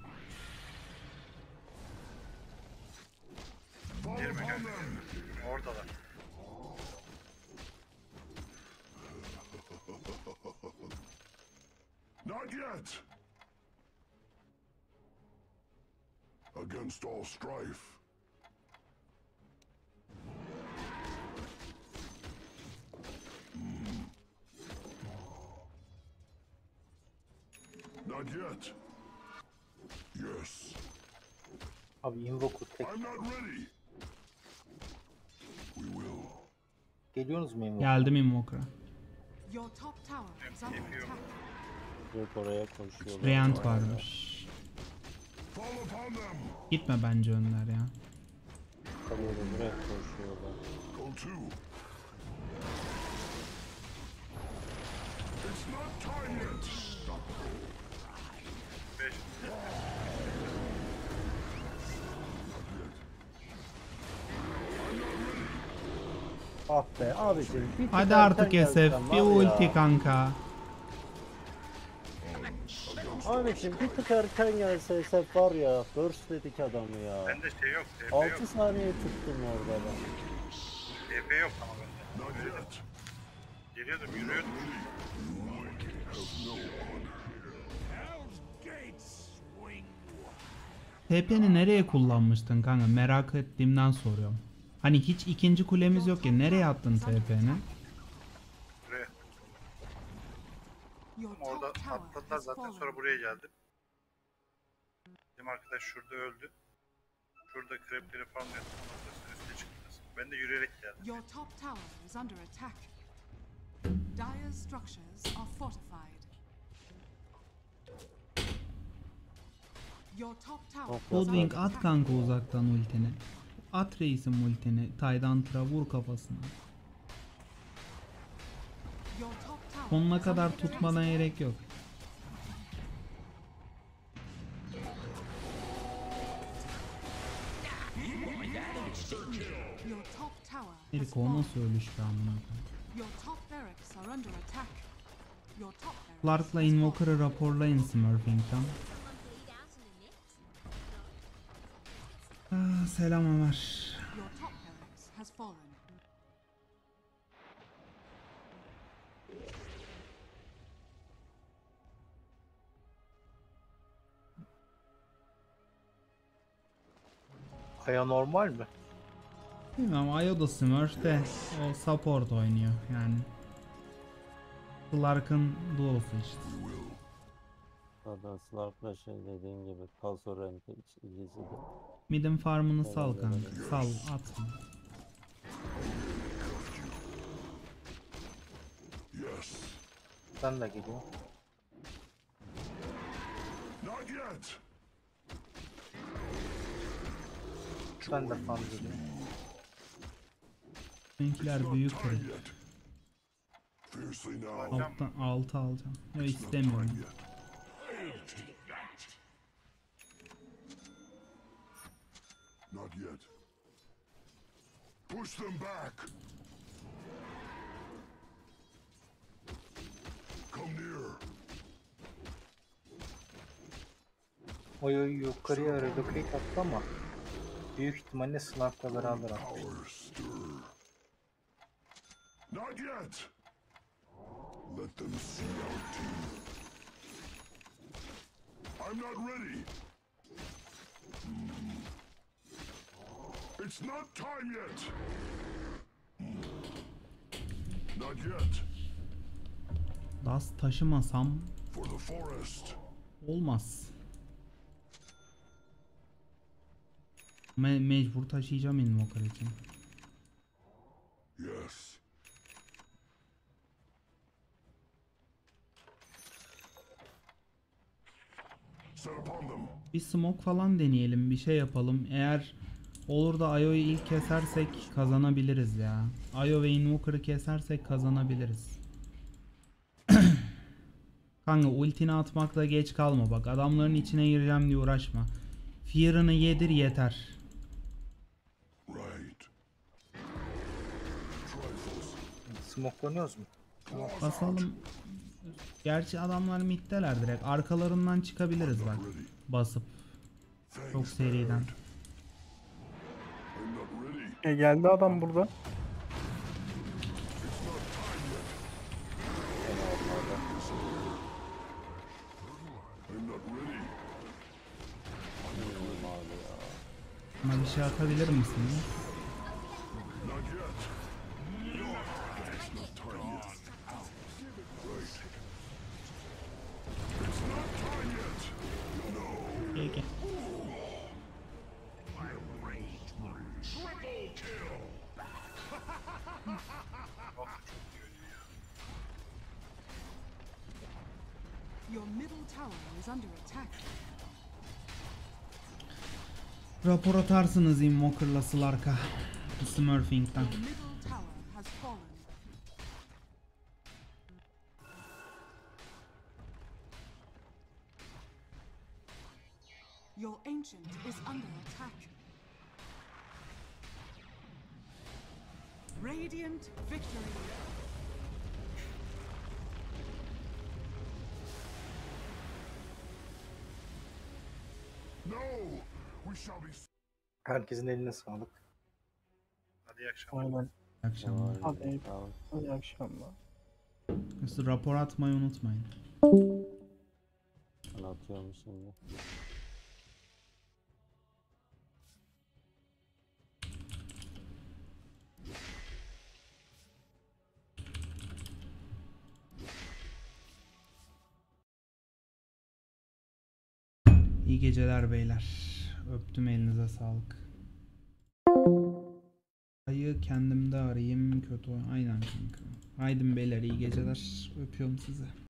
Girme kanka. Oradalar. Not yet! Against all strife. Hmm. Not yet. Yes. Abi Invoker tek. I'm not ready. Geliyorsunuz mu Invoker? Geldim Invoker'a. Yok oraya koşuyorlar. Reyant varmış. Gitme bence Önder ya. Kalıyorum buraya koşuyorlar. Go to. It's not time yet. Stop. Beş. Ah be abicim. bir Hadi artık gelsen SF var bir ya. ulti kanka. Abicim bir tık erken gelse SF var ya. Burst dedik adamı ya. Bende şey yok. TP 6 yok. saniye tuttum orada ben. TP yok ama bende. Geliyordum yürüyordum. TP'ni nereye kullanmıştın kanka? Merak ettiğimden soruyorum. Hani hiç ikinci kulemiz yok ya. Nereye attın TP'ni? Buraya. Orada atladılar zaten sonra buraya geldim. Bizim arkadaş şurada öldü. Şurada krepleri falan yaptı. Üste çıktınız. Ben de yürüyerek geldim. Your top tower is under attack. Dire's structures are fortified. Your top tower is under Goldwing at kanka uzaktan ultini. At reisim ultini. Taydantra vur kafasına. Sonuna kadar tutmana gerek yok. Erik o nasıl ölüş be amına koyayım. Your top barracks Ah, selam Ömer. Kaya normal mi? Bilmem Ayo da Smurf de o support oynuyor yani. Clark'ın duosu işte. Zaten Slark'la şey dediğin gibi Paso ikisi de. Mid'in farmını sal kanka. Sal atma. Yes. Ben de yet. Ben de fan geliyorum. Benimkiler büyük kırık. Alttan 6 alacağım. Yok istemiyorum. Not yet. Push them back. Come near. Oyo yukarıya relocate attı ama büyük ihtimalle Snark'la beraber attı. Not yet. Let them see our teeth. I'm not ready. Hmm. It's not time yet. Not yet. Dust taşımasam For the forest. olmaz. Me mecbur taşıyacağım Invoker için. Yes. Bir smoke falan deneyelim, bir şey yapalım. Eğer Olur da Ayo'yu ilk kesersek kazanabiliriz ya. Ayo ve Invoker'ı kesersek kazanabiliriz. *clears throat* Kanka ultini atmakla geç kalma bak adamların içine gireceğim diye uğraşma. Fear'ını yedir yeter. Right. Smokelanıyoruz mu? Basalım. Gerçi adamlar middeler direkt. Arkalarından çıkabiliriz bak. Basıp. Çok seriden. E geldi adam burada. Bana bir şey atabilir? Peki. Rapor atarsınız Invoker'la Slark'a. Smurfing'den. Herkesin eline sağlık. Hadi iyi akşamlar. Aynen. İyi akşamlar. Hadi, hadi akşamlar. Rapor atmayı unutmayın. Ben atıyorum şimdi. İyi geceler beyler. Öptüm elinize sağlık. Ayı kendimde arayayım kötü. Aynen kanka. Haydi beyler iyi geceler. Öpüyorum sizi.